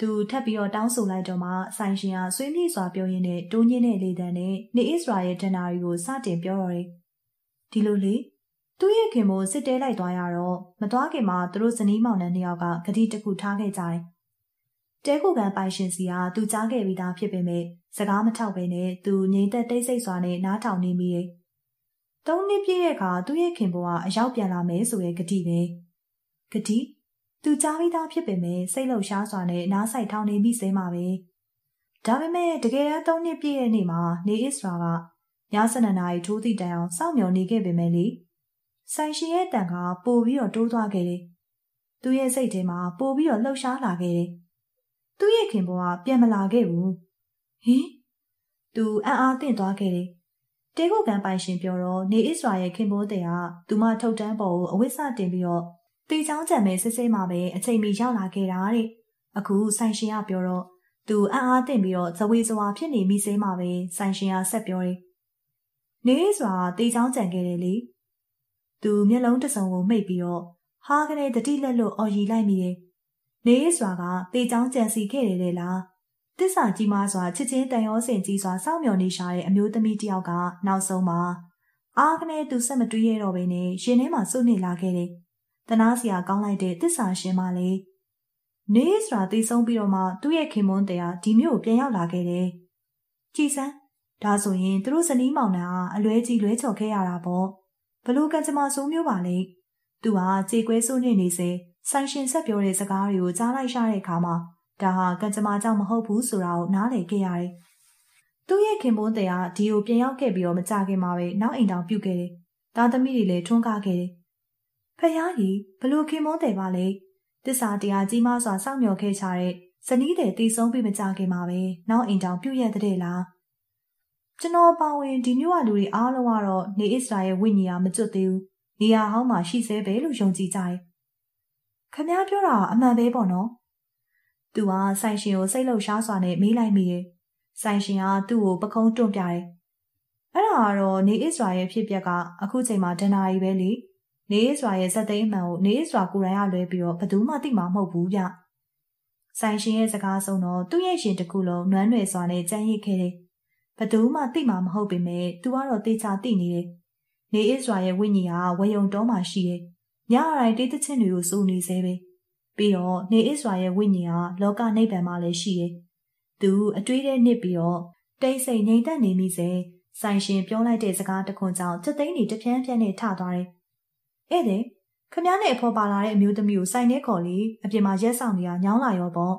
သူထပ်ပြီးတော့တောင်းဆိုလိုက်တော့မှဆိုင်ရှင်ကဆွေးမြေ့စွာပြောရင်းနဲ့တိုးညင်းတဲ့လေတံနဲ့နေအစ္စရာရဲ့ဒဏ္ဍာရီကိုစတင်ပြောတော့တယ်ဒီလိုလေသူ့ရဲ့ခင်မို့စစ်တဲလိုက်သွားရတော့မသွားခင်မှာသူတို့ဇနီးမောင်နှံနှစ်ယောက်ကဂတိတစ်ခုထားခဲ့ကြတယ် တဲခုကန်ပိုင်ရှင်စီကသူကြားခဲ့ပြီးသားဖြစ်ပေမဲ့စကားမထောက်ပဲနဲ့သူငြိမ်သက်တိတ်ဆိတ်စွာနဲ့နားထောင်နေမိတယ်။သုံးနှစ်ပြည့်တဲ့အခါသူ့ရဲ့ခင်ပွားကအရောက်ပြန်လာမယ်ဆိုရဲ့ဂတိပဲ။ဂတိသူကြားပြီးသားဖြစ်ပေမဲ့စိတ်လှုပ်ရှားစွာနဲ့နားဆိုင်ထောင်နေမိစေမှာပဲ။ဒါပေမဲ့တကယ်တမ်းသုံးနှစ်ပြည့်တဲ့နေ့မှာနေအစ္စရာကညစနနာရီထိုးသည့်တိုင်အောင်စောင့်မျှော်နေခဲ့ပေမဲ့လေဆိုင်ရှင်ရဲ့တန်ကပိုပြီးတော့တိုးသွားခဲ့တယ်။သူ့ရဲ့စိတ်ထဲမှာပိုပြီးတော့လှုပ်ရှားလာခဲ့တယ်။ သူ့ရဲ့ခင်ပွားပြန်မလာခဲ့ဘူးဟင်သူအံ့အားသင့်သွားခဲ့တယ်တေကုကန်ပိုင်ရှင်ပြောတော့နေအစ္စရာရဲ့ခင်ဘိုးတဲ့ကသူမထုတ်တန်းပေါ်ကိုအဝိစတင်ပြီးတော့တေချောင်းကြံမဲ့စစ်စစ်မှပဲအချိန်မီရောက်လာခဲ့တာတဲ့အခုဆိုင်ရှင်ကပြောတော့သူအံ့အားသင့်ပြီးတော့ဇဝေဇဝါဖြစ်နေမိစေးမှပဲဆိုင်ရှင်ကဆက်ပြောတယ်နေအစ္စရာတေချောင်းကြံခဲ့တယ်လေသူမျက်လုံးတစ်စုံကိုမိတ်ပြီးတော့ဟာကနေတတိလက်လို့အော်ရီလိုက်မိတယ် နေအစ္စရာကတေချောင်းကြံစီခဲ့တယ်လေလားတစ္ဆာကြီးမားစွာချစ်ချင်းတန်ရောစင်ကြီးစွာစောင့်မျှော်နေရှာတဲ့အမျိုးသမီးတယောက်ကနောက်ဆုံးမှာအားကနေသူဆက်မတွေးရတော့ဘဲနဲ့ရှင်ထဲမှာစုနေလာခဲ့တယ်။တနာစရာကောင်းလိုက်တဲ့တစ္ဆာရှင်မလေးနေစရာသိဆုံးပြီးတော့မှသူ့ရဲ့ခင်မွန်းတရားဒီမျိုးကိုပြန်ရောက်လာခဲ့တယ်။ကြည်စမ်းဒါဆိုရင်သူတို့ဇနီးမောင်နှံကအလွဲကြီးလွဲချော်ခဲ့ရတာပေါ့။ဘလို့ကံကြမ္မာဆိုးမျိုးပါလေ။သူဟာကြေကွဲဆိုးနေနေစေ ဆိုင်ရှင်ဆက်ပြောတဲ့စကားတွေကိုကြားလိုက်ရတဲ့အခါမှာဒါဟာကံကြမ္မာကြောင့်မဟုတ်ဘူးဆိုတာကိုနားလည်ခဲ့ရတယ်။သူ့ရဲ့ခင်ပွန်းတဲ့ကဒီကိုပြန်ရောက်ခဲ့ပြီးတော့မကြခင်မှာပဲနောက်အိမ်တောင်ပြုတ်ခဲ့တယ်။သားသမီးတွေလည်းထွန်းကားခဲ့တယ်။ဖယားကြီးဘလို့ခင်ပွန်းတဲ့ပါလေ။တစ္ဆာတရားကြီးမားစွာစောင့်မျှော်ခဲ့ကြတဲ့ဇနီးတဲ့တည်ဆုံးပြီးမကြခင်မှာပဲနောက်အိမ်တောင်ပြုတ်ရတဲ့လား။ကျွန်တော်ပါဝင်ဒီမျိုးအလူတွေအားလုံးကတော့နေအစ္စရာရဲ့ဝိညာဉ်ကမကျွတ်သေးဘူး။နေရာဟောင်းမှာရှိသေးပဲလို့ယုံကြည်ကြတယ်။ ခမည်းပြောတာအမှန်ပဲပေါ့နော်။သူကဆိုင်ရှင်ကိုစိတ်လှုပ်ရှားစွာနဲ့မေးလိုက်မိတယ်။ဆိုင်ရှင်ကသူ့ကိုပခုံးတွန့်ပြတယ်။အဲ့ဒါကတော့နေအစ္စရာရဲ့ဖြစ်ပျက်ကအခုချိန်မှာဒဏ္ဍာရီပဲလေ။နေအစ္စရာရဲ့ဇက်သိမ်းမှန်ကိုနေအစ္စရာကိုယ်တိုင်ကလွဲပြီးတော့ဘယ်သူမှသိမှာမဟုတ်ဘူးဗျ။ဆိုင်ရှင်ရဲ့စကားဆုံးတော့သူ့ရဲ့ရှင်တစ်ခုလုံးနွမ်းနယ်စွာနဲ့ကြမ်းရစ်ခဲ့တယ်။ဘယ်သူမှသိမှာမဟုတ်ပေမဲ့သူကတော့တေချာသိနေတယ်။နေအစ္စရာရဲ့ဝိညာဉ်ကဝယုံတော်မှရှိတယ်။ ညအတိုင်းတေးသချင်းတွေကိုစိုးနေစေပဲ။ပြီးတော့နေအစ္စရာရဲ့ဝိညာဉ်ဟာလောကနိဗ္ဗာန်မှာလည်းရှိတယ်။သူအတွေးထဲနစ်ပြီးတော့တိတ်ဆိတ်ငြိမ်သက်နေမိစေဆိုင်ရှင်ပြောလိုက်တဲ့စကားတခွန်းကြောင့်ချက်သိန်းတွေတပြန်းပြန်းနဲ့ထသွားတယ်။ဧည့်သည်ခမည်းနဲ့အဖော်ပါလာတဲ့အမျိုးသမီးကိုစိုင်ထဲခေါ်လေအပြင်မှာရက်ဆောင်နေတာညောင်းလာရောပေါ့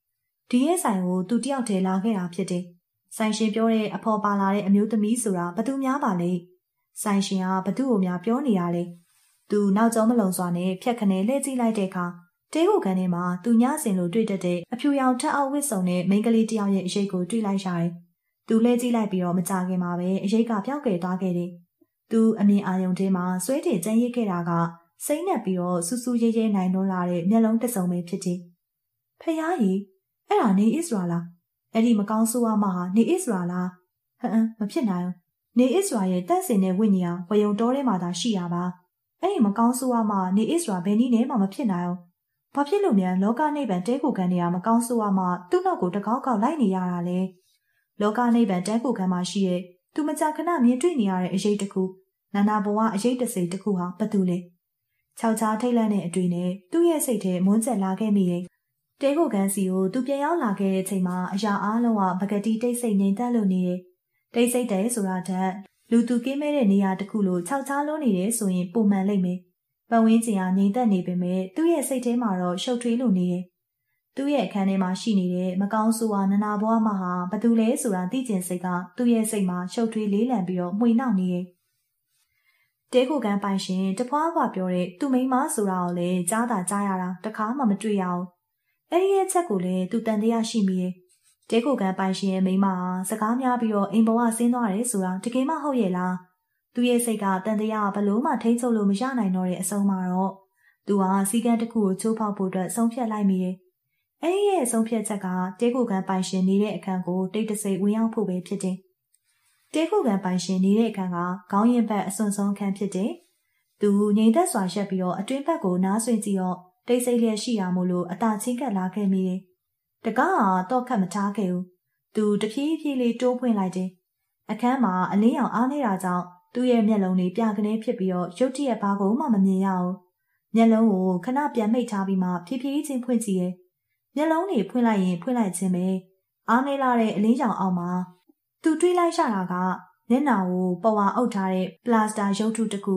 ။တဒီရဲ့ဆိုင်ကိုသူတယောက်တည်းလာခဲ့တာဖြစ်တယ်။ဆိုင်ရှင်ပြောတဲ့အဖော်ပါလာတဲ့အမျိုးသမီးဆိုတာဘသူများပါလဲ။ဆိုင်ရှင်ကဘသူ့ကိုများပြောနေရလဲ။ သူနောက်ကျောမလုံစွာနဲ့ဖြက်ခနဲလှည့်ကြည့်လိုက်တဲ့အခါတဲကိုကန်ထဲမှာသူညစင်လိုတွေ့တတ်တဲ့အဖြူရောင်ထက်အောက်ဝစ်စုံတဲ့မိန်းကလေးတယောက်ရဲ့အရေးကိုတွေ့လိုက်ရတယ်။သူလှည့်ကြည့်လိုက်ပြီးတော့မကြခင်မှာပဲအရေးကပြောက်ကွယ်သွားခဲ့တယ်။သူအမြင်အာရုံထဲမှာဆွဲထည်ကျန်းရစ်ခဲ့တာကစိမ့်နဲ့ပြီးတော့စူးစူးရဲရဲနိုင်လွန်းလာတဲ့မျက်လုံးတစ်စုံပဲဖြစ်တယ်။ဖယားကြီးအဲ့ဒါနေအစ္စရာလားအဲ့ဒီမကောင်းဆိုးဝါးမဟာနေအစ္စရာလားဟမ်မဖြစ်နိုင်ဘူးနေအစ္စရာရဲ့တန့်စင်တဲ့ဝိညာဉ်ဝယုံတော်ထဲမှာသာရှိရပါ အဲ့ဒီမကောင်းဆိုးဝါးမနေအစ္စရာဘယ်နည်းနဲ့မှမဖြစ်နိုင်ဘူးဘာဖြစ်လို့များလောကနိဗ္ဗာန်တဲကိုခံနေရမကောင်းဆိုးဝါးမသူ့နောက်ကိုတကောက်ကောက်လိုက်နေရတာလဲလောကနိဗ္ဗာန်တဲကိုခံမှာရှိရဲ့သူမကြခဏမြင်တွေ့နေရတဲ့အရေးတစ်ခုနာနာဘဝအရေးတစိတစ်ခုဟာဘာတူလဲခြောက်ချားထိတ်လန့်တဲ့အတွေ့နဲ့သူ့ရဲ့စိတ်ထဲမွန်းကျက်လာခဲ့မိရဲ့တဲကိုကန်စီကိုသူပြန်ရောက်လာခဲ့တဲ့အချိန်မှာအရာအားလုံးကပကတိတိတ်ဆိတ်ငြိမ်သက်လို့နေတယ်။တိတ်ဆိတ်တယ်ဆိုတာထက် လူသူကင်းမဲ့တဲ့နေရာတစ်ခုလိုခြောက်ချားလုံးနေတယ်ဆိုရင်ပုံမှန်လိမ့်မယ်။ပတ်ဝန်းကျင်ကငြိမ်သက်နေပေမဲ့သူ့ရဲ့စိတ်ထဲမှာတော့ရှုပ်ထွေးလို့နေတယ်။သူ့ရဲ့အခန်းထဲမှာရှိနေတဲ့မကောင်းဆိုးဝါနနာဘွားမဟာဘာတူလဲဆိုတာသိကျင်စိတ်ကသူ့ရဲ့စိတ်မှာရှုပ်ထွေးလေးလံပြီးတော့မှွေနှောက်နေတယ်။တဲကိုကန်ပိုင်ရှင်တဖွားဖွာပြောတဲ့သူ့မိန်းမဆိုတာကိုလည်းကြားတာကြားရတာတခါမှမတွေ့ရအောင်အဲ့ဒီရဲ့ချက်ကိုလည်းသူတန်တရားရှိမိတယ်။ တဲကိုကန်ပိုင်ရှင်ရဲ့မိန်းမဟာစကားများပြီးတော့အိမ်ဘဝဆင်းသွားတယ်ဆိုတာတကယ်မှဟုတ်ရဲ့လား။သူရဲ့စိတ်ကတန်တရားဘလို့မှထိန်းချုပ်လို့မရနိုင်တော့တဲ့အဆုံးမှာတော့သူဟာစီကံတစ်ခုကိုချိုးဖောက်ဖို့အတွက်ဆုံးဖြတ်လိုက်မိတယ်။အဲ့ဒီရဲ့ဆုံးဖြတ်ချက်ကတဲကိုကန်ပိုင်ရှင်နေတဲ့အခန်းကိုတိတ်တဆိတ်ဝင်ရောက်ဖို့ပဲဖြစ်တယ်။တဲကိုကန်ပိုင်ရှင်နေတဲ့အခန်းကခေါင်းရင်ဘက်အစွန်ဆုံးခန်းဖြစ်တယ်။သူငြိမ်သက်စွာရှက်ပြီးတော့အတွင်းဘက်ကိုနားဆွင့်ကြည့်တော့တိတ်ဆိတ်လျက်ရှိရမို့လို့အသာချင်းကပ်လာခဲ့မိတယ်။ တကားကတော့ခတ်မထားခဲ့ဘူး။သူတဖြည်းဖြည်းလေးတိုးဖွင့်လိုက်တယ်။အခန်းမှာအလင်းရောင်အားနေတာကြောင့်သူ့ရဲ့မျက်လုံးတွေပြကနေဖြစ်ပြီးတော့ရုတ်တရက်ဘာကိုမှမမြင်ရဘူး။မျက်လုံးကိုခဏပြန်မိတ်ထားပြီးမှဖြည်းဖြည်းချင်းဖွင့်ကြည့်ရဲ့။မျက်လုံးတွေဖွင့်လိုက်ရင်ဖွင့်လိုက်ခြင်းပဲ။အားနေလာတဲ့အလင်းရောင်အောက်မှာသူတွေးလိုက်ရတာကမျက်နှာကိုပေါ်ဝါအုပ်ထားတဲ့ပလတ်စတာရုပ်ထုတစ်ခု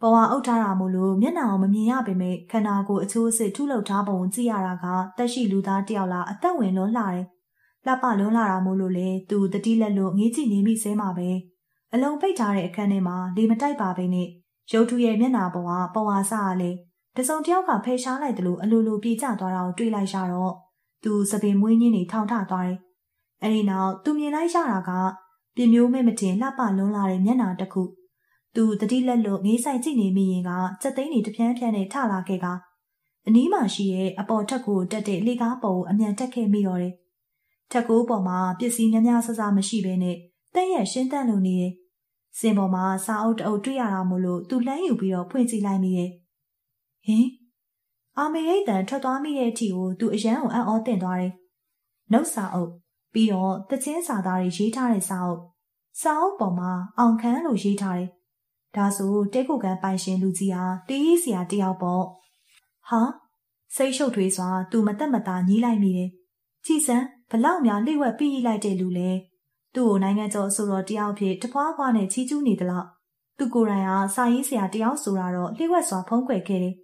ဘဝအုပ်ထားတာမို့လို့မျက်နှာအောင်မမြင်ရပေမဲ့ခန္ဓာကိုယ်အချိုးအစ်ထုလုပ်ထားပုံကြည့်ရတာကတက်ရှိလူသားတယောက်လားအသက်ဝင်လွန်းလာတယ်။လှပလွန်းလာတာမို့လို့လေသူတတိလက်လို့ငေးကြည့်နေမိစဲမှာပဲ။အလုံးပိတ်ထားတဲ့အခန်းထဲမှာလေမတိုက်ပါပဲနဲ့ရုပ်ထုရဲ့မျက်နှာပေါ်ကပေါ်ဝါစရလေတစုံတယောက်ကဖယ်ရှားလိုက်တယ်လို့အလိုလိုပြေကျသွားတာကိုတွေးလိုက်ရတော့သူစပင်မွေးညင်းနေထောင်ထသွားတယ်။အဲဒီနောက်သူမြင်လိုက်ရတာကပြမျိုးမဲ့မတင်လှပလွန်းလာတဲ့မျက်နှာတစ်ခု။ သူတတိလက်လို့ငေးဆိုင်ကြည့်နေမိရင်ကစက်သိန်းတွေတပြန်းပြန်းနဲ့ထလာခဲ့ကအနီးမှာရှိရဲ့အပေါ်ထက်ကိုတက်တဲ့လေကားပေါ်ကိုအမြန်တက်ခဲ့မိတော့တယ်။ထက်ကိုပေါ်မှာပစ္စည်းများများဆဆမရှိဘဲနဲ့တဲ့ရဲ့ရှင်းတန့်လို့နေတယ်။စင်ပေါ်မှာစာအုပ်တအုပ်တွေ့ရတာမို့လို့သူလှမ်းယူပြီးတော့ဖွင့်ကြည့်လိုက်မိရဲ့။ဟင်အာမေရိတ်တန်ထွက်သွားမိတဲ့အထိကိုသူအရန်ကိုအံ့ဩသင့်သွားတယ်။နှုတ်စာအုပ်ပြီးတော့တချင်းစာသားတွေရေးထားတဲ့စာအုပ်စာအုပ်ပေါ်မှာအောင်ခန်းလို့ရေးထားတယ် ဒါဆိုတဲကိုကန်ပိုင်ရှင်လူကြီးဟာတေးကြီးစရာတယောက်ပေါ့ဟာစိတ်ရှုပ်ထွေးစွာသူမတက်မတာညီးလိုက်မိတယ်ကြည်စံဘလောက်များလှိဝက်ပြီးလိုက်တဲ့လူလဲသူ့ကိုနိုင်ငံကျော်အဆိုတော်တယောက်ဖြစ်တဖွာဖွာနဲ့ချီးကျူးနေသလားသူကိုယ်တိုင်ဟာစာရေးဆရာတယောက်ဆိုတာတော့လှိဝက်စွာဖုံးကွယ်ခဲ့တယ်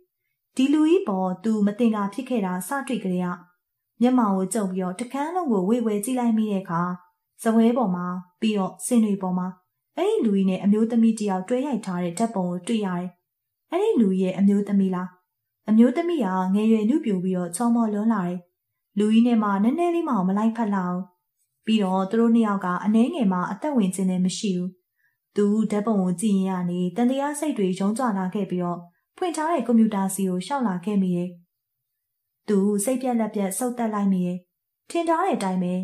ဒီလူကြီးပေါ်သူမတင်တာဖြစ်ခဲ့တာစတွေ့ကြရမျက်မှောင်ကိုကြုံပြီးတော့တကန်းလုံးကိုဝေဝဲကြည့်လိုက်မိတဲ့အခါဇပွဲပေါ်မှာပြီးတော့စင်တွေပေါ်မှာ အဲ့ဒီလူကြီးနဲ့အမျိုးသမီးတယောက်တွဲရိုက်ထားတဲ့ဓာတ်ပုံကိုတွေ့ရတယ်။အဲ့ဒီလူကြီးရဲ့အမျိုးသမီးလား။အမျိုးသမီးကငယ်ရွယ်နုပြိုပြီးတော့ချောမော်လွန်းလာတယ်။လူကြီးနဲ့မှနည်းနည်းလေးမှမလိုက်ဖက်လောက်။ပြီးတော့သူတို့နှစ်ယောက်ကအနှဲငယ်မှအသက်ဝင်ခြင်းလည်းမရှိဘူး။သူဓာတ်ပုံကိုကြည့်ရင်ကနေတန်တရားစိတ်တွေရုံးကြလာခဲ့ပြီးတော့ဖွင့်ထားတဲ့ကွန်ပျူတာစီကိုရှောက်လာခဲ့မိရဲ့။သူစိတ်ပြက်လက်ပြက်စုပ်တက်လိုက်မိရဲ့။ထင်ထားတဲ့အတိုင်းပဲ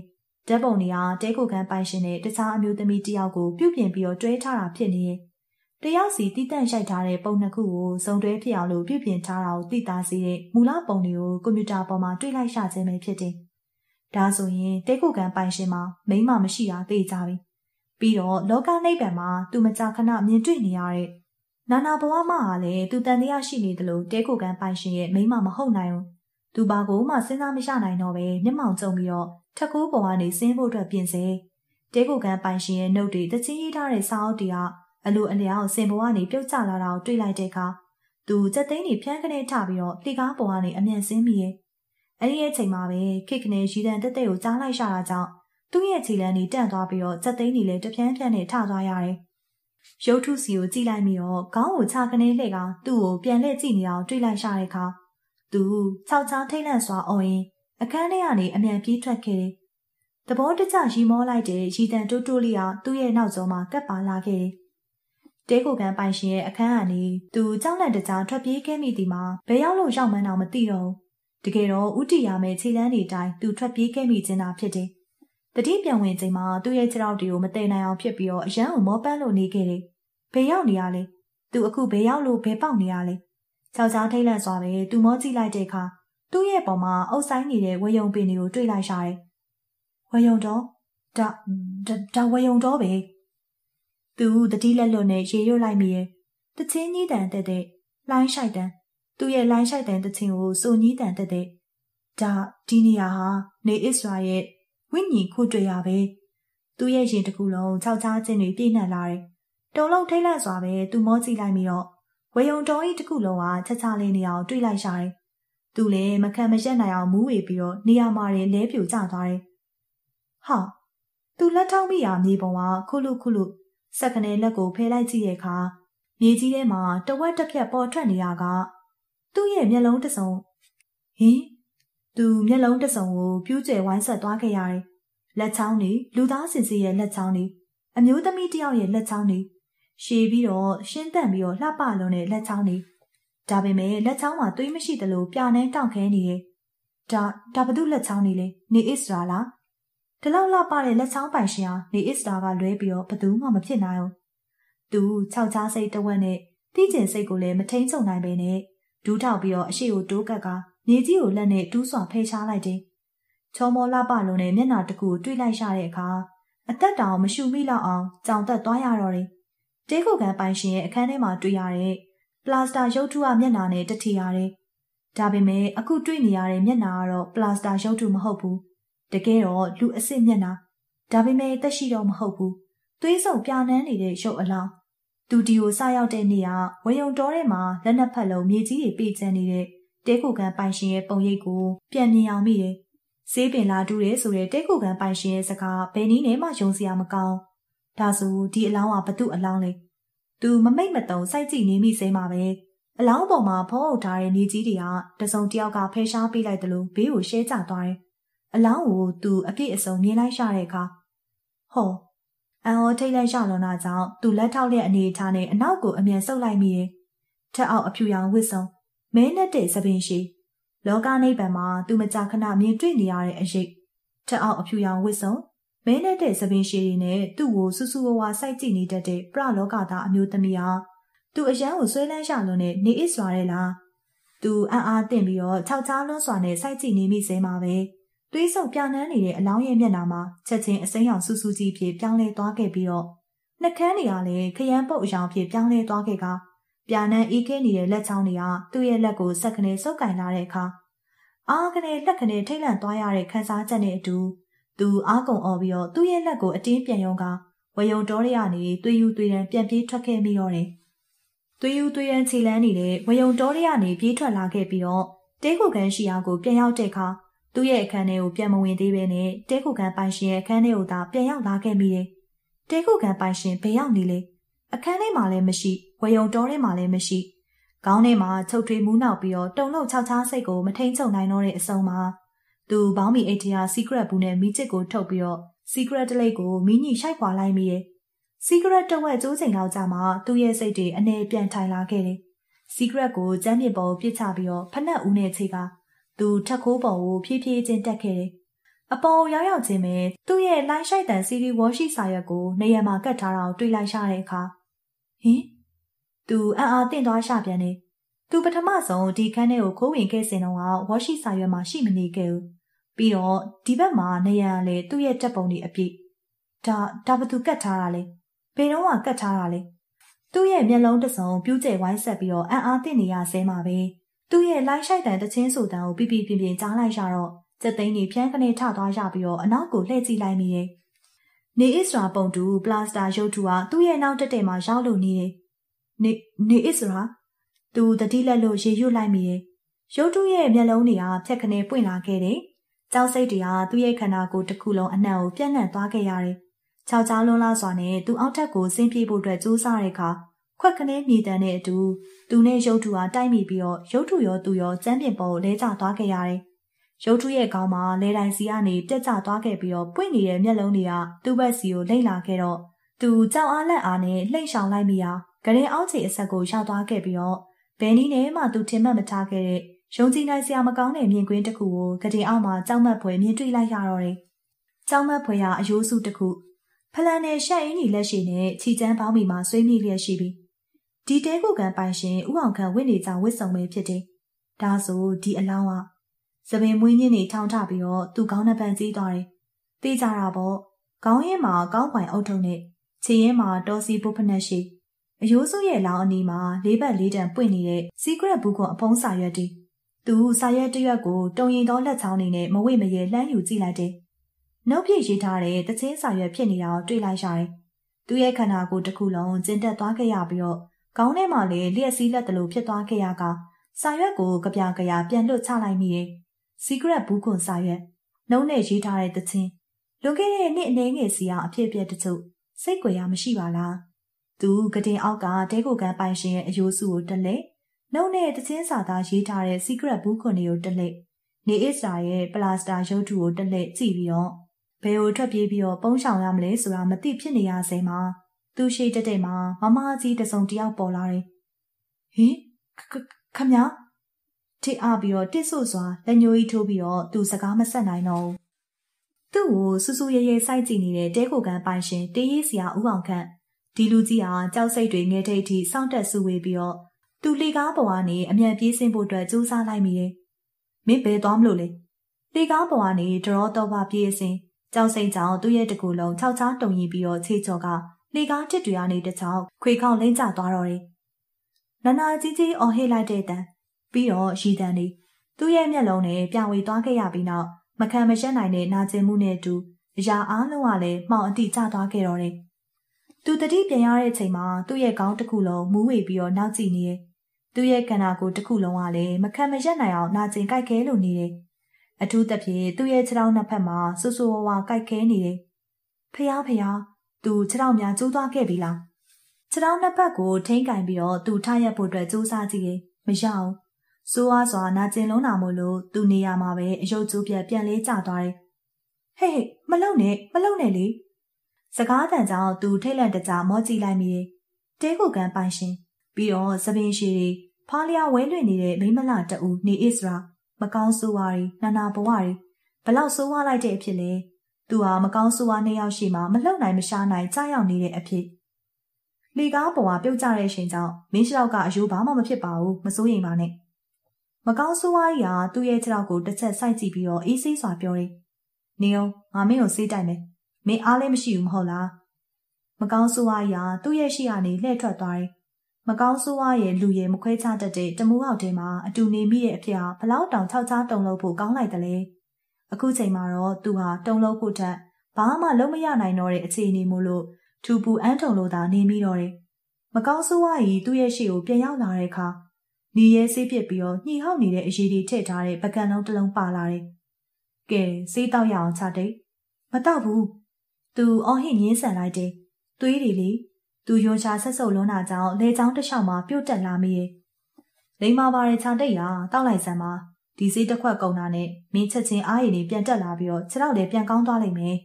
ဓာတ်ပုံတွေကတဲကိုကန်ပိုင်ရှင်နဲ့တခြားအမျိုးသမီးတယောက်ကိုပြုပြင်ပြီးတော့တွဲထားတာဖြစ်နေရင်တယောက်စီတည်တန့်ရိုက်ထားတဲ့ပုံနှစ်ခုကိုစုံတွဲဖြစ်အောင်လို့ပြုပြင်ထားတာကိုသိသားစေတဲ့မူလပုံတွေကိုကွန်ပျူတာပေါ်မှာတွေ့လိုက်ရခြင်းပဲဖြစ်တယ်။ဒါဆိုရင်တဲကိုကန်ပိုင်ရှင်မှာမိမမရှိတာသိကြပြီ။ပြီးတော့လောကနိဗ္ဗာန်မှာသူမကြာခဏမြင်တွေ့နေရတဲ့နာနာဘဝမှာလည်းသူတန်တရားရှိနေတယ်လို့တဲကိုကန်ပိုင်ရှင်ရဲ့မိမမဟုတ်နိုင်ဘူး။သူဘာကိုမှစဉ်းစားမရနိုင်တော့ပဲမျက်မှောင်ကျုံပြီးတော့ ထက်ကိုးပေါ်ကနေဆင်းဖို့အတွက်ပြင်စေတဲကိုကန်ပိုင်ရှင်ရဲ့နှုတ်တွေတချင်းရေးထားတဲ့စာအုပ်တွေကအလိုအလျောက်ဆင်ပေါ်ကနေပြုတ်ကျလာတာကိုတွေ့လိုက်တဲ့အခါသူစက်သိန်းတွေဖြန်းကနေထပြီးတော့လှေကားပေါ်ကနေအမြန်ဆင်းမိရဲ့အဲ့ဒီရဲ့ချိန်မှာပဲခိကနေရီတန်တက်တက်ကိုကြားလိုက်ရှာတာကြောင့်သူ့ရဲ့ခြေလမ်းကြီးတန့်သွားပြီးတော့စက်သိန်းကြီးလည်းတပြန်းပြန်းနဲ့ထသွားရတယ်။ရုပ်ထုစီကိုကြည့်လိုက်ပြီးတော့ခေါင်းကိုချကနေလှည့်ကသူ့ကိုပြန်လှည့်ကြည့်နေအောင်တွေးလိုက်ရှာတဲ့အခါသူခြောက်ချားထိတ်လန့်စွာအော်ရင် အခန်းထဲကနေအမြန်ပြေးထွက်ခဲ့တယ်။သဘောတကျရီမောလိုက်တဲ့ရီတန်တိုးတိုးလေးကသူ့ရဲ့နောက်ကျောမှာကပ်ပါလာခဲ့တယ်။တဲကိုကန်ပိုင်ရှင်ရဲ့အခန်းကနေသူကြောက်လန့်တကြားထွက်ပြေးခဲ့မိသည်မှာဘယ်ရောက်လို့ရောက်မှန်းတော့မသိတော့ဘူး။တကယ်တော့ဥတီရမယ်ခြေလန်းတွေတိုင်းသူထွက်ပြေးခဲ့မိခြင်းသာဖြစ်တယ်။တတိပြန်ဝင်ချိန်မှာသူ့ရဲ့ခြေထောက်တွေကိုမတည်နိုင်အောင်ဖြစ်ပြီးတော့အရန်ကိုမောပန်းလို့နေခဲ့တယ်။ဘယ်ရောက်နေရလဲ။သူအခုဘယ်ရောက်လို့ဘယ်ပေါက်နေရလဲ။ချောက်ချားထိတ်လန့်စွာပဲသူမောကြည့်လိုက်တဲ့အခါ သူ့ရဲ့ပေါ်မှာအုပ်ဆိုင်နေတဲ့ဝေယုံပင်တွေကိုတွေ့လိုက်ရှာတယ်။ဝေယုံတော့ဒါဒါဝေယုံတော့ပဲ။သူတတိလက်လွတ်နဲ့ရေရွတ်လိုက်မိရဲ့။တချင်းကြီးတန်တက်တဲ့လိုင်းရှိုက်တန်သူ့ရဲ့လိုင်းရှိုက်တန်တချင်းကိုစုံကြီးတန်တက်တဲ့ဒါဒီနေရာဟာနေအစ္စရာရဲ့ဝိညာဉ်ခုတွေ့ရပဲ။သူ့ရဲ့ရင်တစ်ခုလုံးခြောက်ချားခြင်းတွေပြည့်နှက်လာတယ်။တုံလုံးထိတ်လန့်စွာပဲသူမောကြည့်လိုက်ပြီးတော့ဝေယုံတော်ကြီးတစ်ခုလုံးကချက်ချလေးနေအောင်တွေးလိုက်ရှာတယ်။ သူလည်းမခံမရက်နိုင်အောင်မူးဝေပြီးတော့နေရာမှာလဲပြိုကျသွားတယ်။ဟာသူလက်ထောက်မိရာမြေပုံကခုလုခုလုစက်ကနေလက်ကိုဖယ်လိုက်ကြည့်တဲ့အခါမြေကြီးထဲမှာတဝက်တစ်ဖြက်ပေါ်ထွက်နေတာကသူ့ရဲ့မျက်လုံးတစ်စုံဟင်သူမျက်လုံးတစ်စုံကိုပြူးကျယ်ဝိုင်းဆက်သွားခဲ့ရတယ်။လက်ချောင်းတွေလူသားစင်စီရဲ့လက်ချောင်းတွေအမျိုးသမီးတယောက်ရဲ့လက်ချောင်းတွေရှည်ပြီးတော့ရှင်းတန့်ပြီးတော့လှပလုံးတဲ့လက်ချောင်းတွေ ဒါပေမဲ့လက်ချောင်းမှာသွေးမရှိသလိုပြာနှဲတောင့်ခဲနေတယ်။ဒါဒါဘသူလက်ချောင်းနေလဲနေအစ္စရာလား။ဒီလောက်လှပတဲ့လက်ချောင်းပိုင်ရှင်ဟာနေအစ္စရာကလွဲပြီးတော့ဘသူမှမဖြစ်နိုင်ဘူး။သူခြောက်ချားစိတ်တဝက်နဲ့တိကျင်စိတ်ကိုလည်းမထိန်ချုံနိုင်ပဲနဲ့ဒူးထောက်ပြီးတော့အရှိကိုတိုးကက်ကမြေကြီးကိုလက်နဲ့တူးစွာဖယ်ရှားလိုက်တယ်။ချောမောလှပလုံးနဲ့မျက်နှာတစ်ခုတွေ့လိုက်ရတဲ့အခါအသက်တောင်မရှူမိလောက်အောင်ကြောင်သက်သွားရတော့တယ်။တဲခုကန်ပိုင်ရှင်ရဲ့အခန်းထဲမှာတွေ့ရတဲ့ ပလာစတာရုပ်ထုကမျက်နှာနဲ့တထီရတယ်။ဒါပေမဲ့အခုတွေ့နေရတဲ့မျက်နှာကတော့ပလာစတာရုပ်ထုမဟုတ်ဘူး။တကယ်တော့လူအစ်စ်မျက်နှာဒါပေမဲ့တက်ရှိတော့မဟုတ်ဘူး။သွေးစုံပြာနန်းနေတဲ့ရုပ်အလောင်းသူဒီကိုစရောက်တဲ့နေ့ကဝေယုံတော်ထဲမှာလက်နက်ဖက်လုံးမြေကြီးတွေပြေးချမ်းနေတဲ့တဲခုကန်ပိုင်ရှင်ရဲ့ပုံရိပ်ကိုပြန်မြင်အောင်မိတယ်။ဆေးပင်လာတူးတယ်ဆိုတဲ့တဲခုကန်ပိုင်ရှင်ရဲ့စကားဘယ်နည်းနဲ့မှယုံစရာမကောင်း။ဒါဆိုဒီအလောင်းကဘသူ့အလောင်းလဲ။ သူမမိတ်မတုံစိုက်ကြည့်နေမိစေမှာပဲ။အလောင်းပေါ်မှာဖုံးအုပ်ထားတဲ့နေကြီးတွေကတစုံတယောက်ကဖယ်ရှားပေးလိုက်တယ်လို့ဘေးကိုရှဲကျသွားတယ်။အလောင်းကိုသူအပြည့်အစုံမြင်လိုက်ရတဲ့အခါဟောအန်ဟောထိတ်လိုက်ရလွန်တာကြောင့်သူလက်ထောက်တဲ့အနေအထားနဲ့အနောက်ကိုအမြန်ဆုပ်လိုက်မိတယ်။ထက်အောက်အဖြူရောင်ဝစ်စုံမဲနဲ့တဲ့သပင်ရှိလောကနိဗ္ဗာန်မှာသူမကြာခဏမြင်တွေ့နေရတဲ့အရေးထက်အောက်အဖြူရောင်ဝစ်စုံ မဲနဲ့တဲ့သပင်ရှိတွေနဲ့သူ့ကိုဆူဆူဝါဝါစိုက်ကြည့်နေတတ်တဲ့ပရလောကသားအမျိုးသမီးဟာသူအရန်ကိုဆွဲလန်းရလွန်နဲ့နေအစ်စွာတဲ့လားသူအံ့အားသင့်ပြီးတော့ခြောက်ချားလွန်းစွာနဲ့စိုက်ကြည့်နေမိစေမှာပဲသွေးဆုပ်ပြန်းနှန်းနေတဲ့အလောင်းရဲ့မျက်နှာမှာချက်ချင်းအစိမ်းရောင်ဆူဆူကြီးဖြစ်ပြောင်းလဲသွားခဲ့ပြီးတော့နှကန်းတွေကလည်းခရမ်းပုတ်အယောင်ဖြစ်ပြောင်းလဲသွားခဲ့ကပြာနန်းအေးခဲနေတဲ့လက်ချောင်းတွေကသူ့ရဲ့လက်ကိုဆက်ကနေစုပ်ကင်လာတဲ့အခါအားကနေလက်ကနေထိတ်လန့်သွားရတဲ့ခန်းစားချက်နဲ့အတူ သူအားကုန်អော်ပြီးတော့သူ့ရဲ့လက်ကိုအတင်းပြန်ယုံကဝယုံတော်ရရနေသွေးယူသွေးရန်ပြန်ပြေးထွက်ခဲ့မိတော့တယ်။သွေးယူသွေးရန်ခြေလန်းနေတဲ့ဝယုံတော်ရရနေပြေးထွက်လာခဲ့ပြီးတော့တဲခုကန်ရှိအောင်ကိုပြန်ရောက်တဲ့အခါသူ့ရဲ့အခန်းထဲကိုပြန်မဝင်သေးဘဲနဲ့တဲခုကန်ပိုင်ရှင်ရဲ့အခန်းထဲကိုသာပြန်ရောက်လာခဲ့မိတယ်။တဲခုကန်ပိုင်ရှင်ဘယ်ရောက်နေလဲ။အခန်းထဲမှာလည်းမရှိဝယုံတော်ထဲမှာလည်းမရှိခေါင်းထဲမှာချုပ်ထွေးမူးနောက်ပြီးတော့တုံလို့ခြောက်ချားစိတ်ကိုမထိန်ချုပ်နိုင်တော့တဲ့အစုံမှာ သူဘောင်းမီအိတ်ထရာ secret ဘူးနဲ့မိချစ်ကိုထုတ်ပြီးတော့ secret တလိပ်ကိုမိညိရှိုက်ခွာလိုက်မိရဲ့ secret တဝက်ကျိုးချိန်လောက်ကြာမှသူ့ရဲ့စိတ်တွေအနေပြန်ထိုင်လာခဲ့တယ် secret ကိုကျန်းမြစ်ပေါ်ပြစ်ချပြီးတော့ဖက်နှက်ဦးနဲ့ခြေကသူထက်ခိုးပေါ်ကိုဖြည်းဖြည်းချင်းတက်ခဲ့တယ်အပေါ်ရောက်ရောက်ချင်းပဲသူ့ရဲ့လိုင်းရှိုက်တန်စီဒီဝေါ်ရှိစာရွက်ကိုနေရာမှာကတ်ထားတာကိုတွေ့လိုက်ရတဲ့အခါဟင်သူအံ့အားတင့်သွားရှာပြန်တယ်သူပထမဆုံးဒီခန်းထဲကိုခိုးဝင်ခဲ့စဉ်တော့ဝါရှိစာရွက်မှာရှိမနေခဲ့ဘူး ပြီးတော့ဒီဘက်မှာနေရန်လေသူ့ရဲ့တက်ပုံတွေအပြည့်ဒါဒါဘသူကတ်ထားတာလဲဘယ်တော့မှကတ်ထားတာလဲသူ့ရဲ့မျက်လုံးတစ်စုံပြူးကျဲဝိုင်းဆက်ပြီးတော့အံ့အားတင့်နေရဆဲမှာပဲသူ့ရဲ့လိုင်းရှိုက်တန်တချင်းဆိုတန်ကိုပြပြပြပြကြားလိုက်ရတော့စက်သိန်းကြီးဖြန်းကနေထသွားရပြီးတော့အနောက်ကိုလှည့်ကြည့်လိုက်မိတယ်နေအစ္စရာပုံတူပလတ်စတာရုပ်ထုဟာသူ့ရဲ့နောက်တက်တက်မှာရောက်လို့နေတယ်နေနေအစ္စရာသူတတိလက်လို့ရေရွတ်လိုက်မိတယ်ရုတ်တုရဲ့မျက်လုံးတွေကဖြက်ခနဲပွင့်လာခဲ့တယ်။ ကြောက်စိတ်တွေဟာသူ့ရဲ့ခန္ဓာကိုယ်တစ်ခုလုံးအနှံ့ကိုပြန့်နှံ့သွားခဲ့ရတယ်။ခြောက်ချားလွန်းလားစွာနဲ့သူအောက်ထပ်ကိုဆင်းပြေးဖို့အတွက်ကြိုးစားတဲ့အခါခွက်ခနဲမြေတံတဲ့အတူသူနဲ့ရုတ်တုဟာတိုက်မိပြီးတော့ရုတ်တုရောသူရောကျမ်းပြင်ပေါ်လဲကျသွားခဲ့ရတယ်။ရုတ်တုရဲ့ခေါင်းမှာလဲတိုင်စီကနေပြက်ကျသွားခဲ့ပြီးတော့ပွင့်နေတဲ့မျက်လုံးတွေကသူ့ဘက်စီကိုလိမ့်လာခဲ့တော့သူကြောက်အားလက်အားနဲ့လှိမ့်ရှောင်လိုက်မိရာဂရင်အောက်ခြေအဆက်ကိုရောက်သွားခဲ့ပြီးတော့ဘယ်နည်းနဲ့မှသူထင်မှတ်မထားခဲ့တဲ့ ယုံကြည်နိုင်စရာမကောင်းတဲ့မြင်ကွင်းတစ်ခုကိုဂရင်အောက်မှာကြောက်မက်ဖွယ်မြင်တွေ့လိုက်ရတော့တယ်။ကြောက်မက်ဖွယ်ရာအယိုးစုတစ်ခုဖလန်နဲ့ရှက်အင်းကြီးလက်ရှိနဲ့ခြိချမ်းပေါင်းမီမှာဆွေးမြေ့လျက်ရှိပြီးဒီတဲကိုကန်ပိုင်ရှင်ဥအောင်ခန့်ဝင့်နေကြဝစ်စုံပဲဖြစ်တယ်။ဒါဆိုဒီအလောင်းကသပင်မွေးညင်းနေထောင်ထပြီးတော့သူ့ကောင်းနှပန်ကြီးသွားတယ်။သိကြတာပေါ့။ခေါင်းရင်းမှာကောင်းပိုင်အုပ်ထုံနဲ့ခြေရင်းမှာတော်စီပုဖနက်ရှိအယိုးစုရဲ့လောင်းအနီးမှာလေးဘက်လေးတန်ပွင့်နေတဲ့ secret ဘူးခွန်အဖုံးစာရွက်တီ သူစာရွက်တရွက်ကိုတုံရင်သောလက်ချောင်းနေနဲ့မဝိမရေလှမ်းယူကြည့်လိုက်တယ်။နှုတ်ပြည့်ရေးထားတဲ့တချင်းစာရွက်ဖြစ်နေတာကိုတွေ့လိုက်ရတယ်။သူ့ရဲ့ခန္ဓာကိုယ်တစ်ခုလုံးကျဉ်တက်သွားခဲ့ရပြီးတော့ခေါင်းထဲမှာလည်းလျှက်စီးလက်တလို့ဖြစ်သွားခဲ့ရကစာရွက်ကိုကြပြကြရပြန်လွတ်ချလိုက်မိတယ်။ secret ဘူးခွန်စာရွက်နှုတ်နဲ့ရေးထားတဲ့တချင်းလွန်ခဲ့တဲ့နှစ်အနေငယ်စီအောင်အဖြစ်အပျက်တချို့စိတ်ကြွယ်ရမရှိပါလားသူကတင်အောက်ကတဲကိုကန်ပိုင်ရှင်ရဲ့အယိုးစုကိုတက်လက် နှုတ်နဲ့တချင်းစာသားရေးထားတဲ့ secret ဘူးခွန်တွေကိုတက်လက်နေအစ်စာရဲ့ပလာစတာရုပ်ထုကိုတက်လက်ကြည့်ပြီးတော့ဘယ်ကိုထွက်ပြေးပြီးတော့ပုံရှောင်ရမလဲဆိုတာမသိဖြစ်နေရစေမှာသူရှိတက်တဲ့မှာမမကြီးတစုံတယောက်ပေါ်လာတယ်ဟင်ခမထိအားပြီးတော့တစ်ဆို့စွာလက်ညှိုးကြီးထိုးပြီးတော့သူစကားမဆက်နိုင်တော့သူ့ကိုစူးစူးရဲရဲစိုက်ကြည့်နေတဲ့တဲခိုကန်ပိုင်ရှင်တေးရေးစရာဥအောင်ခန့်ဒီလူကြီးဟာကြောက်စိတ်တွေငဲထိတ်ထိစောင့်တက်စုဝေးပြီးတော့ သူလေကားပေါ်ကနေအမြန်ပြေးဆင်းဖို့အတွက်ကြိုးစားလိုက်မိတယ်။မင်းဘယ်သွားမလို့လဲ။လေကားပေါ်ကနေဒရောတော့ပါပြေးဆင်းကြောက်စိတ်ကြောင့်သူ့ရဲ့တကူလုံးခြောက်ချားတုံရင်ပြီးတော့ခြေချော်ကလေကားတစ်တွေကနေတချောင်းခွေခေါင်းလိမ့်ကျသွားတော့တယ်။နနာကြီးကြီးအော်ဟစ်လိုက်တဲ့တန်ပြီးတော့ရီတန်လေးသူ့ရဲ့မျက်လုံးနဲ့ပြဝေသွားခဲ့ရပြီးနောက်မခံမရှက်နိုင်တဲ့နာကျင်မှုနဲ့အတူအရာအားလုံးကလည်းမှောင်အတိကျသွားခဲ့တော့တယ်။ သူတတိပြန်ရတဲ့အချိန်မှာသူ့ရဲ့ခေါင်းတစ်ခုလုံးမူးဝေပြီးတော့နောက်ကြည့်နေတယ်။သူ့ရဲ့ခန္ဓာကိုယ်တစ်ခုလုံးကလည်းမခံမရက်နိုင်အောင်နာကျင်ကြိုက်ခဲလို့နေတယ်။အထူးသဖြင့်သူ့ရဲ့ခြေထောက်နှစ်ဖက်မှာဆူဆူဝါဝါကြိုက်ခဲနေတယ်။ဖျားဖျားသူခြေထောက်များကျိုးသွားခဲ့ပြီလား။ခြေထောက်နှစ်ဖက်ကိုထိမ့်ကင်ပြီးတော့သူထားရက်ဖို့အတွက်စူးစမ်းကြည့်ရင်မရအောင်စိုးအားစွာနာကျင်လုံးတာမို့လို့သူနေရာမှာပဲအယုတ်ကျိုးပြက်ပြန်လေးကျသွားတယ်။ဟေးဟေးမလုံနဲ့မလုံနဲ့လေ။ စကားတန်ကြောင့်သူထိတ်လန့်တကြမောကြည့်လိုက်မိတယ်။တဲကိုကန်ပိုင်ရှင်ပြီးတော့သပင်ရှည်တွေဖားလျာဝဲလွင်နေတဲ့မိမလာတူနေအစ္စရာမကောင်းဆိုးဝါးတွေနာနာဘဝတွေဘလောက်ဆိုးဝါးလိုက်တဲ့အဖြစ်လဲ။သူဟာမကောင်းဆိုးဝါးနှစ်ယောက်ရှိမှမလှုပ်နိုင်မရှားနိုင်ကြားရောက်နေတဲ့အဖြစ်။လေကားပေါ်ကပြုတ်ကျတဲ့အချိန်ကြောင့်မင်းရှောက်ကအယိုးဘာမှမဖြစ်ပါဘူးမစိုးရိမ်ပါနဲ့။မကောင်းဆိုးဝါးကြီးဟာသူ့ရဲ့ခြေထောက်ကိုတစ်ချက်စိုက်ကြည့်ပြီးတော့အေးဆေးစွာပြောတယ်။နေအောင်ငါမင်းကိုစေးတိုက်မယ်။ မင်းအားလည်းမရှိဘူးမဟုတ်လား။မကောင်းဆိုးဝါးကြီးဟာသူ့ရဲ့ရှိကနေလှည့်ထွက်သွားတယ်။မကောင်းဆိုးဝါးရဲ့လူရဲ့မခွဲခြားတတ်တဲ့တမိုးဟောက်ထဲမှာအတူနေမိတဲ့အဖြစ်ဟာဘလောက်တောင်ခြောက်ခြားတုံလို့ဖို့ကောင်းလိုက်တယ်လေ။အခုချိန်မှာတော့သူဟာတုံလို့ဖို့ထက်ဘာမှလုံးမရနိုင်တော့တဲ့အခြေအနေမို့လို့ထူပူအန်းထုံလို့သာနေမိတော့တယ်။မကောင်းဆိုးဝါးကြီးသူ့ရဲ့ရှိကိုပြန်ရောက်လာတဲ့အခါနေရဲဆေးပစ်ပြီးတော့ညှိဟောက်နေတဲ့အရေးတွေထည့်ထားတဲ့ပကံလုံးတစ်လုံးပါလာတယ်။ကဲဆေးတောက်ရအောင်ချတိတ်။မတောက်ဘူး။ သူအော်ဟစ်ငင်းဆန်လိုက်တယ်။သွေးတွေလေသူယွန်ချာဆက်စုပ်လုံးတာကြောင့်လေချောင်းတစ်လျှောက်မှာပြုတ်တက်လာမိရဲ့။လိမ္မာပါတဲ့ချာတိတ်ဟာတောက်လိုက်စမ်းပါဒီဆေးတစ်ခွက်ကုန်တာနဲ့မင်းချက်ချင်းအားရည်နေပြန်တက်လာပြီးတော့ခြေထောက်လည်းပြန်ကောင်းသွားလိမ့်မယ်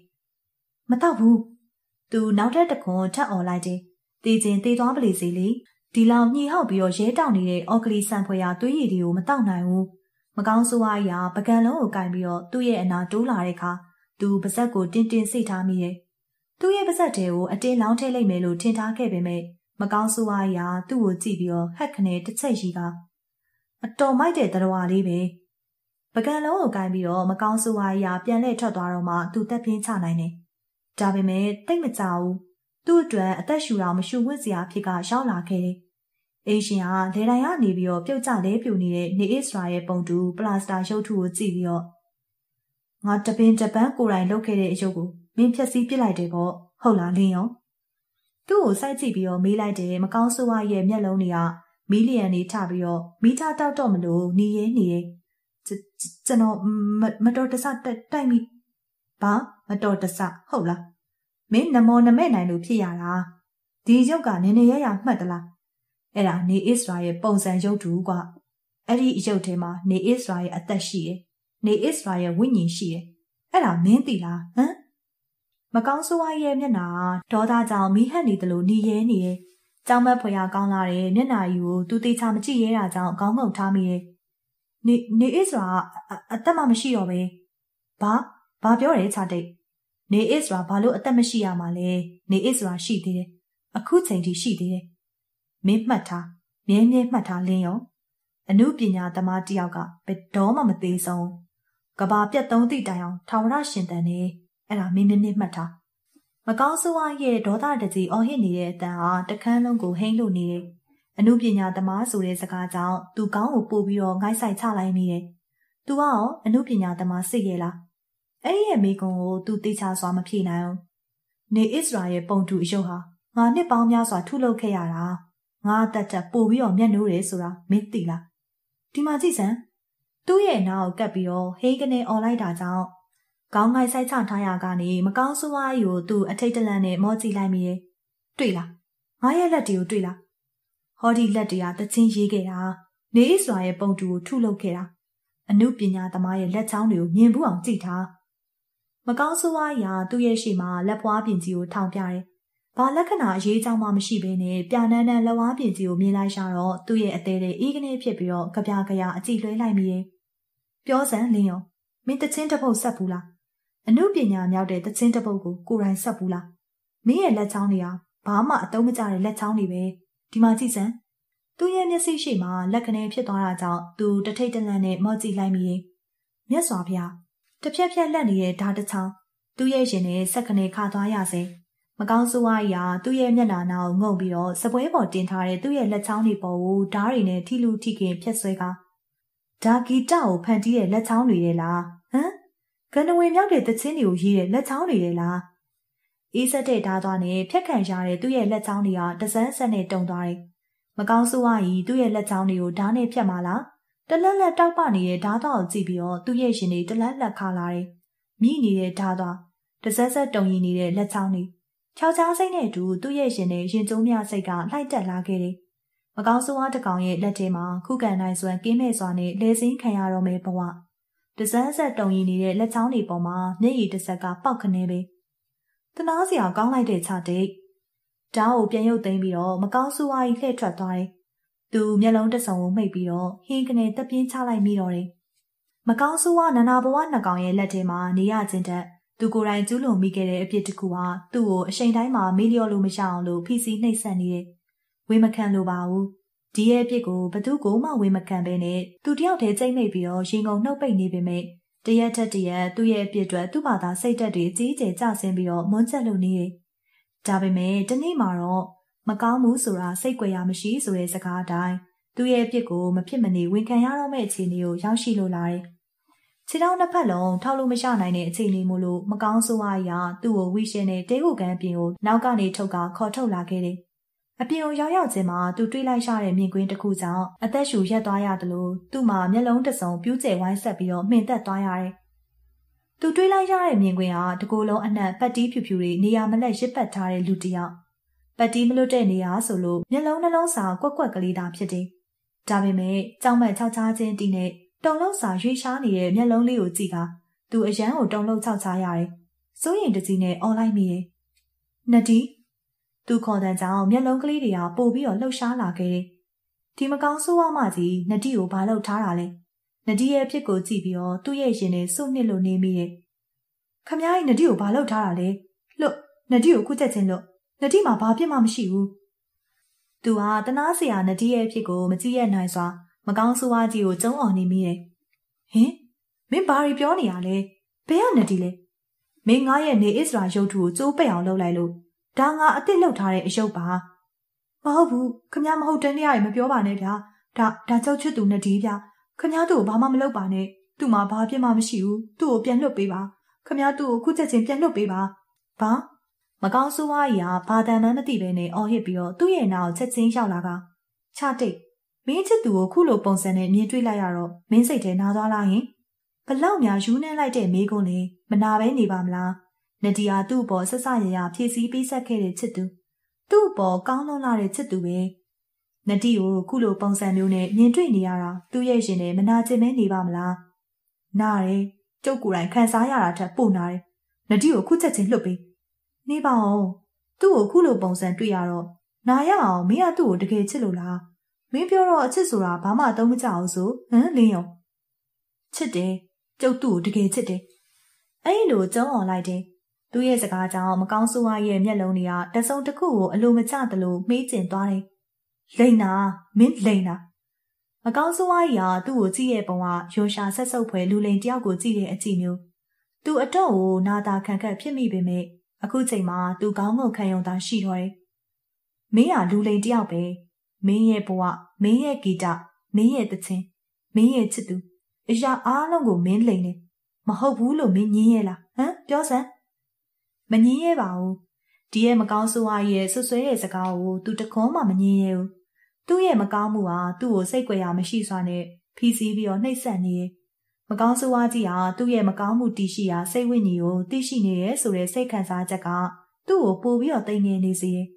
။မတောက်ဘူး။သူနောက်ထပ်တခွန်ထပ်អော်လိုက်တယ်။တေးချင်းတေးသွားပလေစီလေဒီလောက်ညှိဟောက်ပြီးတော့ရဲတောင်နေတဲ့အော်ကလီဆန်ဖွယ်ရာသွေးရည်တွေကိုမတောက်နိုင်ဘူးမကောင်းဆိုးဝါးရာပကံလုံးကိုကင်ပြီးတော့သူ့ရဲ့အနာတိုးလာတဲ့အခါ သူပါဇက်ကိုတင်းတင်းစိတ်ထားမိတယ်သူ့ရဲ့ပါဇက်တွေကိုအတင်းလောင်းထဲလိုက်မယ်လို့ထင်ထားခဲ့ပေမဲ့မကောင်းဆိုးဝါးရာသူ့ကိုကြည့်ပြီးတော့ဟက်ခနဲ့တစ်ချက်ရှိကအတော်မိုက်တဲ့တရားလေးပဲပကံလုံးကိုကင်ပြီးတော့မကောင်းဆိုးဝါးရာပြန်လှည့်ထွက်သွားတော့မှသူတက်ပြင်းချနိုင်တယ်ဒါပေမဲ့တိတ်မကြဘူးသူ့အတွက်အသက်ရှူတော်မရှူဝင့်စရာဖြစ်ကရောက်လာခဲ့တယ်။အေရှင်ဟာလေတိုင်ကနေပြီးတော့ပြုတ်ကျလဲပြူနေတဲ့နေအစ္စရာရဲ့ပုံတူပလာစတာရုပ်ထုကိုကြည့်ပြီးတော့ ငါတပင်တပန်းကိုယ်တိုင်လုပ်ခဲ့တဲ့အယုတ်ကိုမင်းဖြက်စီးပစ်လိုက်တယ်ပေါ့ဟုတ်လားလင်းရောသူ့ကိုစိုက်ကြည့်ပြီးတော့မေးလိုက်တယ်မကောင်းဆိုးဝါးရဲ့မျက်လုံးတွေကမီလီယံနေထပြီးတော့မိသားတောက်တော့မလို့နေရဲနေရဲကျွန်တော်မတော်တဆတိုက်မိဘာမတော်တဆဟုတ်လားမင်းနမောနမဲ့နိုင်လို့ဖြစ်ရတာဒီရုပ်ကနည်းနည်းရရမှတ်တလားအဲ့ဒါနေအစ္စရာရဲ့ပုံစံရုပ်တူကွာအဲ့ဒီရုပ်ထဲမှာနေအစ္စရာရဲ့အသက်ရှိတယ် နေအစ္စရာရဲ့ဝိညာဉ်ရှိတယ်အဲ့ဒါမင်းသိလားဟမ်မကောင်းဆိုးဝါးရဲ့မျက်နှာဒေါသကြောင့်မိဟက်နေတယ်လို့နေရဲနေရဲ့ကြောင်မက်ဖွယ်ရကောင်းလာတဲ့မျက်နှာကြီးကိုသူတေချာမကြည့်ရဲတာကြောင့်ခေါင်းငုံထားမိရဲ့နေနေအစ္စရာအသက်မှမရှိတော့ပဲဘာဘာပြောတယ်ချာတိတ်နေအစ္စရာဘာလို့အသက်မရှိရမှာလဲနေအစ္စရာရှိသေးတယ်အခုချိန်ထိရှိသေးတယ်မင်းမှတ်ထားမြဲမြဲမှတ်ထားလင်းရောအမှုပညာသမားတယောက်ကဘယ်တော့မှမသေးဆုံး ကဘာပြတ်သုံးသည့်တိုင်အောင်ထာဝရရှင်တန်နေအဲ့ဒါမင်းမင်းမှတ်ထားမကောင်းဆိုးဝါးရဲ့ဒေါသတကြီးအော်ဟစ်နေတဲ့အတန်ဟာတခန်းလုံးကိုဟိမ့်လို့နေတယ်အမှုပညာသမားဆိုတဲ့စကားကြောင့်သူကောင်းကိုပို့ပြီးတော့ငိုက်ဆိုင်ချလိုက်မိတယ်။ "तू ရောအမှုပညာသမားစိတ်ရဲ့လား။အဲ့ဒီရဲ့မိကွန်ကို तू သိချစွာမဖြေနိုင်အောင်။နေအစ္စရာရဲ့ပုံတူအယုတ်ဟာငါနှစ်ပေါင်းများစွာထုလုပ်ခဲ့ရတာ။ငါအသက်တက်ပို့ပြီးတော့မျက်နှိုးတယ်ဆိုတာမင်းသိလား။ဒီမှာကြည့်စမ်း။ သူ့ရဲ့နားကိုကပ်ပြီးတော့ဟိန်းကနေអော်လိုက်တာကြောင့်ကောင်းငိုက်ဆိုင်ချထားရကနေမကောင်းဆိုးဝါးကြီးကိုသူ့အထိတ်တလန့်နဲ့မောကြည့်လိုက်မိရဲ့။တွေ့လား။ငါရဲ့လက်တွေကိုတွေ့လားဟောဒီလက်တရားတချင်းရေးခဲ့တာနေအစွာရဲ့ပုံတူကိုထုလုပ်ခဲ့တာအနုပညာသမားရဲ့လက်ချောင်းတွေကိုမြင်ဘူးအောင်ကြည့်ထားမကောင်းဆိုးဝါးရာသူ့ရဲ့ရှေ့မှာလက်ပွားပြင်ကြီးကိုထောင်ပြတယ်။ ဘာလက္ခဏာအရေးအကြောင်းမှမရှိဘဲနဲ့ပြနန်းနန်းလက်ဝါးပြင်ကြီးကိုမြင်လိုက်ရှာတော့သူ့ရဲ့အသေးလေးအေးကနေဖြစ်ပြီးတော့ကြပြကြရအကြည့်လွှဲလိုက်မိတယ်။ပြောစမ်းလင်းရောမင်းတချင်းတစ်ပုတ်ဆက်ဘူးလား။အနုပညာမြောက်တဲ့တချင်းတစ်ပုတ်ကိုကိုယ်တိုင်ဆက်ဘူးလား။မင်းရဲ့လက်ချောင်းတွေကဘာမှအတုံးမကျတဲ့လက်ချောင်းတွေပဲဒီမှာကြည့်စမ်းသူ့ရဲ့မျက်စိရှိမှလက်ကနေဖြစ်သွားတာကြောင့်သူတထိတ်တလန့်နဲ့မော့ကြည့်လိုက်မိရင်မြတ်စွာဘုရားတဖြက်ဖြက်လက်နေတဲ့ဓာတ်တစ်ချောင်းသူ့ရဲ့ရင်နဲ့ဆက်ကနေခါသွားရစေ မကောင်းဆိုးဝါးရာသူ့ရဲ့မျက်နှာနာကိုငုံပြီးတော့စပွဲပေါ်တင်ထားတဲ့သူ့ရဲ့လက်ချောင်းတွေပေါ်ကိုဓာတ်တွေနဲ့ထိလူထိခင်ဖြက်ဆွဲကဒါဂီတကိုဖန်တီးတဲ့လက်ချောင်းတွေရဲ့လားဟမ်ကနဝင်မြောက်တဲ့တချင်းတွေကိုရေးတဲ့လက်ချောင်းတွေရဲ့လားအေးဆက်တဲ့ဓာတ်သွားနဲ့ဖြက်ခံရတဲ့သူ့ရဲ့လက်ချောင်းတွေကတစမ်းဆက်နဲ့တုံသွားတယ်မကောင်းဆိုးဝါးကြီးသူ့ရဲ့လက်ချောင်းတွေကိုဓာတ်နဲ့ဖြတ်မှလားတလက်လက်တောက်ပနေတဲ့ဓာတ်တော်ကိုကြည့်ပြီးတော့သူ့ရဲ့ရှင်တွေတလက်လက်ခါလာတယ်မိနေတဲ့ဓာတ်တော်တစက်ဆက်တုံရီနေတဲ့လက်ချောင်းတွေ ချောက်ချားစိတ်နဲ့အတူသူ့ရဲ့ရှင်တွေရင်ကျုံးမြစိတ်ကလိုက်တက်လာခဲ့တယ်မကောင်းဆိုးဝါးတကောင်ရဲ့လက်ထဲမှာခုခံနိုင်စွမ်းကင်းမဲ့စွာနဲ့လဲစင်းခံရတော့မယ်ဘဝတစက်ဆက်တုံရီနေတဲ့လက်ချောင်းတွေပေါ်မှာမျက်ရည်တစ်စက်ကပေါက်ခနဲပဲတနာစရာကောင်းလိုက်တဲ့ချတိတ်ဓာတ်ကိုပြန်ရုပ်သိမ်းပြီးတော့မကောင်းဆိုးဝါးကြီးလှည့်ထွက်သွားတယ်။သူမျက်လုံးတစ်စုံကိုမှိတ်ပြီးတော့ဟင်းကနေတက်ပြင်းချလိုက်မိတော့တယ်။မကောင်းဆိုးဝါးနနာဘဝနှစ်ကောင်ရဲ့လက်ထဲမှာနေရခြင်းတက် သူကိုယ်တိုင်ကျူးလွန်မိခဲ့တဲ့အဖြစ်တစ်ခုဟာသူ့ကိုအချိန်တိုင်းမှာမေးလျော့လို့မရအောင်လို့ဖိစီးနှိပ်စက်နေတယ်။ဝေမခံလိုပါဘူး။ဒီရဲ့အဖြစ်ကိုဘသူကိုမှဝေမခံပဲနဲ့သူတယောက်တည်းကြိတ်မိတ်ပြီးတော့ရင်ကုန်နှုတ်ပိတ်နေပေမဲ့တရက်ထက်တရက်သူ့ရဲ့အဖြစ်အတွက်သူ့ဘာသာစိတ်သက်တွေအကြီးအကျယ်ကျဆင်းပြီးတော့မွန်းချက်လို့နေတယ်ဒါပေမဲ့တနေ့မှာတော့မကောင်းဘူးဆိုတာစိတ်ကြွယ်ရမရှိဆိုတဲ့စကားအတိုင်းသူ့ရဲ့အဖြစ်ကိုမဖြစ်မနေဝန်ခံရတော့မယ့်အခြေအနေကိုရောက်ရှိလိုလာတယ်။ ခြေထောက်နှစ်ဖက်လုံးထောက်လို့မရနိုင်တဲ့အခြေအနေမို့လို့မကောင်းဆိုးဝါးရာသူ့ကိုဝီရှင်နဲ့တဲခုကန်ပြင်ကိုနောက်ကနေထုတ်ကခေါ်ထုတ်လာခဲ့တယ်။အပြင်ကိုရောက်ရောက်ချင်းမှာသူတွေးလိုက်ရတဲ့မြင်ကွင်းတစ်ခုကြောင့်အသက်ရှူရက်သွားရတယ်လို့သူ့မှာမျက်လုံးတစ်စုံပြူးကျဲဝိုင်းဆက်ပြီးတော့မှင်သက်သွားရတယ်သူတွေးလိုက်ရတဲ့မြင်ကွင်းဟာတကိုယ်လုံးအနှံ့ပတ်တီးဖြူဖြူတွေနေရာမလက်ရစ်ပတ်ထားတဲ့လူတစ်ယောက်ပတ်တီးမလွတ်တဲ့နေရာဆိုလို့မျက်လုံးနှလုံးစာကွက်ကွက်ကလေးသာဖြစ်တယ်။ဒါပေမဲ့ကြောင်မက်ခြောက်ခြားခြင်းတီးနဲ့ တုံလုံးစာရွေးရှားနေတဲ့မျက်လုံးလေးကိုကြည့်ကသူအရန်ကိုတုံလုံးခြောက်ခြားရတယ်။စိုးရင်တကြီးနဲ့អော်လိုက်မိတယ်။နဒီသူခေါ်တဲ့ကြောင်မျက်လုံးကလေးတွေကပို့ပြီးတော့လှုပ်ရှားလာခဲ့တယ်။ဒီမကောင်းဆိုးဝါးမှကြီးနဒီကိုဘာလုပ်ထားတာလဲ။နဒီရဲ့အဖြစ်ကိုကြည့်ပြီးတော့သူ့ရဲ့ရင်ထဲစုနှစ်လို့နေမိတယ်။ခမ ्या ကြီးနဒီကိုဘာလုပ်ထားတာလဲ။လို့နဒီကိုခုချက်ချင်းလို့နဒီမှာဘာဖြစ်မှမရှိဘူး။သူဟာတနာစရာနဒီရဲ့အဖြစ်ကိုမကြည့်ရနိုင်စွာ မကောင်းဆိုးဝါးကြီးကိုကျုံအောင်နေမိတယ်ဟင်မင်းဘာတွေပြောနေရလဲဘယ်ကနေဒီလဲမင်းငါရဲ့နေအစ္စရာရုပ်ထုကိုကျိုးပဲ့အောင်လုပ်လိုက်လို့ဒါငါအစ်စ်လောက်ထားတဲ့အယုတ်ပါမဟုတ်ဘူးခမမဟုတ်တဲ့နေရာကြီးမပြောပါနဲ့ဗျာဒါဒါကြောက်ချွတ်သူနဲ့ဒီဗျာခမသူ့ကိုဘာမှမလုပ်ပါနဲ့သူ့မှာဘာပြစ်မှမရှိဘူးသူ့ကိုပြန်လွတ်ပေးပါခမသူ့ကိုခုချက်ချင်းပြန်လွတ်ပေးပါဘာမကောင်းဆိုးဝါးကြီးဟာဘာတန်မှမသိဘဲနဲ့အော်ဟစ်ပြီးတော့သူ့ရဲ့နာကိုချက်ချင်းရောက်လာကခြားတိတ် မင်းချစ်သူကိုခုလိုပုံစံနဲ့မြင်တွေ့လိုက်ရတော့မင်းစိတ်ထဲနာသွားလားယင်ဘလောက်များယူနှဲလိုက်တဲ့မိကွန်းလေမနာပဲနေပါမလားနဒီယာသူ့ဘောဆက်ဆရရဖြည့်စည်းပေးဆက်ခဲ့တဲ့ချစ်သူသူ့ဘောကောင်းလွန်လာတဲ့ချစ်သူပဲနဒီကိုခုလိုပုံစံမျိုးနဲ့မြင်တွေ့နေရတာသူ့ရဲ့ရှင်နဲ့မနာကျင်မဲနေပါမလားနားတယ်ကျုပ်ကိုယ်တိုင်ခံစားရတာထက်ပိုနာတယ်နဒီကိုခုချက်ချင်းလွတ်ပေးနေပါအောင်သူ့ကိုခုလိုပုံစံတွေ့ရတော့နာရအောင်မင်းကသူ့ကိုတကယ်ချစ်လို့လား မင်းပြောတော့အချစ်ဆိုတာဘာမှအသုံးမကျအောင်ဆိုဟမ်လင်းရောချစ်တယ်ကျုပ်သူ့ကိုတကယ်ချစ်တယ်အဲ့လိုကျုံအောင်လိုက်တယ်သူ့ရဲ့စကားကြောင့်မကောင်းဆိုးဝါးရဲ့မျက်လုံးတွေကတစုံတစ်ခုကိုအလိုမကျသလိုမေးကျင်သွားတယ်လိန်နာမင်းလိန်နာမကောင်းဆိုးဝါးကြီးကသူ့ကိုကြည့်ရဲ့ပုံကရိုရှာဆက်ဆုပ်ဖွယ်လူလိန်တယောက်ကိုကြည့်တဲ့အကြည့်မျိုးသူအတော့ကိုနာတာခံခက်ဖြစ်မိပေမဲ့အခုချိန်မှာသူကောင်းငုံခံရုံသာရှိတော့တယ်မင်းကလူလိန်တယောက်ပဲ မင်းရဲ့ဘဝမင်းရဲ့ဂီတမင်းရဲ့တခြင်းမင်းရဲ့ချစ်သူအရာအားလုံးကိုမင်းလိန်နေမဟုတ်ဘူးလို့မင်းညင်းရဲ့လားဟမ်ပြောစမ်းမညင်းရဲပါဘူးဒီရဲ့မကောင်းဆိုးဝါးရဲ့ဆွဆွဲရဲ့စကားကိုသူတခွန်းမှမညင်းရဲဘူးသူ့ရဲ့မကောင်းမှုဟာသူ့ကိုစိတ်ကြွယ်ရမရှိစွာနဲ့ဖီးဆီးပြီးတော့နှိပ်စက်နေရဲ့မကောင်းဆိုးဝါးကြီးဟာသူ့ရဲ့မကောင်းမှုတည်ရှိရာစိတ်ဝိညာဉ်ကိုသိရှိနေရဲဆိုတဲ့စိတ်ခံစားချက်ကသူ့ကိုပို့ပြီးတော့တိမ်ငယ်နေစေတယ်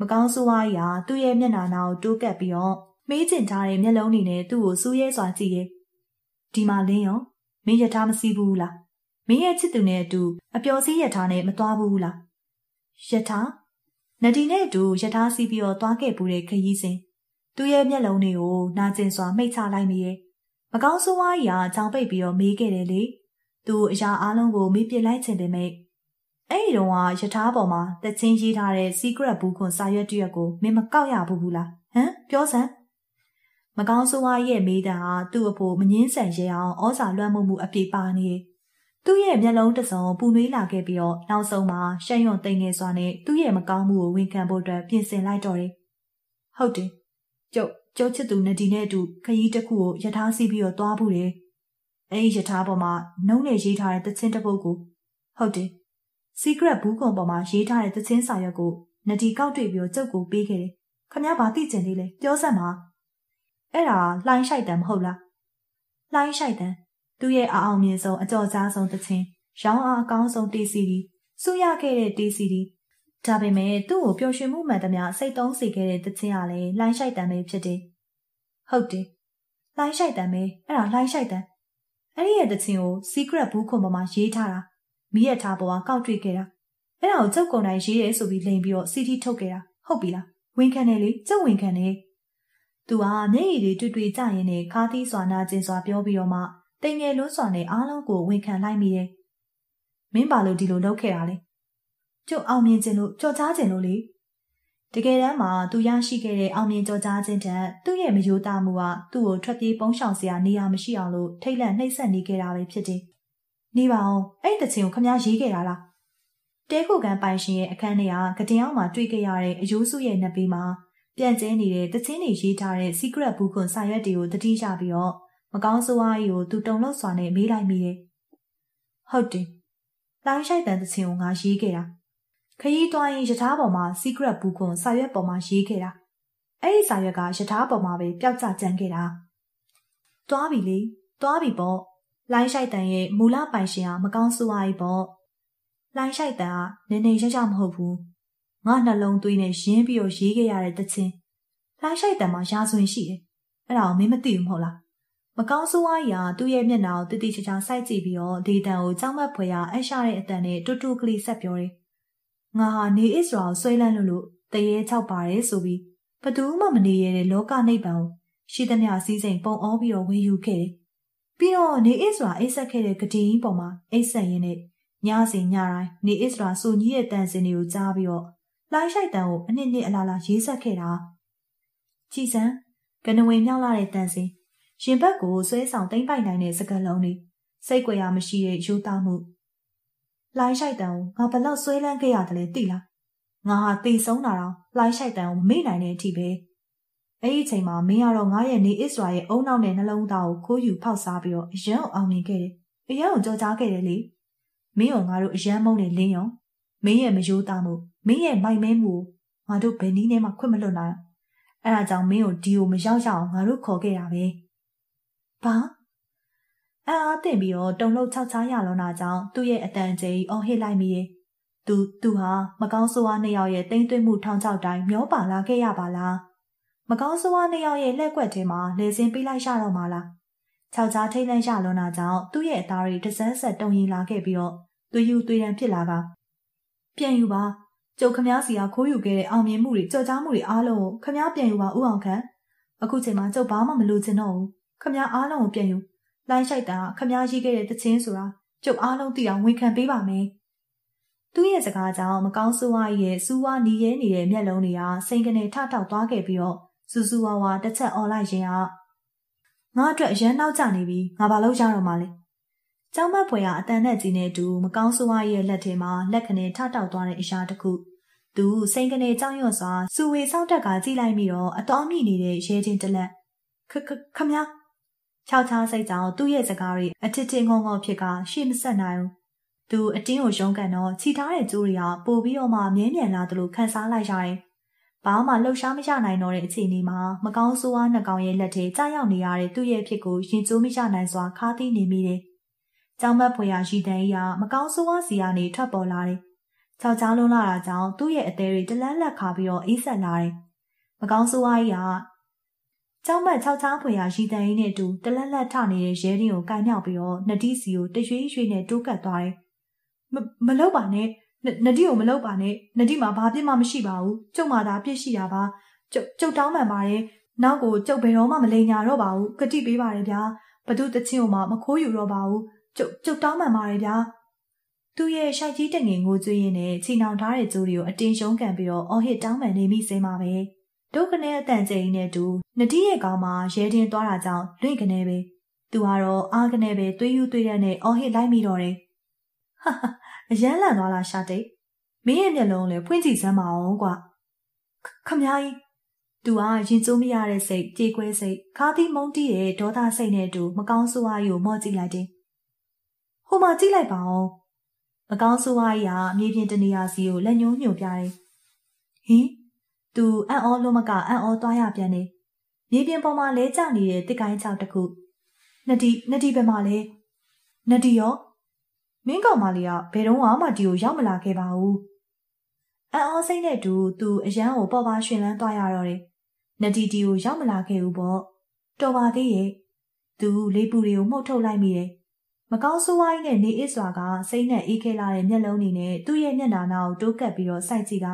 မကောင်းဆိုးဝါးကြီးဟာသူ့ရဲ့မျက်နှာနာကိုတိုးကပ်ပြီးတော့မေးကျင်ထားတဲ့မျက်လုံးတွေနဲ့သူ့ကိုစူးရဲစွာကြည့်ရဲ့ဒီမှာလင်းရောမင်းရထားမစီးဘူးလားမင်းရဲ့ချစ်သူနဲ့အတူအပျော်စီးရထားနဲ့မသွားဘူးလားရထားနဒီနဲ့အတူရထားစီးပြီးတော့သွားခဲ့ပူတဲ့ခရီးစဉ်သူ့ရဲ့မျက်လုံးတွေကိုနာကျင်စွာမိတ်ချလိုက်မိရဲ့မကောင်းဆိုးဝါးကြီးဟာကြောင်ပိတ်ပြီးတော့မေးခဲ့တယ်လေသူအရာအလုံးကိုမေးပြလိုက်ခြင်းပေမဲ့ အဲ့ဒီတော့ကယထာပေါ်မှာတချင်းရေးထားတဲ့ secret ဘူးခွန်စာရွက်တရက်ကိုမင်းမကောက်ရဘူးဘူးလားဟမ်ပြောစမ်းမကောင်းဆိုးဝါးရဲ့မေးတံဟာသူ့အဖို့မငင်းဆန်ရဲအောင်ဩဇာလွှမ်းမိုးမှုအပြည့်ပါနေသူ့ရဲ့မျက်လုံးတစ်စုံပူနွေးလာခဲ့ပြီးတော့နောက်ဆုံးမှာရှက်ရွံ့တိမ်ငယ်စွာနဲ့သူ့ရဲ့မကောင်းမှုကိုဝန်ခံဖို့အတွက်ပြင်ဆင်လိုက်တော့တယ်ဟုတ်တယ်ကျုပ်ကျုပ်ချစ်သူနဒီနဲ့အတူခရီးတစ်ခုကိုယထာစီးပြီးတော့သွားဖို့တယ်အဲဒီယထာပေါ်မှာနှုံးနဲ့ရေးထားတဲ့သချင်းတစ်ပုဒ်ကိုဟုတ်တယ် secret ဘူးကုံပေါ်မှာရေးထားတဲ့သချင်းစာရွက်ကိုနဒီကောက်တွေ့ပြီးတော့ကျုပ်ကိုပေးခဲ့တယ်ခမည်းဘာသိကျင်သေးလဲပြောစမ်းပါအဲ့ဒါလှိုင်းရှိုက်တံမဟုတ်လားလှိုင်းရှိုက်တံသူ့ရဲ့အအောင်မြင်ဆုံးအကြော်ကြားဆုံးသချင်းရောင်းအားအကောင်းဆုံးတေးစီဒီစူရခဲ့တဲ့တေးစီဒီဒါပေမဲ့သူ့ကိုပျော်ရွှင်မှုမှန်သမျှစိတ်သုံးစေခဲ့တဲ့သချင်းကလည်းလှိုင်းရှိုက်တံပဲဖြစ်တယ်ဟုတ်တယ်လှိုင်းရှိုက်တံပဲအဲ့ဒါလှိုင်းရှိုက်တံအဲ့ဒီရဲ့သချင်းကို secret ဘူးခွန်ပေါ်မှာရေးထားတာ မိရထားပေါ်ကကောက်တွေ့ခဲ့တာအဲ့ဒါကိုကျုပ်ကုန်တိုင်းရေးရဲဆိုပြီးလိန်ပြီးတော့ CD ထုတ်ခဲ့တာဟုတ်ပြီလားဝန်ခံတယ်လေကျုပ်ဝန်ခံတယ်သူကမျက်ရည်တွေတွေ့တွေ့ကြရင်နဲ့ခါးသီးစွာနာကျင်စွာပြောပြီးတော့မှတိမ်ငယ်လွန်းစွာနဲ့အားလုံးကိုဝန်ခံလိုက်မိတယ်မင်းပါလို့ဒီလိုလုပ်ခဲ့တာလေကျုပ်အောင်မြင်ခြင်းလို့ကြော်ကြားခြင်းလို့လေတကယ်တမ်းမှာသူရရှိခဲ့တဲ့အောင်မြင်ကြော်ကြားခြင်းတန်သူ့ရဲ့မယိုးသားမှုကသူ့ကိုထွက်ပြေးပုန်းရှောင်စရာနေရာမရှိအောင်လို့ထိတ်လန့်နှိပ်စက်နေခဲ့တာပဲဖြစ်တယ်။ နေပါအောင်အဲ့ဒီတချင်ကိုခမရေးခဲ့တာလား။တဲခုကန်ပိုင်ရှင်ရဲ့အခန်းထဲကကတင်အောင်မှာတွေ့ခဲ့ရတဲ့အယိုးစုရဲ့နှစ်ပေမှာပြန့်ကျဲနေတဲ့တချင်းတွေရေးထားတဲ့ secret ဘူးခွန်စာရွက်တွေကိုတတိယပြီးတော့မကောင်းဆိုးဝါးကြီးကိုသူတုံလို့စွာနဲ့မေးလိုက်မိတယ်။ဟုတ်တယ်။လိုင်းရှိုက်တန်တချင်းကိုငါရေးခဲ့တာခရီးသွားရင်ယထာပေါ်မှာ secret ဘူးခွန်စာရွက်ပေါ်မှာရေးခဲ့တာအဲ့ဒီစာရွက်ကယထာပေါ်မှာပဲပျောက်ကျကျန်ခဲ့တာသွားပြီလေသွားပြီပေါ့ လိုင်းရှိုက်တန်ရဲ့မူလပိုင်ရှင်ဟာမကောင်းဆိုးအားကြီးပေါ့လိုင်းရှိုက်တန်ကနည်းနည်းရရမဟုတ်ဘူးငါနှလုံးသွေးနဲ့ရင်းပြီးတော့ရေးခဲ့ရတဲ့တခြင်းလိုင်းရှိုက်တန်မှာရာဇဝင်ရှိတယ်အဲ့ဒါကိုမင်းမသိဘူးမဟုတ်လားမကောင်းဆိုးဝါးရာသူ့ရဲ့မျက်နှာကိုတတိချာချာစိုက်ကြည့်ပြီးတော့ဒေတန်ကိုကြောက်မက်ဖွယ်ရာအရှာတဲ့အတန်နဲ့တူတူကလေးဆက်ပြောတယ်ငါဟာနေအစ္စရာကိုဆွဲလန်းလို့လို့တရေချောက်ပါတယ်ဆိုပြီးဘသူမှမနေရတဲ့လောကနိဗ္ဗာန်ကိုရှိသမျှစည်းစိမ်ပုံအောပြီးတော့ဝေယူခဲ့တယ်။ ပြီးတော့နေအစ္စရာအိတ်ဆက်ခဲ့တဲ့ဂတိကြီးပေါ်မှာအိတ်ဆက်ရင်းနဲ့ညစဉ်ညတိုင်းနေအစ္စရာစူကြီးရဲ့တန်စင်တွေကိုကြားပြီးတော့လိုင်းရှိုက်တန်ကိုအနစ်နစ်အလားလားရေးဆက်ခဲ့တာ။ကြည်စံကနဝင်မြောက်လာတဲ့တန်စင်ရင်ဘက်ကိုဆွဲဆောင်တိမ့်ပိုက်နိုင်တဲ့စကလုံးတွေစိတ်ကြွယ်ရမရှိတဲ့ယူသားမှုလိုင်းရှိုက်တန်ကိုငါဘလောက်ဆွဲလန်းခဲ့ရတယ်လဲသိလားငါဟာတေဆုံးတာတော့လိုင်းရှိုက်တန်ကိုမမေ့နိုင်တဲ့အထိပဲ အဲ့ဒီအချိန်မှာမင်းကတော့ငါရဲ့နေအစ္စရာရဲ့အုံနောက်နဲ့နှလုံးသားကိုခိုးယူဖောက်စားပြီးတော့အရန်အောင်မြင်ခဲ့တယ်အရန်ကိုကြော်ကြားခဲ့တယ်လေမင်းရောငါတို့အရန်မုန်းနေလင်းရောမင်းရဲ့မယိုးသားမှုမင်းရဲ့မိုက်မဲမှုငါတို့ဘယ်နည်းနဲ့မှခွင့်မလွတ်နိုင်အဲ့ဒါကြောင့်မင်းကိုဒီကိုမရောက်ရအောင်ငါတို့ခေါ်ခဲ့တာပဲဘာအံ့အားသင့်ပြီးတော့တုံလို့ခြောက်ချားရလောနာကြောင့်သူ့ရဲ့အတန်ကြီးအော်ဟစ်လိုက်မိရဲ့သူသူဟာမကောင်းဆိုးဝါးနှစ်ယောက်ရဲ့တိမ့်သွင်းမှုထောင်ချောက်တိုင်းမျောပါလာခဲ့ရပါလား မကောင်းဆိုးဝါးနှစ်ယောက်ရဲ့လက်ကွက်ထဲမှာလေစင်ပေးလိုက်ရတော့မှလားခြောက်ချားထိတ်လန့်ရလောနာကြောင့်သူ့ရဲ့အသားတွေတစမ်းဆက်တုံရင်လာခဲ့ပြီးတော့သွေးယူသွေးရန်ဖြစ်လာကပြန်ယူပါကျုပ်ခမားစီကခိုးယူခဲ့တဲ့အောင်မြင်မှုတွေကြော်ကြားမှုတွေအားလုံးကိုခမားပြန်ယူပါဥအောင်ခန့်အခုချိန်မှာကျုပ်ဘာမှမလိုချင်တော့ဘူးခမားအားလုံးကိုပြန်ယူလိုင်းရှိုက်တာခမားရေးခဲ့တဲ့တခြင်းဆိုတာကျုပ်အားလုံးသိအောင်ဝန်ခံပေးပါမယ်သူ့ရဲ့စကားကြောင့်မကောင်းဆိုးဝါးရဲ့စူးဝါးနီးရဲနေတဲ့မျက်လုံးတွေကစိန်ကနေထထောက်သွားခဲ့ပြီးတော့ စူးစူးဝါးဝါတစ်ချက်អော်လိုက်ရင်ဟာငါအတွက်အရန်နောက်ကျနေပြီငါဘာလုပ်ကြတော့မှလဲကျောင်းမဖွယ်ကအတန်နဲ့ကြီးနဲ့တူမကောင်းဆိုးဝါးရဲ့လက်ထဲမှာလက်ခနဲ့ထထောက်သွားတဲ့အရာတစ်ခုသူစိန်ကနေကြောင်ရွံ့စွာစူဝေစောက်တက်ကကြည့်လိုက်ပြီးတော့အတော်မြင့်နေတဲ့ရဲချင်းတစ်လက်ခခခမညာခြောက်ချားစိတ်ကြောင့်သူ့ရဲ့စကားတွေအထစ်ထင်ငုံငုံဖြစ်ကရှေ့မဆက်နိုင်ဘူးသူအတင်းကိုရုံးကန်တော့ခြိထားတဲ့ကျိုးတွေကပိုပြီးတော့မှမြဲမြံလာသလိုခံစားလိုက်ရတယ်။ ဘာမှလှုပ်ရှားမရနိုင်တော့တဲ့အခြေအနေမှာမကောင်းဆိုးဝါးနှကောင်ရဲ့လက်ထဲကြာရောက်နေရတဲ့သူ့ရဲ့ဖြစ်ကိုရင်ကျိုးမရနိုင်စွာခါးသီးနေမိတယ်။ကျောင်းမက်ဖွယ်ရာရှိတန်းကြီးကမကောင်းဆိုးဝါးစီကနေထွက်ပေါ်လာတယ်။ခြောက်ချားလုံးလာတာကြောင့်သူ့ရဲ့အသေးတွေတလန်းလက်ခါပြီးတော့အေးဆက်လာတယ်။မကောင်းဆိုးဝါးကြီးကကျောင်းမက်ခြောက်ချားဖွယ်ရာရှိတန်းကြီးနဲ့အတူတလန်းလက်ထနေတဲ့ရဲတင်းကိုကင်မြောက်ပြီးတော့နတိစီကိုတရွေ့ရွေ့နဲ့တိုးကပ်သွားတယ်။မလောက်ပါနဲ့ နဒီကိုမလောက်ပါနဲ့နဒီမှာဘာပြစ်မှမရှိပါဘူးကျုပ်မှသာပြစ်ရှိတာပါကျုပ်ကျုပ်တောင်းပန်ပါတယ်နောက်ကိုကျုပ်ဘယ်တော့မှမလိန်ညာတော့ပါဘူးကတိပေးပါတယ်ဗျာဘသူတချင်းကိုမှမခိုးယူတော့ပါဘူးကျုပ်ကျုပ်တောင်းပန်ပါတယ်ဗျာသူရဲ့ရှိုက်ကြီးတငင်ငိုကြွေးရင်းနဲ့ချီနှောင်ထားတဲ့ကြိုးတွေကိုအတင်းရှုံးကန်ပြီးတော့အော်ဟစ်တောင်းပန်နေမိစိမ့်ပါပဲဒုက္ခနဲ့အတန်ကျိန်နဲ့တူနတိရဲ့ကောင်မှာရဲတင်သွားတာကြောင့်လွင့်ကနေပဲသူကတော့အားကနေပဲသွေးယူသွေးတဲ့နဲ့အော်ဟစ်လိုက်မိတော့တယ်ဟာဟာ အရန်လန့်သွားလားရှာတိတ်မင်းရဲ့မျက်လုံးလည်းဖွင့်ကြည့်စမ်းပါအောင်ကွာခမကြီးသူကရင်ကျိုးမရတဲ့စိတ်ကြေကွဲစိတ်ခါသီးမုန်းတီးတဲ့ဒေါသစိတ်နဲ့အတူမကောင်းဆိုးဝါးကြီးကိုမော့ကြည့်လိုက်တယ်ဟိုမှာကြည့်လိုက်ပါဦးမကောင်းဆိုးဝါးကြီးကမြေပြင်တနေရာစီကိုလက်ညှိုးညွှန်ပြတယ်ဟင်သူအံ့ဩလို့မကအံ့ဩသွားရပြန်တယ်မြေပြင်ပေါ်မှာလဲကျနေတဲ့တစ်ကိုင်းချောက်တစ်ခုနတီနတီဘယ်မှာလဲနတီရော မင်းကောင်မလေးကဘယ်တော့မှဒီကိုရောက်မလာခဲ့ပါဘူးအံ့ဩစိတ်နဲ့တူသူအရန်ကိုပေါ်ပါရှင်လန်းသွားရတော့တယ်နတီတီကိုရောက်မလာခဲ့ဘူးပေါ့တော်ပါသေးရဲ့သူလေးပူတွေကိုမှုတ်ထုတ်လိုက်မိတယ်မကောင်းဆိုးဝါးကြီးနဲ့နေအစ်စွာကစိတ်နဲ့အေးခဲလာတဲ့မျက်လုံးတွေနဲ့သူ့ရဲ့မျက်နှာနာကိုတိုးကပ်ပြီးတော့စိုက်ကြည့်တာ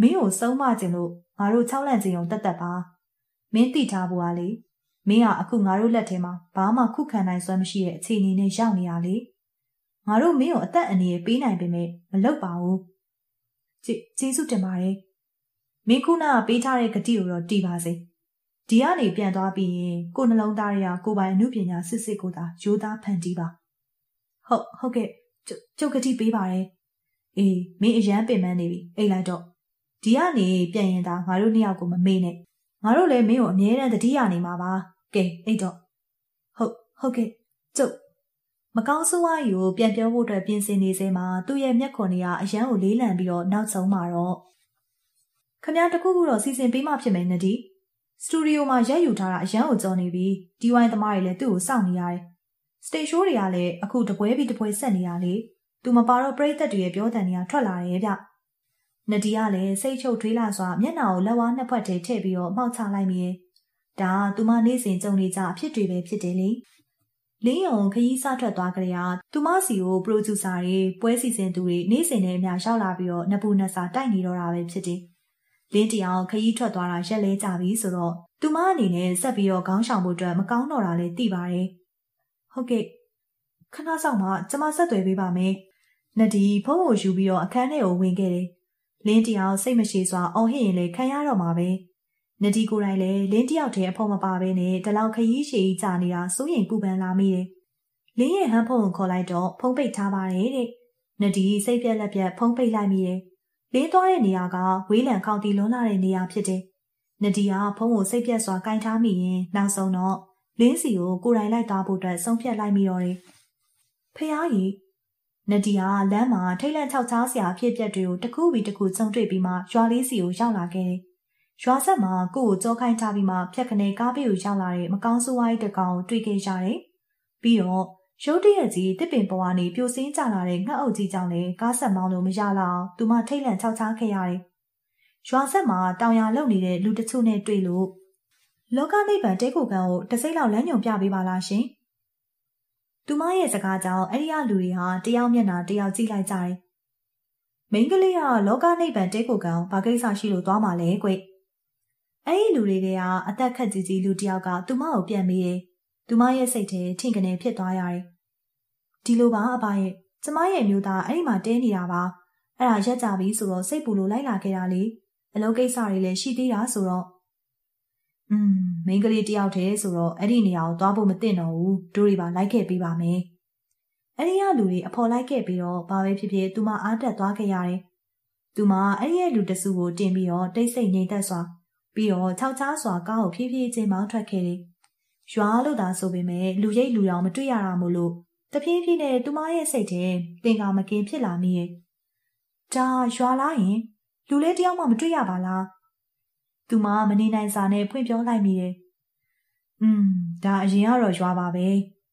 မင်းကိုစုံမခြင်းလို့ငါတို့ချောက်လန့်ခြင်းုံတက်တက်ပါမင်းသိထားဖို့ကလေမင်းကအခုငါတို့လက်ထဲမှာဘာမှခုခံနိုင်စွမ်းမရှိတဲ့အခြေအနေနဲ့ရောက်နေရလေ ငါတို့မင်းကိုအသက်အန္တရာယ်ပေးနိုင်ပေမဲ့မလုပ်ပါဘူးကျေးဇူးတင်ပါတယ်မင်းခုနကပေးထားတဲ့ဂတိကိုတော့တည်ပါစေဒီကနေပြန်သွားပြီးရင်ကိုနှလုံးသားတွေကကိုပိုင်အမှုပညာစစ်စစ်ကိုသာရိုးသားဖန်တီးပါဟုတ်ဟုတ်ကဲ့ကျုပ်ဂတိပေးပါတယ်အေးမင်းအရန်ပင်ပန်းနေပြီအိတ်လိုက်တော့ဒီကနေပြန်ရင်သာငါတို့နှစ်ယောက်ကိုမမေ့နဲ့ငါတို့လည်းမင်းကိုအမြဲတမ်းတတိယနေမှာပါကဲအိတ်တော့ဟုတ်ဟုတ်ကဲ့ကျုပ် မကောင်းဆိုးဝါးယူပြန်ပြောဖို့အတွက်ပြင်ဆင်နေစေမှာသူ့ရဲ့မျက်ခွန်တွေကအရန်ကိုလေးလံပြီးတော့နောက်ဆုံးမှာတော့ခမည်းတခုခုတော့စီစဉ်ပေးမှဖြစ်မယ်နဒီစတူဒီယိုမှာရက်ယူထားတာအရန်ကိုကြော်နေပြီးဒီဝိုင်းသမားတွေလည်းသူ့ကိုစောင့်နေရတယ်စတေရှိုးတွေကလည်းအခုတပွဲပြီးတပွဲဆက်နေရလေသူမပါတော့ပရိသတ်တွေရဲ့ပြောတန်တွေကထွက်လာတယ်ဗျနဒီကလည်းစိတ်ချုပ်ထွေးလာစွာမျက်နှာကိုလက်ဝါးနှစ်ဖက်ထဲထည့်ပြီးတော့မှောက်ချလိုက်မိရဲ့ဒါကသူမနေစဉ်ကြုံနေကြအဖြစ်တွေပဲဖြစ်တယ်လေ လင်းယုံခရီးစထွက်သွားကြတဲ့သူမစီကိုပရိုဂျူဆာတွေပွဲစီစဉ်သူတွေနေ့စဉ်နဲ့အမျှရောက်လာပြီးတော့နပူနဆာတိုက်နေတော့တာပဲဖြစ်တယ်။လင်းတယောင်ခရီးထွက်သွားတာရက်လဲကြပြီဆိုတော့သူမအနေနဲ့ဆက်ပြီးတော့ခေါင်းဆောင်ဖို့အတွက်မကောင်းတော့တာလည်းသိပါတယ်။ဟုတ်ကဲ့ခဏဆောင်မှကျမဆက်သွယ်ပေးပါမယ်။နဒီဖုန်းကိုယူပြီးတော့အခန်းထဲကိုဝင်ခဲ့တယ်။လင်းတယောင်စိတ်မရှိစွာအော်ဟစ်ရင်လည်းခံရတော့မှာပဲ။ နဒီကိုယ်တိုင်လည်းလင်းတယောက်တည်းအဖို့မပါဘဲနဲ့ဒီလောက်ခရီးရှည်ကြီးကြာနေတာစိုးရိမ်ပူပန်လာမိတယ်။လင်းရဲ့ဟန်ဖုန်းကိုခေါ်လိုက်တော့ဖုန်းပိတ်ထားပါတယ်တဲ့။နဒီစိတ်ပြက်လက်ပြက်ဖုန်းပိတ်လိုက်မိတယ်။လင်းသွားတဲ့နေရာကဝေးလံခေါင်တီလွန်းလာတဲ့နေရာဖြစ်တယ်။နဒီကဖုန်းကိုစိတ်ပြက်စွာကင်ထားမိရင်နောက်ဆုံးတော့လင်းစီကိုကိုယ်တိုင်လိုက်သွားဖို့အတွက်ဆုံးဖြတ်လိုက်မိတော့တယ်။ဖះကြီးနဒီယာလမ်းမှာထိတ်လန့်ချောက်ချားစရာဖြစ်ပျက်တွေကိုတစ်ခုပြီးတစ်ခုစုံတွေ့ပြီးမှရွာလေးစီကိုရောက်လာခဲ့တယ် ရွာဆက်မှာကို့ကိုကြောခိုင်းထားပြီးမှဖြက်ခနဲကားဘေးကိုရောက်လာတဲ့မကောင်းဆိုးဝါးကြီးတစ်ကောင်တွေ့ခဲ့ရတယ်။ပြီးတော့ရုတ်တရက်ကြီးတစ်ပင်ပေါ်ကနေပြိုစင်းကျလာတဲ့ငှက်အုပ်ကြီးကြောင့်လည်းကားဆက်မောင်းလို့မရလောက်သူမထိတ်လန့်ချောက်ချားခဲ့ရတယ်။ရွာဆက်မှာတောင်ရလုံနေတဲ့လူတချို့နဲ့တွေ့လို့လောကနိဗ္ဗာန်တဲခုခံကိုတစိမ့်လောက်လမ်းညွန်ပြပေးပါလားရှင်။သူမရဲ့စကားကြောင့်အဲ့ဒီအလူတွေဟာတယောက်မျက်နှာတယောက်ကြည့်လိုက်ကြတယ်။မိန်းကလေးကလောကနိဗ္ဗာန်တဲခုခံဘာကိစ္စရှိလို့သွားမှလဲကွ။ အဲ့ဒီလူတွေကအသက်ခက်ကြီးကြီးလူတယောက်ကသူမကိုပြန်မေးတယ်။သူမရဲ့စိတ်ထဲထင်ကနေဖြစ်သွားရတယ်။ဒီလိုပါအဘရဲ့ကျမရဲ့မျိုးသားအဲ့ဒီမှာတဲနေတာပါ။အဲ့ဒါရက်ကြပြီဆိုတော့စိတ်ပူလို့လိုက်လာခဲ့တာလေ။အလုပ်ကိစ္စတွေလည်းရှိသေးတာဆိုတော့อืมမိန်းကလေးတယောက်တည်းဆိုတော့အဲ့ဒီနေရာကိုသွားဖို့မသင့်တော့ဘူးတို့တွေပါလိုက်ခဲ့ပေးပါမယ်အဲ့ဒီကလူတွေအဖော်လိုက်ခဲ့ပြီးတော့ဘာပဲဖြစ်ဖြစ်သူမအားတက်သွားခဲ့ရတယ်သူမအဲ့ဒီရဲ့လူတစုကိုတင်ပြီးတော့တိတ်ဆိတ်ငြိမ်သက်စွာ ပြီးတော့ခြောက်ချားစွာကားကိုဖြည်းဖြည်းချင်းမောင်းထွက်ခဲ့တယ်ရွာလို့သာဆိုပေမဲ့လူရိတ်လူရောင်မတွေ့ရတာမို့လို့တဖြည်းဖြည်းနဲ့သူမရဲ့စိတ်ထဲသင်္ကာမကင်ဖြစ်လာမိရဲ့ဒါရွာလာရင်လူလေးတယောက်မှမတွေ့ရပါလားသူမမနေနိုင်စာနဲ့ဖွင့်ပြောလိုက်မိတယ်။อืมဒါအရင်ကတော့ရွာပါပဲ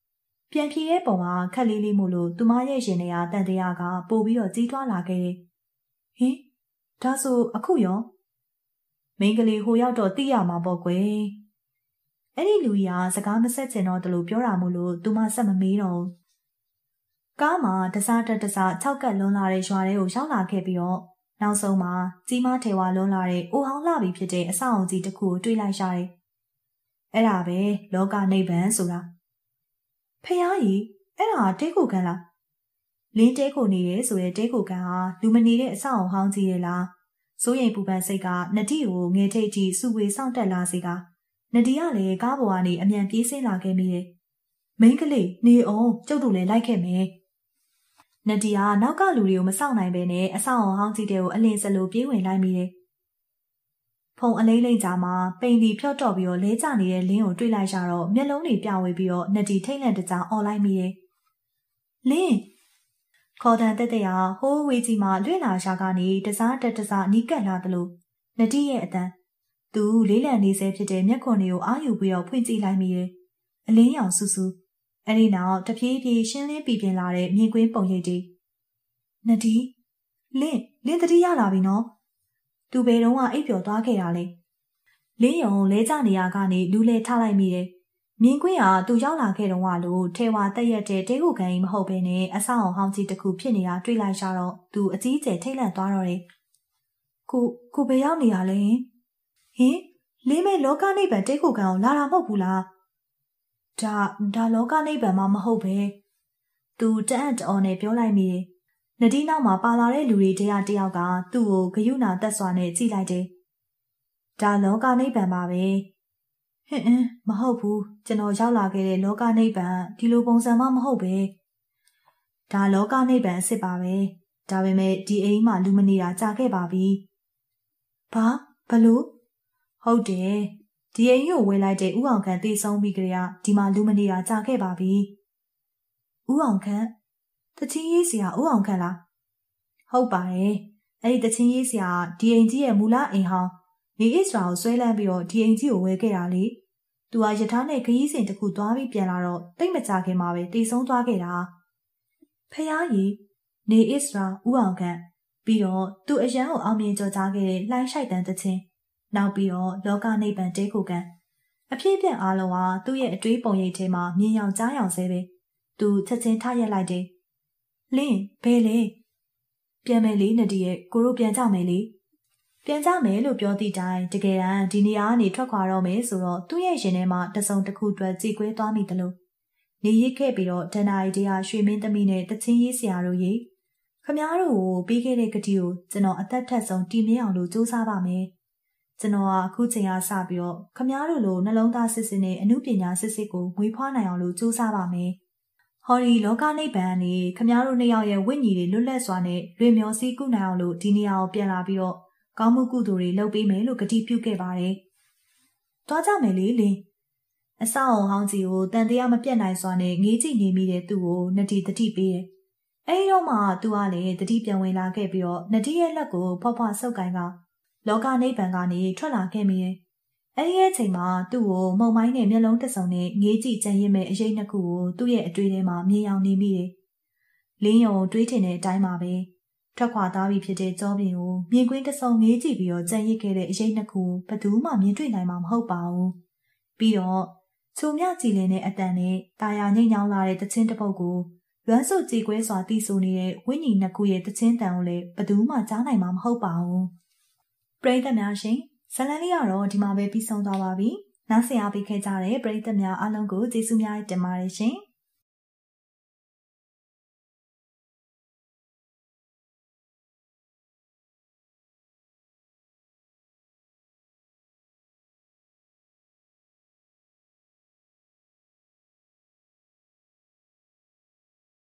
။ပြန်ဖြေတဲ့ပုံကခက်လေးလေးမို့လို့သူမရဲ့ရှင်နေရတန်တရားကပို့ပြီးတော့ကြီးထွားလာခဲ့တယ်။ဟင်ဒါဆိုအခုရော မိန်းကလေးဟိုရောက်တော့သိရမှာပေါ့ကွယ်။အဲ့ဒီလူကြီးကစကားမဆက်ချင်တော့တလို့ပြောတာမို့လို့သူမဆက်မမေးတော့ကားမှာတစားတက်တစား၆ကက်လွန်လာတဲ့ရွာတွေကိုရောက်လာခဲ့ပြီးတော့နောက်ဆုံးမှာကြီးမားထေဝါလွန်းလာတဲ့အိုဟောင်းလှပြီဖြစ်တဲ့အဆောက်အုံကြီးတစ်ခုကိုတွေ့လိုက်ရတယ်။အဲ့ဒါပဲလောကနိဗ္ဗာန်ဆိုတာ။ဖះကြီးအဲ့ဒါတဲကိုကန်လား။လင်းတဲကိုနေရဲဆိုတဲ့တဲကိုကန်ဟာလူမနေတဲ့အဆောက်အုံဟောင်းကြီးရဲ့လား။ စိုးရိမ်ပူပန်စိတ်ကနတိကိုငယ်ထိတ်ကြီးစုဝေစောင့်တက်လာစေကနဒီကလည်းကားပေါ်ကနေအမြန်ပြေးဆင်းလာခဲ့မိတယ်။မိန်းကလေးနေအောင်ကျုပ်တို့လည်းလိုက်ခဲ့မယ်။နဒီယာနောက်ကလူတွေကိုမစောင့်နိုင်ပဲနဲ့အဆောင်အောင်ဟောင်းကြီးတဲ့ကိုအလင်းစလိုပြေးဝင်လိုက်မိတယ်။ဖုံအလေးလေးကြားမှာပိန်ဒီဖြော့တော့ပြီးတော့လဲကျနေတဲ့လင်းကိုတွေ့လိုက်ရတော့မျက်လုံးတွေပြဝေပြီးတော့နဒီထိတ်လန့်တကြားអော်လိုက်မိတယ်။လင်း ခေါ်တန်တက်တဲ့ဟာဟိုးဝေးကြီးမှာလွင့်လာရှာကနေတစားတက်တစားနီးကပ်လာသလိုနဒီရဲ့အတန်သူလေးလံနေစေဖြစ်တဲ့မျက်ခွန်တွေကိုအာယူပြီးတော့ဖွင့်ကြည့်လိုက်မိတယ်။အလင်းရောင်ဆူဆူအဲ့ဒီနောက်တဖြည်းဖြည်းရှင်းလင်းပြပြလာတဲ့မြင်ကွင်းပုံရိပ်တွေနဒီလင်းလင်းတတိရလာပြီနော်သူဘယ်တော့မှအိပ်ပျော်သွားခဲ့တာလဲလင်းယုံလဲကျနေရကနေလူလဲထားလိုက်မိတယ် မြင်ကွင်းကသူရောက်လာခဲ့တော့ကလို့ထေဝါတက်ရက်တဲ့တဲခုခံကြီးမဟုတ်ဘဲနဲ့အဆောင်အောင်ဟောင်းကြီးတစ်ခုဖြစ်နေတာတွေ့လိုက်ရတော့သူအကြီးကျယ်ထိတ်လန့်သွားတော့တယ်ကိုကိုဘယ်ရောက်နေရလဲဟင်လင်းမဲ့လောကနိဗ္ဗာန်တဲခုခံအောင်လာတာမဟုတ်ဘူးလားဒါဒါလောကနိဗ္ဗာန်မှမဟုတ်ပဲသူတအံ့တော်နဲ့ပြောလိုက်မိတယ်နဒီနောက်မှာပါလာတဲ့လူတွေတရားတယောက်ကသူ့ကိုဂယုဏတက်စွာနဲ့ကြည့်လိုက်တယ်ဒါလောကနိဗ္ဗာန်ပါပဲ ဟင်အင်းမဟုတ်ဘူးကျွန်တော်ရောက်လာခဲ့တဲ့လောကနိဗ္ဗာန်ဒီလိုပုံစံမှမဟုတ်ပဲဒါလောကနိဗ္ဗာန်အစ်စ်ပါပဲဒါပေမဲ့ဒီအိမ်မှာလူမနေတာကြာခဲ့ပါပြီဘာဘလို့ဟုတ်တယ်ဒီအိမ်ကိုဝယ်လိုက်တဲ့ဥအောင်ခန့်တေဆုံးပြီးကြရဒီမှာလူမနေတာကြာခဲ့ပါပြီ။ဥအောင်ခန့်တချင်းရေးဆရာဥအောင်ခန့်လား။ဟုတ်ပါတယ်။အဲ့ဒီတချင်းရေးဆရာဒီအိမ်ကြီးရဲ့မူလအိမ်ဟောင်း နေအစ္စရာကိုဆွဲလန်းပြီးတော့ဒီအိမ်ကြီးကိုဝယ်ခဲ့တာလေ။သူကယထာနဲ့ခရီးစဉ်တစ်ခုသွားပြီးပြန်လာတော့တိတ်မကြခင်မှာပဲတေဆုံးသွားခဲ့တာ။ဖះကြီးနေအစ္စရာဥအောင်ခန့်ပြီးတော့သူအရန်ကိုအောင်မြင်ကြော်ကြားခဲ့တဲ့လှိုင်းရှိုက်တန်တချင်းနောက်ပြီးတော့လောကနိဗ္ဗာန်တဲခုကံအဖြစ်ပြက်အားလုံးဟာသူ့ရဲ့အတွေးပုံရိပ်ထဲမှာမြင်ရောင်ကြားရောင်ဆဲပဲသူချက်ချင်းထားရက်လိုက်တယ်လင်းဘယ်လဲပြန်မယ်လေနဒီရဲ့ကိုတို့ပြန်ကြမယ်လေ ပြန်ကြမယ်လို့ပြောသည့်တိုင်တကယ်တမ်းဒီနေရာကနေထွက်ခွာတော့မယ်ဆိုတော့သူ့ရဲ့ရင်ထဲမှာတစုံတစ်ခုအတွက်ကြည်ကွဲသွားမိတယ်လို့နေရစ်ခဲ့ပြီးတော့ဒဏ္ဍာရီတရားရွှေမင်းသမီးနဲ့တချင်းရေးဆရာတို့ရေခမားတို့ကိုပြီးခဲ့တဲ့ကတိကိုကျွန်တော်အသက်ထက်ဆုံးတည်မြဲအောင်လို့စူးစမ်းပါမယ်ကျွန်တော်ကအခုချိန်ကစပြီးတော့ခမားတို့လိုနှလုံးသားစစ်စစ်နဲ့အမှုပညာစစ်စစ်ကိုငွေဖွားနိုင်အောင်လို့စူးစမ်းပါမယ်။ဟော်ဒီလောကနိဗ္ဗာန်ကနေခမားတို့နှစ်ယောက်ရဲ့ဝိညာဉ်တွေလွတ်လပ်စွာနဲ့လွေမျောစည်းကုနိုင်အောင်လို့ဒီနေရာကိုပြန်လာပြီးတော့ ကောင်းမှုကုသိုလ်တွေလုပ်ပေးမယ်လို့ကတိပြုခဲ့ပါတယ်။သွားကြမယ်လေလင်း။အဆောက်အုံဟောင်းကြီးကိုတန်တရားမပြတ်နိုင်စွာနဲ့ငေးကြည့်နေမိတဲ့သူ့ကိုနတိတတိပေးတယ်။အဲဒီတော့မှသူကလည်းတတိပြန်ဝင်လာခဲ့ပြီးတော့နတိရဲ့လက်ကိုဖွားဖွားဆုပ်ကိုင်းကလောကနိဗ္ဗာန်ကနေထွက်လာခဲ့မိတယ်။အဲဒီရဲ့အချိန်မှာသူ့ကိုမုံမိုင်းနဲ့မျက်လုံးတစ်စုံနဲ့ငေးကြည့်ကြံရစ်မဲ့အရေးနှစ်ခုကိုသူ့ရဲ့အတွေ့ထဲမှာမြင်အောင်နေမိတယ်။လင်းယုံတွေးထင်တဲ့အတိုင်းပါပဲ။ ထွက်ခွာသားပြီဖြစ်တဲ့ကြောပင်ကိုမြင်ကွင်းတစ်စုံငေးကြည့်ပြီးတော့ကြံရစ်ခဲ့တဲ့အရေးနှစ်ခုဘယ်သူမှမြင်တွေ့နိုင်မှာမဟုတ်ပါဘူး။ပြီးတော့ချုံမြကြည်လင်တဲ့အတန်နဲ့တာယာငိမ့်ညောင်းလာတဲ့တချင်းတစ်ပုတ်ကိုလွမ်းစုကြည်ကွဲစွာတီးဆိုနေတဲ့ဝိညာဉ်နှစ်ခုရဲ့တချင်းတန်ကိုလည်းဘယ်သူမှကြားနိုင်မှာမဟုတ်ပါဘူး။ပရိသတ်များရှင်ဇလန်လေးကတော့ဒီမှာပဲပြီးဆုံးသွားပါပြီ။နောက်ဆက်အားပေးခဲ့ကြတဲ့ပရိသတ်များအားလုံးကိုကျေးဇူးများတင်ပါတယ်ရှင်။